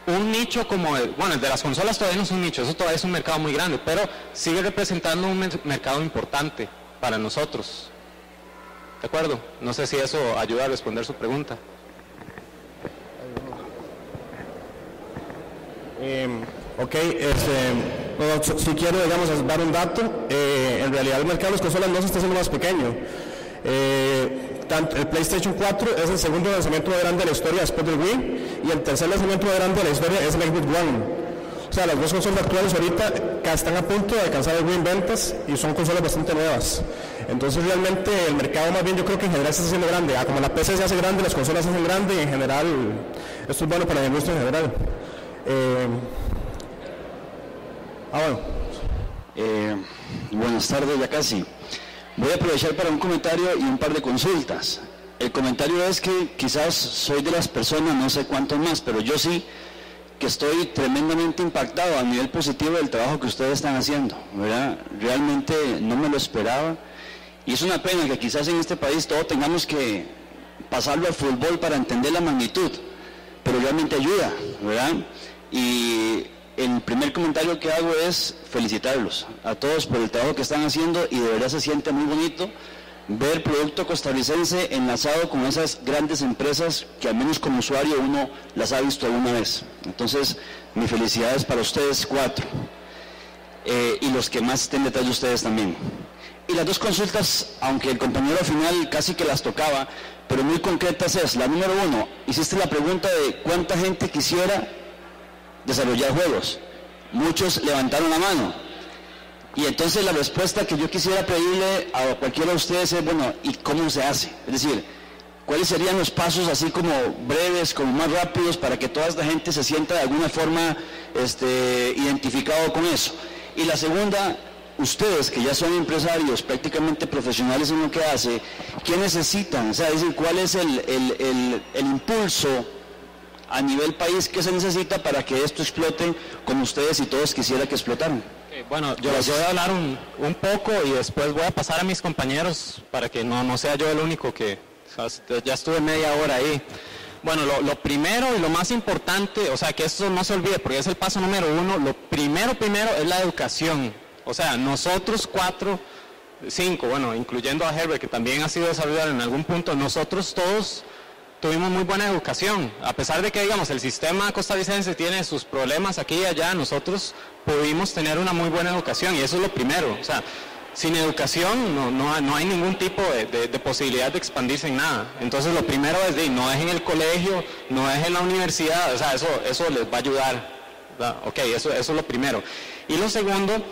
un nicho como el, bueno, el de las consolas todavía no es un nicho, eso todavía es un mercado muy grande, pero sigue representando un mercado importante para nosotros. ¿De acuerdo? No sé si eso ayuda a responder su pregunta. Eh, ok, este, si quiero, digamos, dar un dato, eh, en realidad el mercado de las consolas no se está haciendo más pequeño. Eh, el PlayStation 4 es el segundo lanzamiento más grande de la historia después del Wii y el tercer lanzamiento más grande de la historia es el Xbox One. O sea, las dos consolas actuales ahorita están a punto de alcanzar el Wii en ventas y son consolas bastante nuevas. Entonces realmente el mercado más bien yo creo que en general se está haciendo grande. Ah, como la PC se hace grande, las consolas se hacen grande y en general esto es bueno para la industria en general. Eh, ah, bueno. Eh, buenas tardes, ya casi. Voy a aprovechar para un comentario y un par de consultas. El comentario es que quizás soy de las personas, no sé cuántos más, pero yo sí que estoy tremendamente impactado a nivel positivo del trabajo que ustedes están haciendo. ¿verdad? Realmente no me lo esperaba. Y es una pena que quizás en este país todos tengamos que pasarlo al fútbol para entender la magnitud, pero realmente ayuda, ¿verdad? Y el primer comentario que hago es felicitarlos a todos por el trabajo que están haciendo y de verdad se siente muy bonito ver producto costarricense enlazado con esas grandes empresas que al menos como usuario uno las ha visto alguna vez. Entonces, mis felicidades para ustedes cuatro eh, y los que más estén detrás de ustedes también. Y las dos consultas, aunque el compañero al final casi que las tocaba, pero muy concretas es, la número uno, hiciste la pregunta de cuánta gente quisiera desarrollar juegos. Muchos levantaron la mano. Y entonces la respuesta que yo quisiera pedirle a cualquiera de ustedes es, bueno, ¿y cómo se hace? Es decir, ¿cuáles serían los pasos así como breves, como más rápidos, para que toda esta gente se sienta de alguna forma este, identificado con eso? Y la segunda, ustedes que ya son empresarios prácticamente profesionales en lo que hace, ¿qué necesitan? O sea, decir, ¿cuál es el, el, el impulso a nivel país que se necesita para que esto explote como ustedes y todos quisieran que explotaran. bueno, yo les voy a hablar un, un, poco y después voy a pasar a mis compañeros para que no, no sea yo el único que ya estuve media hora ahí. Bueno, lo, lo, primero y lo más importante, o sea, que esto no se olvide porque es el paso número uno, lo primero, primero es la educación. O sea, nosotros cuatro, cinco, bueno, incluyendo a Herbert, que también ha sido desarrollado en algún punto, nosotros todos tuvimos muy buena educación. A pesar de que, digamos, el sistema costarricense tiene sus problemas aquí y allá, nosotros pudimos tener una muy buena educación y eso es lo primero. O sea, sin educación no, no, hay ningún tipo de, posibilidad de expandirse en nada. Entonces lo primero es de no es en el colegio, no es en la universidad, o sea, eso, eso les va a ayudar. Ok, eso, eso es lo primero. Y lo segundo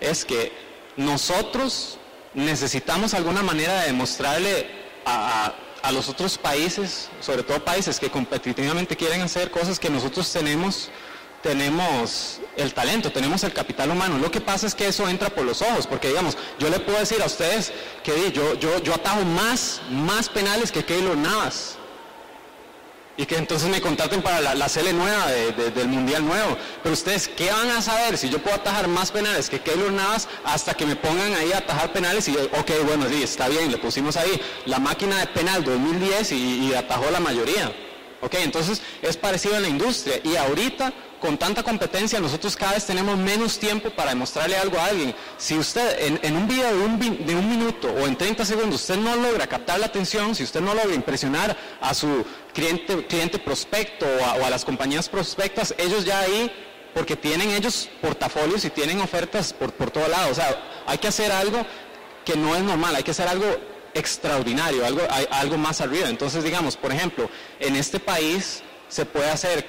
es que nosotros necesitamos alguna manera de demostrarle a a los otros países, sobre todo países que competitivamente quieren hacer cosas que nosotros tenemos, tenemos el talento, tenemos el capital humano. Lo que pasa es que eso entra por los ojos, porque digamos, yo le puedo decir a ustedes que yo, yo, yo atajo más, más penales que Keylor Navas y que entonces me contraten para la, la nueva del Mundial nuevo. Pero ustedes, ¿qué van a saber si yo puedo atajar más penales que Keylor Navas hasta que me pongan ahí a atajar penales? Y ok, bueno, sí, está bien, le pusimos ahí la máquina de penal 2010 y, atajó la mayoría. Ok, entonces es parecido a la industria. Y ahorita con tanta competencia, nosotros cada vez tenemos menos tiempo para demostrarle algo a alguien. Si usted en, un video de un, de un, minuto o en 30 segundos usted no logra captar la atención, si usted no logra impresionar a su cliente, cliente prospecto o a, las compañías prospectas, ellos ya ahí, porque tienen ellos portafolios y tienen ofertas por, por todo lado. O sea, hay que hacer algo que no es normal, hay que hacer algo extraordinario, algo, algo más arriba. Entonces, digamos, por ejemplo, en este país se puede hacer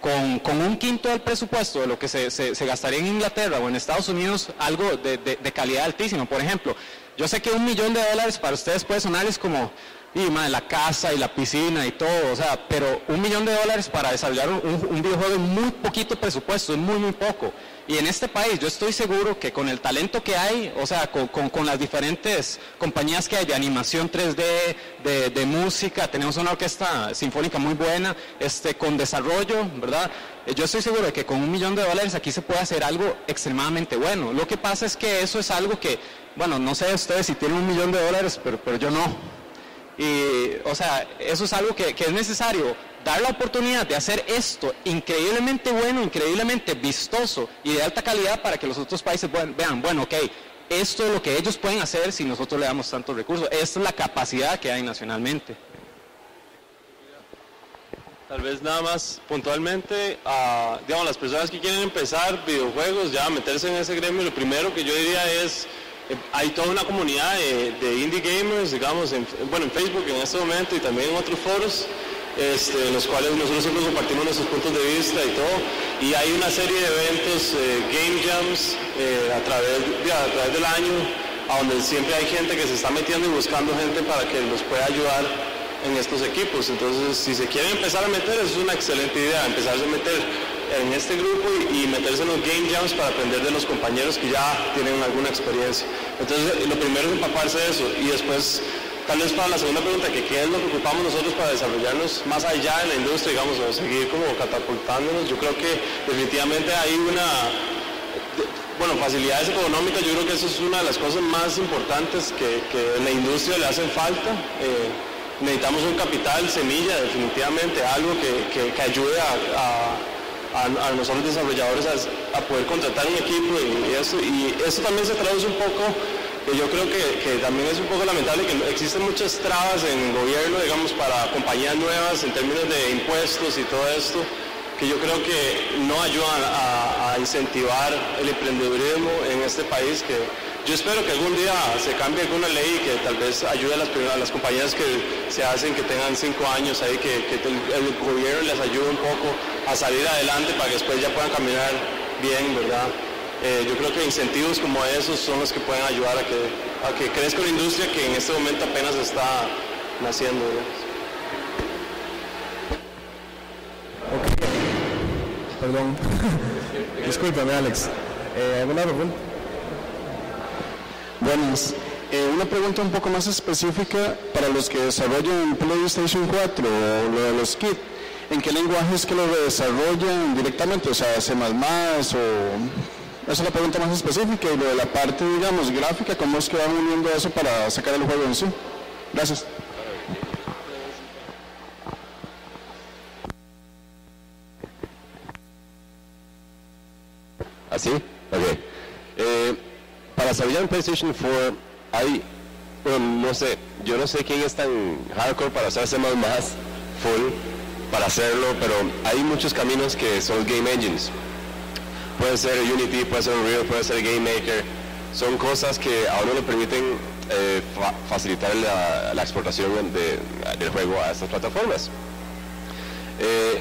con, un quinto del presupuesto de lo que se, gastaría en Inglaterra o en Estados Unidos algo de, de calidad altísima. Por ejemplo, yo sé que un millón de dólares para ustedes puede sonarles como y la casa y la piscina y todo, o sea, pero un millón de dólares para desarrollar un, videojuego es muy poquito presupuesto, es muy, muy poco. Y en este país yo estoy seguro que con el talento que hay, o sea, con, las diferentes compañías que hay de animación 3D, de, música, tenemos una orquesta sinfónica muy buena, este, con desarrollo, ¿verdad? Eh, yo estoy seguro de que con un millón de dólares aquí se puede hacer algo extremadamente bueno. Lo que pasa es que eso es algo que, bueno, no sé ustedes si tienen un millón de dólares, pero, pero yo no. Y, o sea, eso es algo que, es necesario, dar la oportunidad de hacer esto increíblemente bueno, increíblemente vistoso y de alta calidad para que los otros países vean, bueno, ok, esto es lo que ellos pueden hacer si nosotros le damos tantos recursos. Esta es la capacidad que hay nacionalmente. Tal vez nada más puntualmente, a, digamos, las personas que quieren empezar videojuegos, ya meterse en ese gremio, lo primero que yo diría es hay toda una comunidad de, indie gamers, digamos, en, bueno, en Facebook en este momento y también en otros foros, este, en los cuales nosotros siempre compartimos nuestros puntos de vista y todo. Y hay una serie de eventos, eh, game jams, eh, a, través, del año, donde siempre hay gente que se está metiendo y buscando gente para que nos pueda ayudar en estos equipos. Entonces, si se quieren empezar a meter, es una excelente idea, empezarse a meter en este grupo y, meterse en los game jams para aprender de los compañeros que ya tienen alguna experiencia. Entonces, lo primero es empaparse de eso y después, tal vez para la segunda pregunta, que qué es lo que ocupamos nosotros para desarrollarnos más allá en la industria, digamos, o seguir como catapultándonos, yo creo que definitivamente hay una bueno, facilidades económicas, yo creo que eso es una de las cosas más importantes que, que en la industria le hacen falta. Eh, necesitamos un capital semilla, definitivamente, algo que, que, ayude a a, nosotros desarrolladores a, poder contratar un equipo y, eso, y eso también se traduce un poco, que yo creo que, también es un poco lamentable que existen muchas trabas en el gobierno, digamos, para compañías nuevas en términos de impuestos y todo esto, que yo creo que no ayudan a, a incentivar el emprendedurismo en este país que yo espero que algún día se cambie alguna ley que tal vez ayude a las, a las compañías que se hacen, que tengan cinco años ahí, que, el, gobierno les ayude un poco a salir adelante para que después ya puedan caminar bien, ¿verdad? Eh, yo creo que incentivos como esos son los que pueden ayudar a que, crezca una industria que en este momento apenas está naciendo. Perdón. [laughs] Discúlpame, Alex. Eh, ¿Alguna pregunta? Buenas. Eh, una pregunta un poco más específica para los que desarrollan PlayStation 4 o lo de los kits. ¿En qué lenguajes que lo desarrollan directamente? O sea, C++ o... Esa es la pregunta más específica y lo de la parte, digamos, gráfica, ¿cómo es que van uniendo eso para sacar el juego en sí? Gracias. ¿Así? Ok. Eh, para desarrollar en PlayStation 4 hay, no sé, yo no sé quién es tan hardcore para hacerse más más full para hacerlo, pero hay muchos caminos que son game engines. Puede ser Unity, puede ser Unreal, puede ser Game Maker. Son cosas que a uno le permiten eh, facilitar la, exportación del juego a estas plataformas. Eh,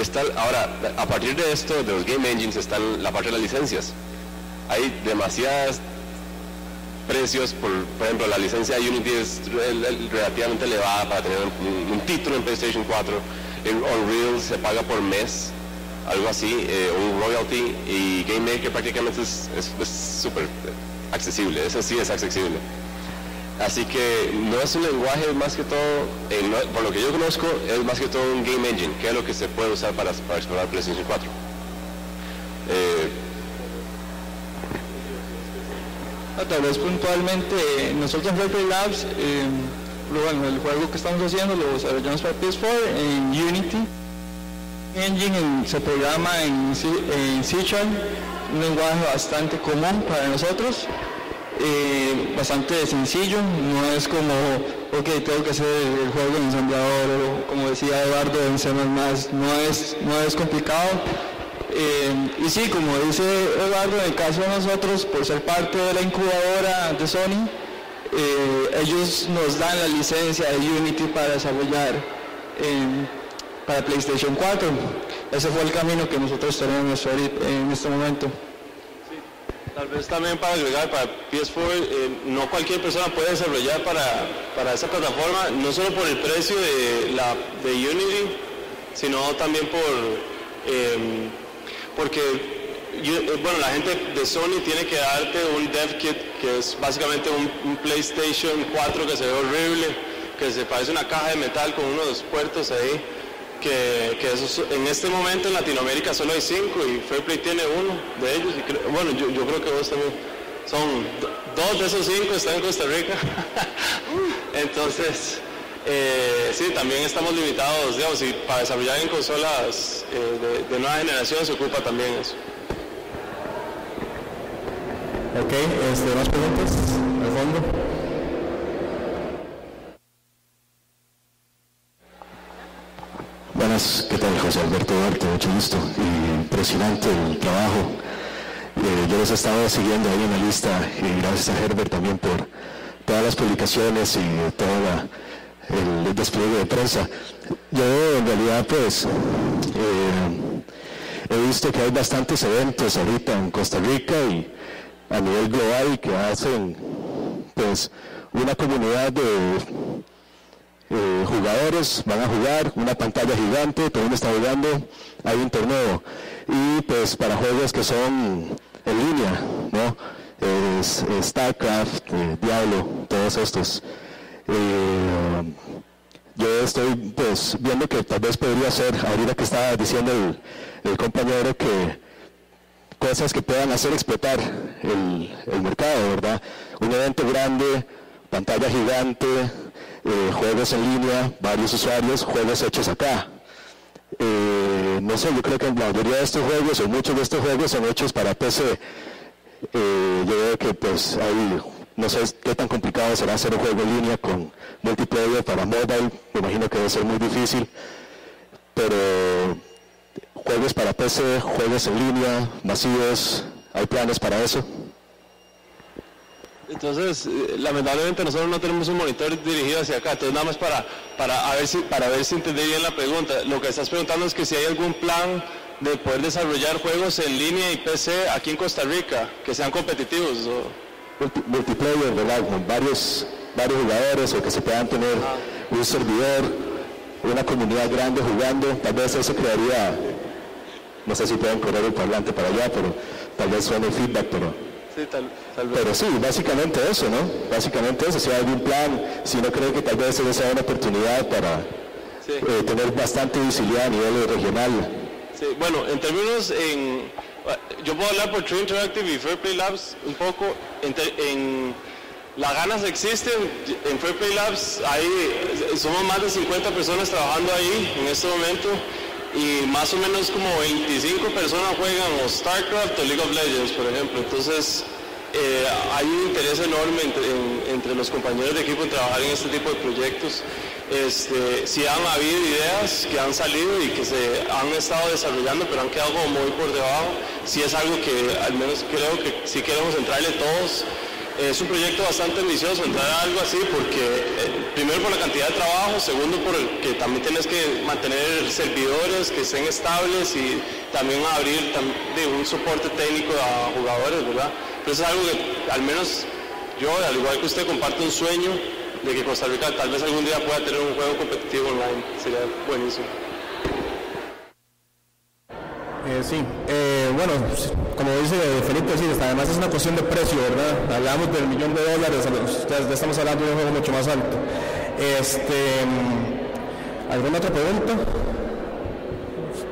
está, ahora, a partir de esto, de los game engines, están la parte de las licencias. Hay demasiadas precios, por, ejemplo, la licencia de Unity es relativamente elevada para tener un, título en PlayStation 4. En Unreal se paga por mes, algo así, eh, un royalty, y Game Maker prácticamente es súper accesible, eso sí es accesible. Así que no es un lenguaje más que todo, eh, por lo que yo conozco, es más que todo un game engine, que es lo que se puede usar para, para explorar PlayStation 4. Tal vez puntualmente, nosotros en Red Labs, eh, bueno, el juego que estamos haciendo lo desarrollamos para PS4 en Unity. Engine se programa en, en C un lenguaje bastante común para nosotros, eh, bastante sencillo, no es como, ok, tengo que hacer el juego en ensamblador, o como decía Eduardo, en C++, no es, no es complicado, Eh, y sí, como dice Eduardo, en el caso de nosotros, por ser parte de la incubadora de Sony, eh, ellos nos dan la licencia de Unity para desarrollar para PlayStation 4. Ese fue el camino que nosotros tenemos en este momento. Tal vez también para agregar, para PS4, eh, no cualquier persona puede desarrollar para, para esa plataforma, no solo por el precio de, la, de Unity, sino también por, em, porque eh, bueno, la gente de Sony tiene que darte un dev kit que es básicamente un, PlayStation 4 que se ve horrible, que se parece una caja de metal con unos puertos ahí que, en este momento en Latinoamérica solo hay cinco y Fairplay tiene uno de ellos. Y bueno, yo, creo que vos también. Son dos de esos cinco están en Costa Rica. [laughs] Entonces, eh, sí, también estamos limitados, digamos, y para desarrollar en consolas eh, de, nueva generación se ocupa también eso. Ok, este, ¿más preguntas? Al fondo. ¿qué tal? José Alberto Duarte, mucho gusto. impresionante el trabajo. Eh, yo los he estado siguiendo ahí en la lista y gracias a Herbert también por todas las publicaciones y todo el, despliegue de prensa. Yo en realidad pues eh, he visto que hay bastantes eventos ahorita en Costa Rica y a nivel global que hacen pues una comunidad de eh, jugadores van a jugar, una pantalla gigante, todo el mundo está jugando, hay un torneo. Y pues para juegos que son en línea, ¿no? StarCraft, eh, Diablo, todos estos. Eh, yo estoy pues viendo que tal vez podría ser, ahorita que estaba diciendo el, compañero que cosas que puedan hacer explotar el, el mercado, ¿verdad? Un evento grande, pantalla gigante, eh, juegos en línea, varios usuarios, juegos hechos acá. Eh, no sé, yo creo que la mayoría de estos juegos, o muchos de estos juegos son hechos para PC. Eh, yo veo que pues ahí, no sé qué tan complicado será hacer un juego en línea con multiplayer para mobile, me imagino que debe ser muy difícil, pero juegos para PC, juegos en línea, masivos, ¿hay planes para eso? Entonces, eh, lamentablemente nosotros no tenemos un monitor dirigido hacia acá, entonces nada más para, para, ver si, para ver si entendí bien la pregunta. Lo que estás preguntando es que si hay algún plan de poder desarrollar juegos en línea y PC aquí en Costa Rica, que sean competitivos. Multiplayer, ¿verdad? Con varios, varios jugadores o que se puedan tener un servidor, una comunidad grande jugando, tal vez eso crearía, no sé si pueden correr el parlante para allá, pero tal vez suene feedback, pero pero sí, básicamente eso, ¿no? Básicamente eso, si hay algún plan, si no creo que tal vez esa sea una oportunidad para eh, tener bastante visibilidad a nivel regional. Sí, bueno, en términos, en, yo puedo hablar por True Interactive y Fair Play Labs un poco, en, las ganas existen, en Fair Play Labs hay, somos más de 50 personas trabajando ahí en este momento. Y más o menos como 25 personas juegan o StarCraft o League of Legends, por ejemplo. Entonces, eh, hay un interés enorme entre, los compañeros de equipo en trabajar en este tipo de proyectos. Este, si han habido ideas que han salido y que se han estado desarrollando, pero han quedado como muy por debajo, si es algo que al menos creo que si queremos entrarle todos es un proyecto bastante ambicioso entrar a algo así porque eh, primero por la cantidad de trabajo, segundo por el que también tienes que mantener servidores que estén estables y también abrir de un soporte técnico a jugadores, ¿verdad? Pero es algo que al menos yo, al igual que usted, comparto un sueño de que Costa Rica tal vez algún día pueda tener un juego competitivo online. Sería buenísimo. Eh, sí, eh, bueno, como dice Felipe, sí, además es una cuestión de precio, ¿verdad? Hablamos del millón de dólares, ya estamos hablando de un juego mucho más alto. Este, ¿Alguna otra pregunta?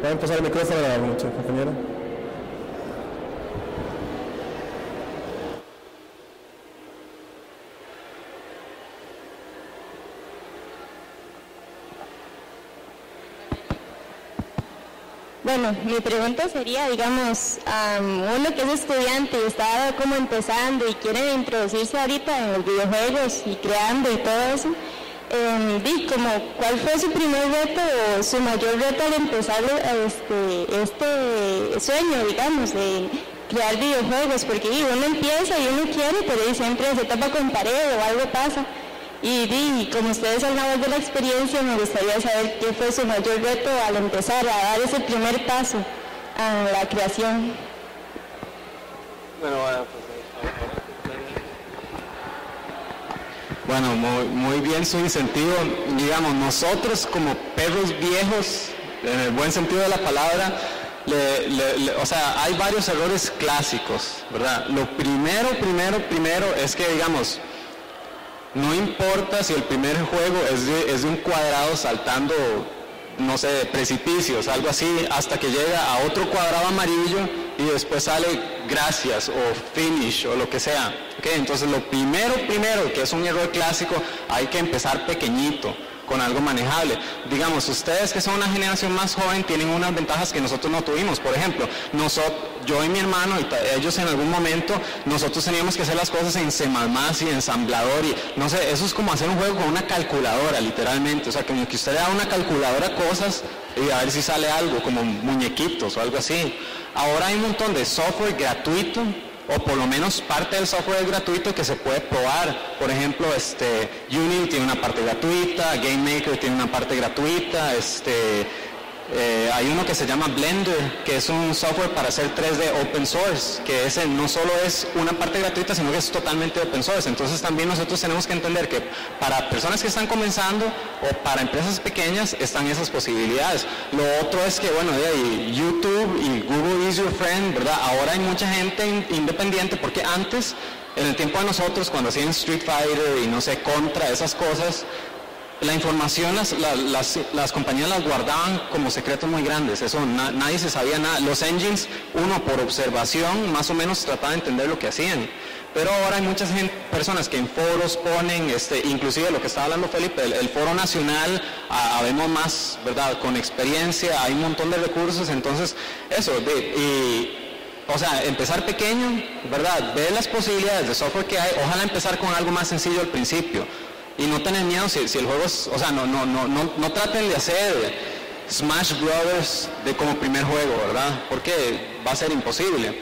¿Pueden pasar el micrófono a la compañera? Bueno, mi pregunta sería, digamos, uno que es estudiante y está como empezando y quiere introducirse ahorita en los videojuegos y creando y todo eso, eh, vi como cuál fue su primer reto o su mayor reto al empezar este, este sueño, digamos, de crear videojuegos, porque uno empieza y uno quiere, pero siempre se tapa con pared o algo pasa. Y, como ustedes voz de la experiencia, me gustaría saber qué fue su mayor reto al empezar a dar ese primer paso a la creación. Bueno, Bueno, muy, bien su incentivo. Digamos, nosotros como perros viejos, en el buen sentido de la palabra, o sea, hay varios errores clásicos, ¿verdad? Lo primero, primero, primero es que, digamos, no importa si el primer juego es de, es de un cuadrado saltando, no sé, precipicios, algo así, hasta que llega a otro cuadrado amarillo y después sale gracias o finish o lo que sea. ¿okay? Entonces lo primero, primero, que es un error clásico, hay que empezar pequeñito con algo manejable. Digamos, ustedes que son una generación más joven tienen unas ventajas que nosotros no tuvimos. Por ejemplo, nosotros, yo y mi hermano, y ellos en algún momento, nosotros teníamos que hacer las cosas en C++ y ensamblador y no sé, eso es como hacer un juego con una calculadora, literalmente. O sea, como que usted le da una calculadora cosas y a ver si sale algo, como muñequitos o algo así. Ahora hay un montón de software gratuito o por lo menos parte del software es gratuito que se puede probar. Por ejemplo, este, Unity tiene una parte gratuita, GameMaker tiene una parte gratuita, este, eh, hay uno que se llama Blender, que es un software para hacer 3D open source, que ese no solo es una parte gratuita, sino que es totalmente open source. Entonces también nosotros tenemos que entender que para personas que están comenzando o para empresas pequeñas están esas posibilidades. Lo otro es que, bueno, YouTube y Google is your friend, ¿verdad? Ahora hay mucha gente independiente porque antes, en el tiempo de nosotros, cuando hacían Street Fighter y no sé, contra esas cosas, la información las, las, compañías las guardaban como secretos muy grandes, eso nadie se sabía nada. Los engines, uno por observación, más o menos trataba de entender lo que hacían. Pero ahora hay muchas personas que en foros ponen, este, inclusive lo que estaba hablando Felipe, el, foro nacional, habemos más, ¿verdad? Con experiencia, hay un montón de recursos, entonces eso, de, o sea, empezar pequeño, ¿verdad? Ver las posibilidades de software que hay, ojalá empezar con algo más sencillo al principio y no tener miedo si, el juego es, o sea, no, no, no, no, no traten de hacer Smash Brothers de como primer juego, ¿verdad? Porque va a ser imposible.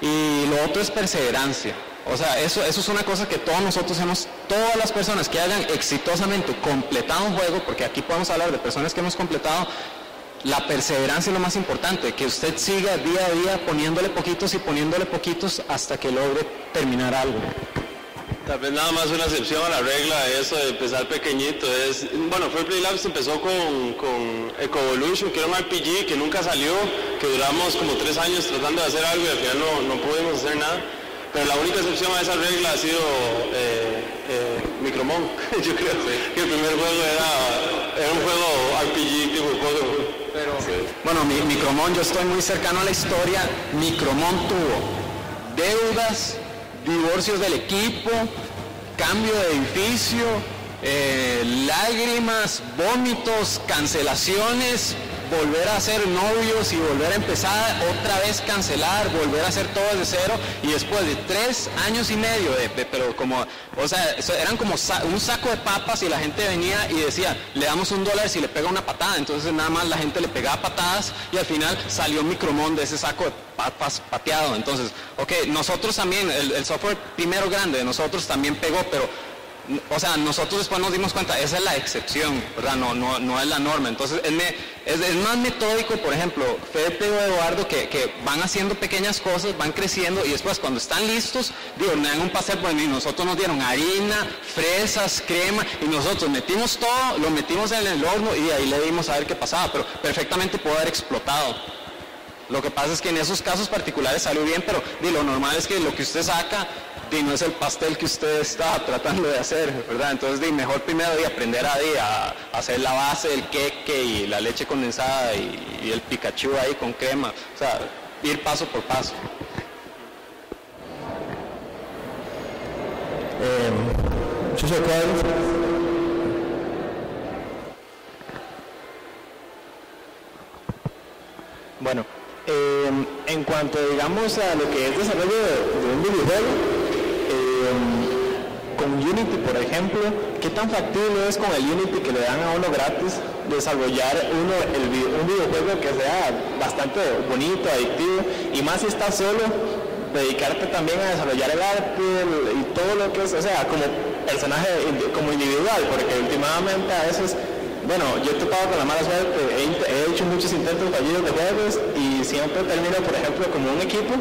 Y lo otro es perseverancia. O sea, eso, eso es una cosa que todos nosotros hemos, todas las personas que hayan exitosamente completado un juego, porque aquí podemos hablar de personas que hemos completado, la perseverancia es lo más importante, que usted siga día a día poniéndole poquitos y poniéndole poquitos hasta que logre terminar algo. Tal vez nada más una excepción a la regla de eso de empezar pequeñito. Es, bueno, Fair Labs empezó con, con Eco Evolution, que era un RPG que nunca salió, que duramos como tres años tratando de hacer algo y al final no, no pudimos hacer nada. Pero la única excepción a esa regla ha sido eh, eh, Micromon. [laughs] Yo creo que el primer juego era, era un juego RPG tipo juego. Pero, Bueno, mi, Micromon, yo estoy muy cercano a la historia. Micromon tuvo deudas divorcios del equipo, cambio de edificio, eh, lágrimas, vómitos, cancelaciones, volver a ser novios y volver a empezar otra vez cancelar, volver a hacer todo desde cero y después de tres años y medio, de, pero como, o sea, eran como un saco de papas y la gente venía y decía, le damos un dólar si le pega una patada, entonces nada más la gente le pegaba patadas y al final salió micromón de ese saco de papas pateado, entonces, ok, nosotros también, el, el software primero grande de nosotros también pegó, pero o sea, nosotros después nos dimos cuenta, esa es la excepción. No, no, no es la norma. Entonces, es, más metódico, por ejemplo, Fede o Eduardo, que, van haciendo pequeñas cosas, van creciendo y después cuando están listos, digo, me dan un paseo, pues, y nosotros nos dieron harina, fresas, crema, y nosotros metimos todo, lo metimos en el horno y ahí le dimos a ver qué pasaba, pero perfectamente pudo haber explotado. Lo que pasa es que en esos casos particulares salió bien, pero lo normal es que lo que usted saca y no es el pastel que usted está tratando de hacer, ¿verdad? Entonces, di, mejor primero de aprender a, a, hacer la base del queque y la leche condensada y, el Pikachu ahí con crema, o sea, ir paso por paso. Eh, bueno, eh, en cuanto digamos a lo que es desarrollo de un videojuego, con Unity, por ejemplo, ¿qué tan factible es con el Unity que le dan a uno gratis desarrollar uno un videojuego que sea bastante bonito, adictivo, y más si estás solo, dedicarte también a desarrollar el arte y todo lo que es, o sea, como personaje como individual, porque últimamente a veces bueno, yo he tocado con la mala suerte, he, hecho muchos intentos fallidos de juegos y siempre termino, por ejemplo, como un equipo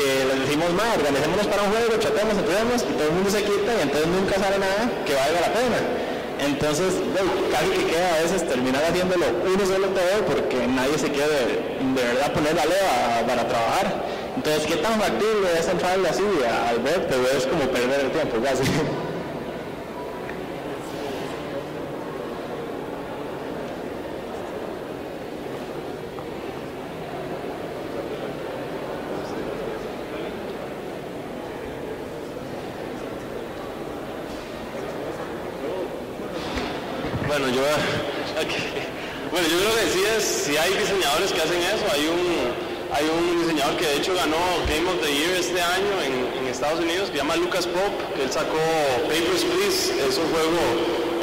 que les decimos, más, organizémonos para un juego, chatemos, entrenemos y todo el mundo se quita y entonces nunca sale nada que valga la pena. Entonces, casi que queda a veces terminar haciéndolo uno solo todo porque nadie se quiere de verdad poner la leva para trabajar. Entonces, ¿qué tan factible es entrarle así al web? Pero es como perder el tiempo casi. Bueno, yo, bueno, yo sí es, si hay diseñadores que hacen eso, hay un, hay un diseñador que de hecho ganó Game of the Year este año en, Estados Unidos, que se llama Lucas Pope, que él sacó Papers, Please, es un juego,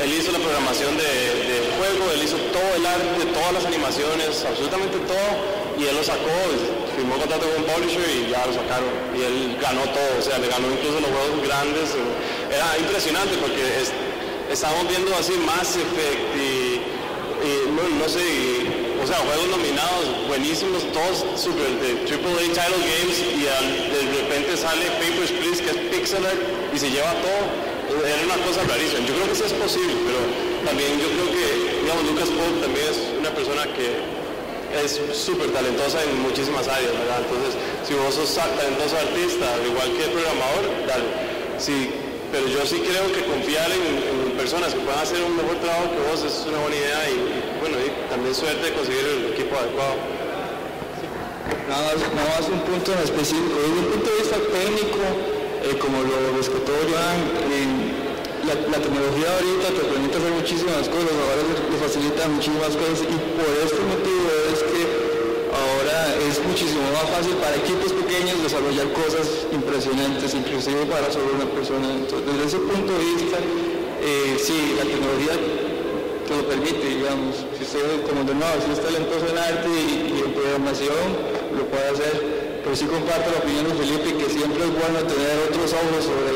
él hizo la programación del juego, él hizo todo el arte, todas las animaciones, absolutamente todo, y él lo sacó, firmó contrato con un publisher y ya lo sacaron, y él ganó todo, o sea, le ganó incluso los juegos grandes, era impresionante porque es, estamos viendo así Mass Effect y, no, sé, o sea, juegos nominados buenísimos, todos super de AAA title games y de repente sale Papers, Please, que es pixel art y se lleva todo. Era una cosa rarísima. Yo creo que sí es posible, pero también yo creo que, digamos, Lucas Pope también es una persona que es súper talentosa en muchísimas áreas, ¿verdad? Entonces, si vos sos talentoso artista, igual que programador, dale. Pero yo sí creo que confiar en, personas que puedan hacer un mejor trabajo que vos es una buena idea y, bueno, y también suerte de conseguir el equipo adecuado. Nada más, un punto en específico, desde un punto de vista técnico, eh, como lo rescató Joan, la, la, tecnología ahorita te permite hacer muchísimas cosas, ahora te facilita muchísimas cosas y por este motivo es que ahora es muchísimo más fácil para equipos pequeños desarrollar cosas impresionantes, inclusive para solo una persona. Entonces, desde ese punto de vista, eh, sí, la tecnología te lo permite, digamos. Si usted, como de nuevo, si es talentoso en arte y, en programación, lo puede hacer. Pero sí comparto la opinión de Felipe que siempre es bueno tener otros ojos sobre,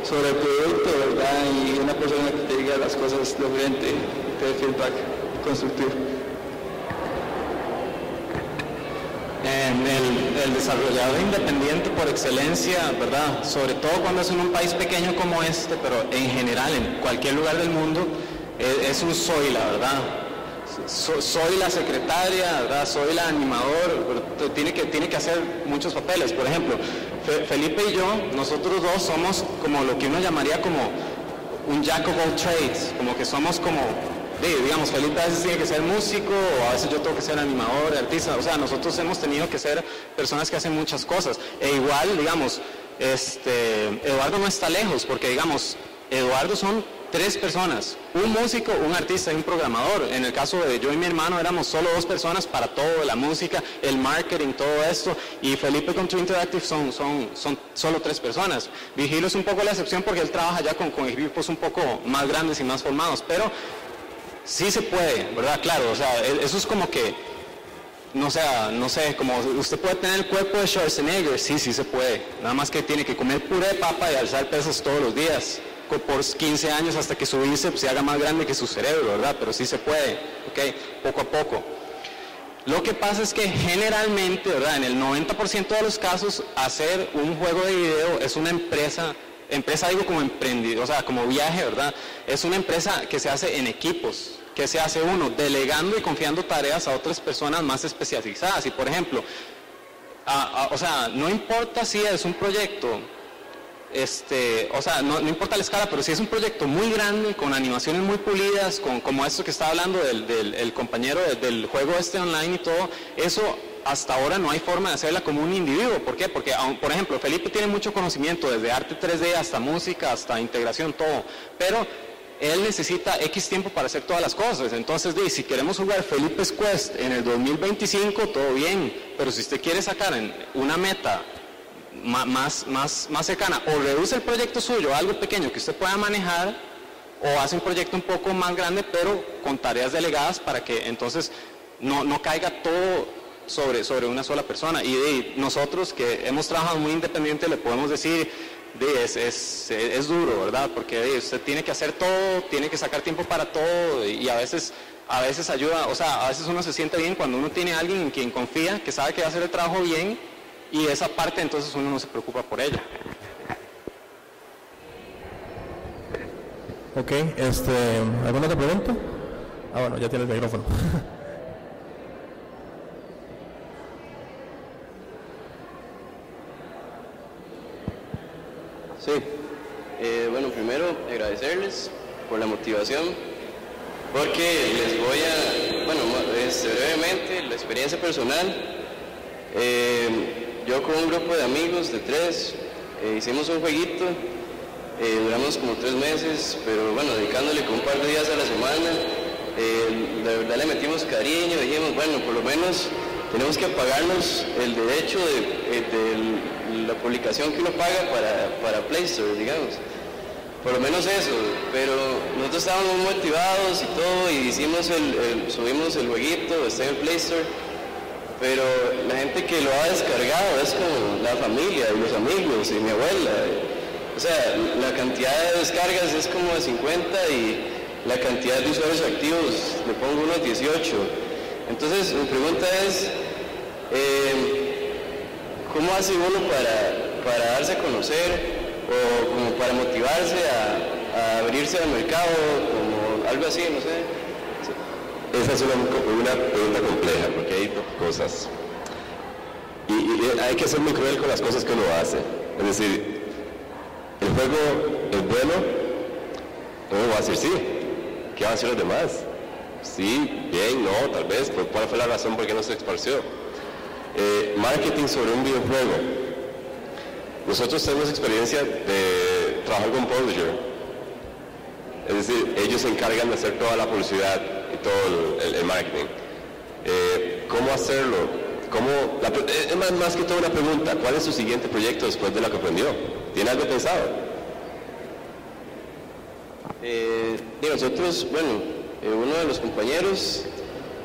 sobre el producto, ¿verdad? Y una persona que te diga las cosas de frente, te dé feedback constructivo. el, desarrollador independiente por excelencia, ¿verdad? Sobre todo cuando es en un país pequeño como este, pero en general, en cualquier lugar del mundo, es, un soy la ¿verdad? soy la secretaria. Soy la animador, tiene que, tiene que hacer muchos papeles. Por ejemplo, Felipe y yo, nosotros dos somos como lo que uno llamaría como un jack of all trades, como que somos como digamos, Felipe a veces tiene que ser músico, o a veces yo tengo que ser animador, artista, o sea, nosotros hemos tenido que ser personas que hacen muchas cosas. E igual, digamos, este, Eduardo no está lejos, porque digamos, Eduardo son tres personas, un músico, un artista y un programador. En el caso de yo y mi hermano éramos solo dos personas para todo, la música, el marketing, todo esto. Y Felipe con True Interactive son, son, son solo tres personas. Vigilo es un poco la excepción porque él trabaja ya con, con equipos un poco más grandes y más formados. Pero sí se puede, ¿verdad? Claro, o sea, e, eso es como que, no sea, no sé, como usted puede tener el cuerpo de Schwarzenegger, sí, sí se puede. Nada más que tiene que comer puré de papa y alzar pesas todos los días, por 15 años hasta que su bíceps se haga más grande que su cerebro, ¿verdad? Pero sí se puede, ¿ok? Poco a poco. Lo que pasa es que generalmente, ¿verdad? En el 90% de los casos, hacer un juego de video es una empresa empresa digo como emprendido, o sea, como viaje, ¿verdad? Es una empresa que se hace en equipos, que se hace uno delegando y confiando tareas a otras personas más especializadas. Y por ejemplo, o sea, no importa si es un proyecto, este, o sea, no, importa la escala, pero si es un proyecto muy grande, con animaciones muy pulidas, con, como esto que estaba hablando del, compañero del juego este online y todo, eso hasta ahora no hay forma de hacerla como un individuo. ¿Por qué? Porque, por ejemplo, Felipe tiene mucho conocimiento desde arte 3D hasta música, hasta integración, todo. Pero él necesita X tiempo para hacer todas las cosas. Entonces, si queremos jugar Felipe's Quest en el 2025, todo bien. Pero si usted quiere sacar una meta más, más, más cercana. O reduce el proyecto suyo a algo pequeño que usted pueda manejar, o hace un proyecto un poco más grande, pero con tareas delegadas para que entonces no, no caiga todo sobre, sobre una sola persona. Y, nosotros que hemos trabajado muy independiente le podemos decir, de, es, es, es duro, ¿verdad? Porque usted tiene que hacer todo, tiene que sacar tiempo para todo y a veces, a veces ayuda, o sea, a veces uno se siente bien cuando uno tiene alguien en quien confía, que sabe que va a hacer el trabajo bien y esa parte entonces uno no se preocupa por ella. Ok, este, ¿alguna otra pregunta? Ah, bueno, ya tiene el micrófono. [laughs] Sí, Eh, bueno, primero agradecerles por la motivación, porque les voy a, bueno, este, brevemente, la experiencia personal. Eh, yo con un grupo de amigos de tres eh, hicimos un jueguito, eh, duramos como tres meses, pero bueno, dedicándole como un par de días a la semana. Eh, la verdad le metimos cariño, dijimos, bueno, por lo menos tenemos que pagarnos el derecho de, de la publicación que uno paga para, para Play Store, digamos. Por lo menos eso, pero nosotros estábamos muy motivados y todo, y hicimos el, el- subimos el jueguito, está en el Play Store, pero la gente que lo ha descargado es como la familia y los amigos y mi abuela. O sea, la cantidad de descargas es como de 50 y la cantidad de usuarios activos le pongo unos 18. Entonces, mi pregunta es, eh, ¿cómo hace uno para, para darse a conocer o como para motivarse a, abrirse al mercado, como algo así, no sé? Esa es una, una pregunta compleja, porque hay cosas. Y, y hay que ser muy cruel con las cosas que uno hace. Es decir, el juego es bueno, uno va a decir sí. ¿Qué van a decir los demás? Sí, bien, no, tal vez, pero ¿cuál fue la razón por qué no se esparció? Eh, marketing sobre un videojuego. Nosotros tenemos experiencia de trabajar con Publisher. Es decir, ellos se encargan de hacer toda la publicidad todo el, el- el marketing. Eh, ¿Cómo hacerlo? ¿Cómo, la eh, es más, más que todo una pregunta, ¿cuál es su siguiente proyecto después de lo que aprendió? ¿Tiene algo pensado? Eh, nosotros, bueno, eh, uno de los compañeros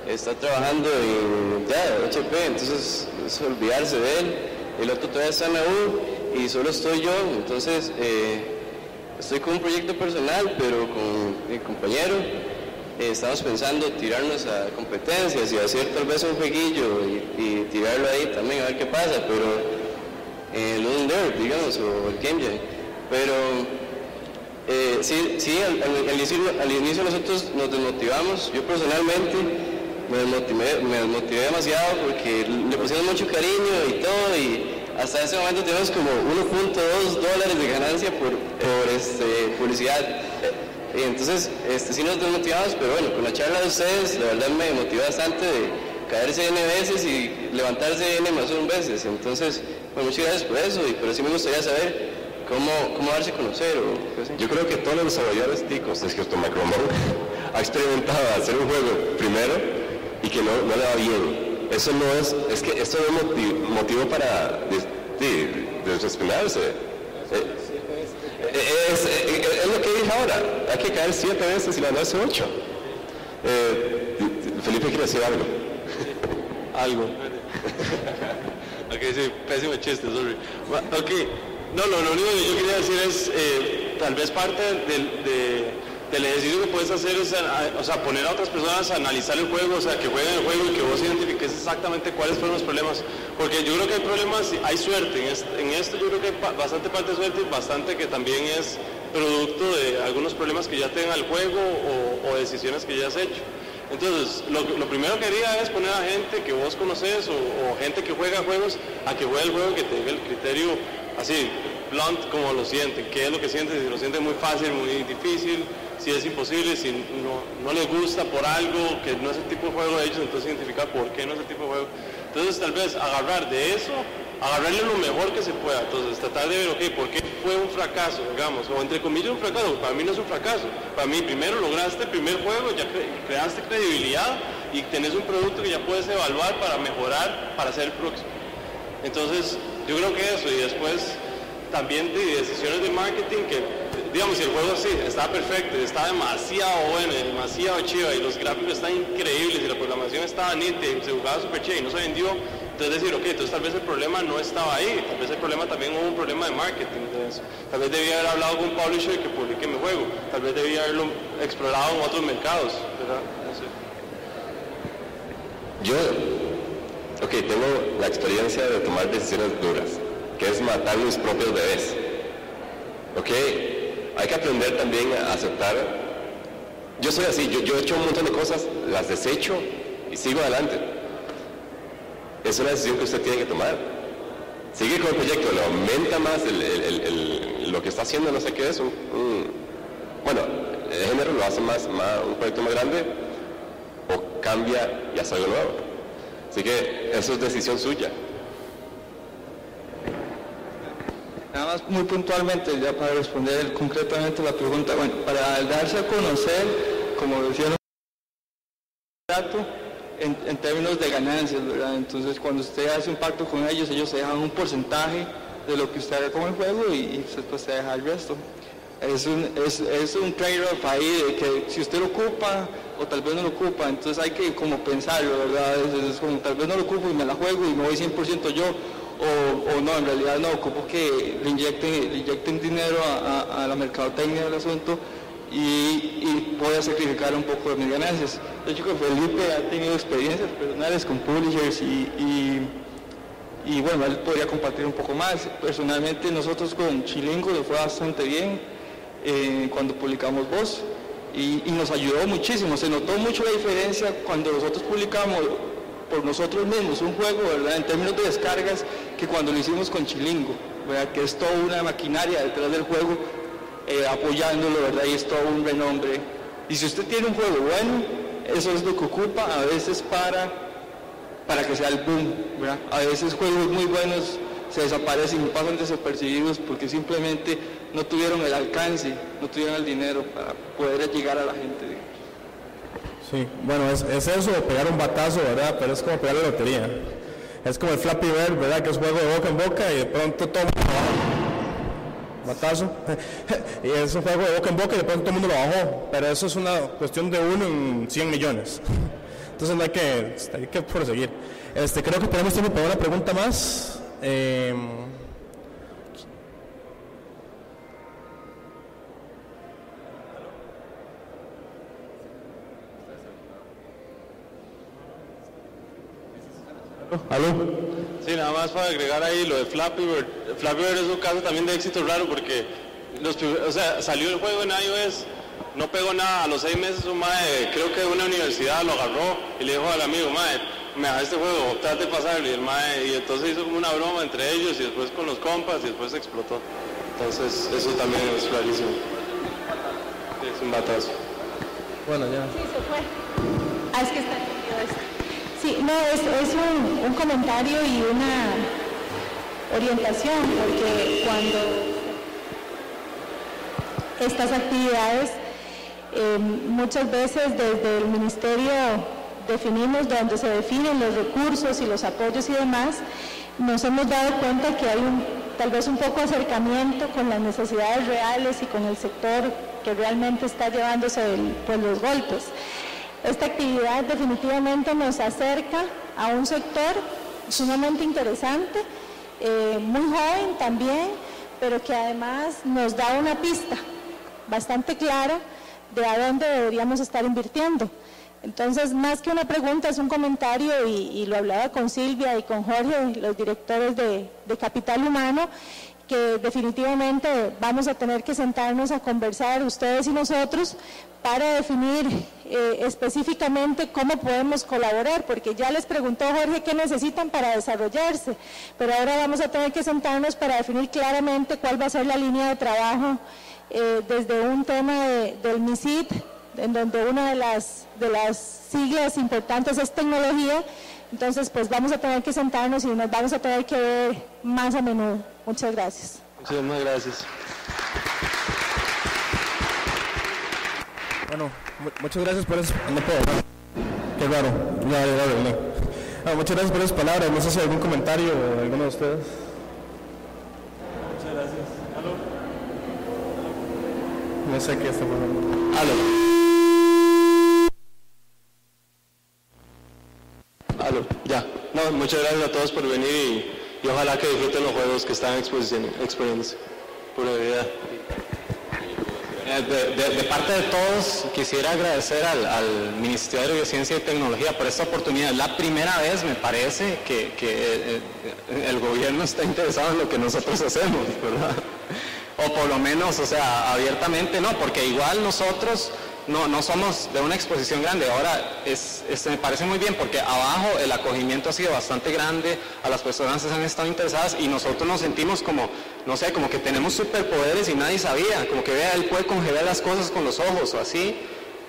está trabajando en ya, HP, entonces es olvidarse de él. El otro todavía está en la U y solo estoy yo, entonces eh, estoy con un proyecto personal, pero con mi compañero. Eh, estamos pensando tirarnos a competencias y hacer tal vez un jueguillo y, tirarlo ahí también a ver qué pasa, pero eh, el Under, digamos, o el Game Jam. Pero eh, sí, sí al inicio, al inicio nosotros nos desmotivamos. Yo personalmente me desmotivé, me desmotivé demasiado porque le pusimos mucho cariño y todo y hasta ese momento tenemos como 1.2 dólares de ganancia por, por este, publicidad. Y entonces este, sí nos desmotivamos, pero bueno, con la charla de ustedes la verdad me motivó bastante de caerse N veces y levantarse N más un veces. Entonces, bueno, muchas gracias por eso, y, pero sí me gustaría saber cómo, cómo darse a conocer o. Yo creo que todos los desarrolladores ticos, es que Macromón, [laughs] ha experimentado hacer un juego primero y que no, no le va bien. Eso no es, es que esto es motivo, para des- de- desesperarse. Eh, Es, es lo que dije ahora, hay que caer siete veces y levantarse ocho. Eh, Felipe quiere decir algo. [laughs] Algo. [laughs] ok, sí, pésimo chiste, sorry. Ok, no, no, lo único que yo quería decir es, eh, tal vez parte del, de- del ejercicio que puedes hacer es, o sea, poner a otras personas a analizar el juego, o sea, que jueguen el juego y que vos identifiques exactamente cuáles fueron los problemas. Porque yo creo que hay problemas, hay suerte, en, est- en esto yo creo que hay bastante parte de suerte y bastante que también es producto de algunos problemas que ya tenga el juego o, decisiones que ya has hecho. Entonces, lo, lo primero que haría es poner a gente que vos conoces o, gente que juega juegos a que juegue el juego que tenga el criterio así, blunt como lo sienten, qué es lo que sienten, si lo sienten muy fácil, muy difícil, si es imposible, si no, no les gusta por algo que no es el tipo de juego de ellos, entonces identificar por qué no es el tipo de juego. Entonces, tal vez agarrar de eso, agarrarle lo mejor que se pueda. Entonces, tratar de ver, ok, ¿por qué fue un fracaso, digamos? O entre comillas un fracaso, para mí no es un fracaso. Para mí, primero lograste el primer juego, ya cre- creaste credibilidad y tenés un producto que ya puedes evaluar para mejorar, para hacer el próximo. Entonces, Yo creo que eso, y después también de decisiones de marketing que, digamos, el juego sí está perfecto, está demasiado bueno, demasiado chido, y los gráficos están increíbles, y la programación estaba nítida, se jugaba súper chido, y no se vendió, entonces decir, ok, entonces tal vez el problema no estaba ahí, tal vez el problema también hubo un problema de marketing, tal vez debía haber hablado con un publisher que publique mi juego, tal vez debía haberlo explorado en otros mercados, ¿verdad? No sé. Yo, ok, tengo la experiencia de tomar decisiones duras, que es matar mis propios bebés. Ok, hay que aprender también a aceptar. Yo soy así, yo, he hecho un montón de cosas, las desecho y sigo adelante es una decisión que usted tiene que tomar. Sigue con el proyecto, le aumenta más lo que está haciendo, no sé qué es. Un, bueno, el género lo hace más, un proyecto más grande o cambia y hace algo nuevo. Así que eso es decisión suya. Nada más muy puntualmente, ya para responder concretamente la pregunta, bueno, para darse a conocer, como decía en, términos de ganancias, ¿verdad? Entonces cuando usted hace un pacto con ellos, ellos se dejan un porcentaje de lo que usted haga con el juego y, después se deja el resto. Es un, es, es un trade-off ahí de que si usted lo ocupa o tal vez no lo ocupa, entonces hay que como pensarlo, ¿verdad? Es, tal vez no lo ocupo y me la juego y me voy 100% yo, o, no, en realidad no, ocupo que le inyecten, le inyecten dinero a, a la mercadotecnia del asunto y, y voy a sacrificar un poco de mis ganancias. De hecho que Felipe ha tenido experiencias personales con publishers y, y, bueno, él podría compartir un poco más. Personalmente nosotros con Chilingo le fue bastante bien eh, cuando publicamos Voz y, y, nos ayudó muchísimo. Se notó mucho la diferencia cuando nosotros publicamos por nosotros mismos un juego, ¿verdad? En términos de descargas, que cuando lo hicimos con Chilingo, ¿verdad? Que es toda una maquinaria detrás del juego eh, apoyándolo, ¿verdad? Y es todo un renombre. Y si usted tiene un juego bueno, eso es lo que ocupa a veces para, para que sea el boom. A veces juegos muy buenos se desaparecen pasan desapercibidos porque simplemente no tuvieron el alcance, no tuvieron el dinero para poder llegar a la gente. Sí, bueno, es, es eso, pegar un batazo, ¿verdad? Pero es como pegar la lotería. Es como el Flappy Bird, ¿verdad? Que es juego de boca en boca y de pronto todo batazo. [laughs] y es un juego de boca en boca y después todo el mundo lo bajó. Pero eso es una cuestión de uno en 100 millones. [laughs] Entonces no hay que, hay que proseguir. Este, creo que tenemos tiempo para una pregunta más. Eh, ¿Aló? Sí, nada más para agregar ahí lo de Flappy Bird. Flappy Bird es un caso también de éxito raro porque los, o sea, salió el juego en iOS, no pegó nada, a los seis meses un mae, creo que de una universidad lo agarró y le dijo al amigo, mae, me da este juego, trate de pasarlo y el mae, y entonces hizo como una broma entre ellos y después con los compas y después explotó. Entonces eso también es clarísimo. Es un batazo. Bueno, ya. Sí, se fue. Ah, es que está esto. Sí, no, es, un, comentario y una orientación, porque cuando estas actividades, eh, muchas veces desde el Ministerio definimos donde se definen los recursos y los apoyos y demás, nos hemos dado cuenta que hay un, tal vez un poco acercamiento con las necesidades reales y con el sector que realmente está llevándose pues, los golpes. Esta actividad definitivamente nos acerca a un sector sumamente interesante, eh, muy joven también, pero que además nos da una pista bastante clara de a dónde deberíamos estar invirtiendo. Entonces, más que una pregunta, es un comentario y, lo hablaba con Silvia y con Jorge, los directores de, de Capital Humano, que definitivamente vamos a tener que sentarnos a conversar ustedes y nosotros para definir eh, específicamente cómo podemos colaborar, porque ya les preguntó Jorge qué necesitan para desarrollarse, pero ahora vamos a tener que sentarnos para definir claramente cuál va a ser la línea de trabajo eh, desde un tema del MISID, en donde una de las, de las siglas importantes es tecnología, entonces, pues vamos a tener que sentarnos y nos vamos a tener que ver más a menudo. Muchas gracias. Muchísimas gracias. Bueno, muchas gracias por eso. No puedo hablar. Qué raro. Ya, ya, ya, ah, muchas gracias por esas palabras. No sé si hay algún comentario de alguno de ustedes. Muchas gracias. ¿Aló? No sé qué está pasando. ¿Aló? Aló, ya. No, muchas gracias a todos por venir y, y ojalá que disfruten los juegos que están exposición- exponiéndose. Pura vida. De, de- de parte de todos, quisiera agradecer al, al Ministerio de Ciencia y Tecnología por esta oportunidad. La primera vez, me parece, que, que, eh, eh, el gobierno está interesado en lo que nosotros hacemos, ¿verdad? O por lo menos, o sea, abiertamente no, porque igual nosotros no, no somos de una exposición grande. Ahora, es, es- me parece muy bien porque abajo el acogimiento ha sido bastante grande, a las personas se han estado interesadas y nosotros nos sentimos como, no sé, como que tenemos superpoderes y nadie sabía, como que vea, él puede congelar las cosas con los ojos o así.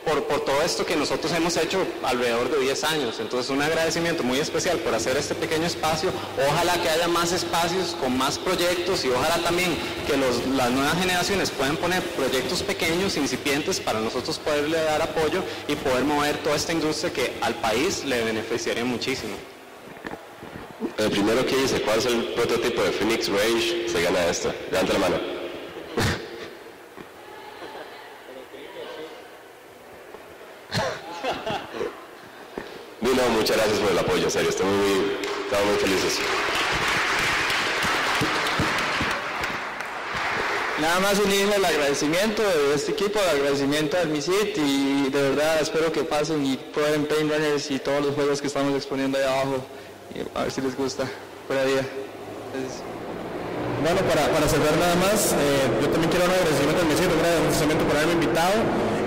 Por, todo esto que nosotros hemos hecho alrededor de 10 años. Entonces un agradecimiento muy especial por hacer este pequeño espacio. Ojalá que haya más espacios con más proyectos y ojalá también que los- las nuevas generaciones puedan poner proyectos pequeños, incipientes, para nosotros poderle dar apoyo y poder mover toda esta industria que al país le beneficiaría muchísimo. El primero que dice cuál es el prototipo de Phoenix Rage se gana esto. Levanta la mano. Dino, muchas gracias por el apoyo, serio, estamos muy, estamos muy felices. Nada más unirme al agradecimiento de este equipo, al agradecimiento al MISIT y de verdad espero que pasen y prueben Paint Runners y todos los juegos que estamos exponiendo ahí abajo a ver si les gusta. Buena día. Gracias. Bueno, para, para cerrar nada más, eh, yo también quiero un agradecimiento al Mesías, un agradecimiento por haberme invitado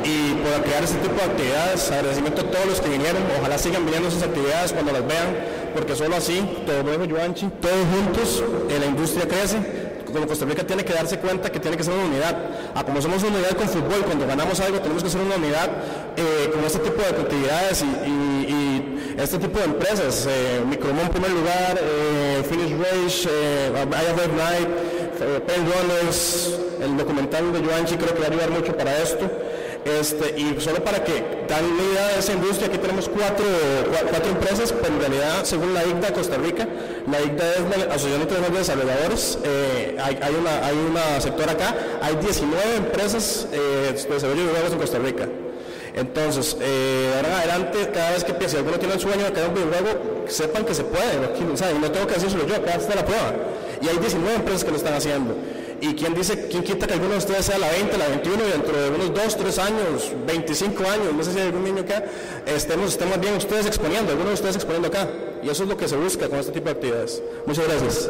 y por crear este tipo de actividades. Agradecimiento a todos los que vinieron. Ojalá sigan viniendo esas actividades cuando las vean, porque solo así, todo bueno, Yuanchi, todos juntos, eh, la industria crece. Como Costa Rica tiene que darse cuenta que tiene que ser una unidad. Ah, como somos una unidad con fútbol, cuando ganamos algo tenemos que ser una unidad eh, con este tipo de actividades y este tipo de empresas. Eh, Micromon en primer lugar, eh, Finish Rage, eh, Aya Red Night, eh, Pen el documental de Yuanchi creo que va a ayudar mucho para esto. Este, y solo para que dan idea de esa industria, aquí tenemos cuatro, cua- cuatro empresas, pero en realidad, según la ICDA de Costa Rica, la ICDA es la Asociación Internacional de Desarrolladores, eh, hay, hay una, hay una sector acá, hay 19 empresas eh, de desarrollo de en Costa Rica. Entonces, eh, ahora en adelante, cada vez que piense, alguno tiene el sueño de crear un videojuego, sepan que se puede, ¿no? O no tengo que decírselo yo, acá está la prueba. Y hay 19 empresas que lo están haciendo. ¿Y quién dice, quién quita que alguno de ustedes sea la 20, la 21 y dentro de unos 2, 3 años, 25 años, no sé si hay algún niño acá, estemos, estemos bien ustedes exponiendo, algunos de ustedes exponiendo acá. Y eso es lo que se busca con este tipo de actividades. Muchas gracias.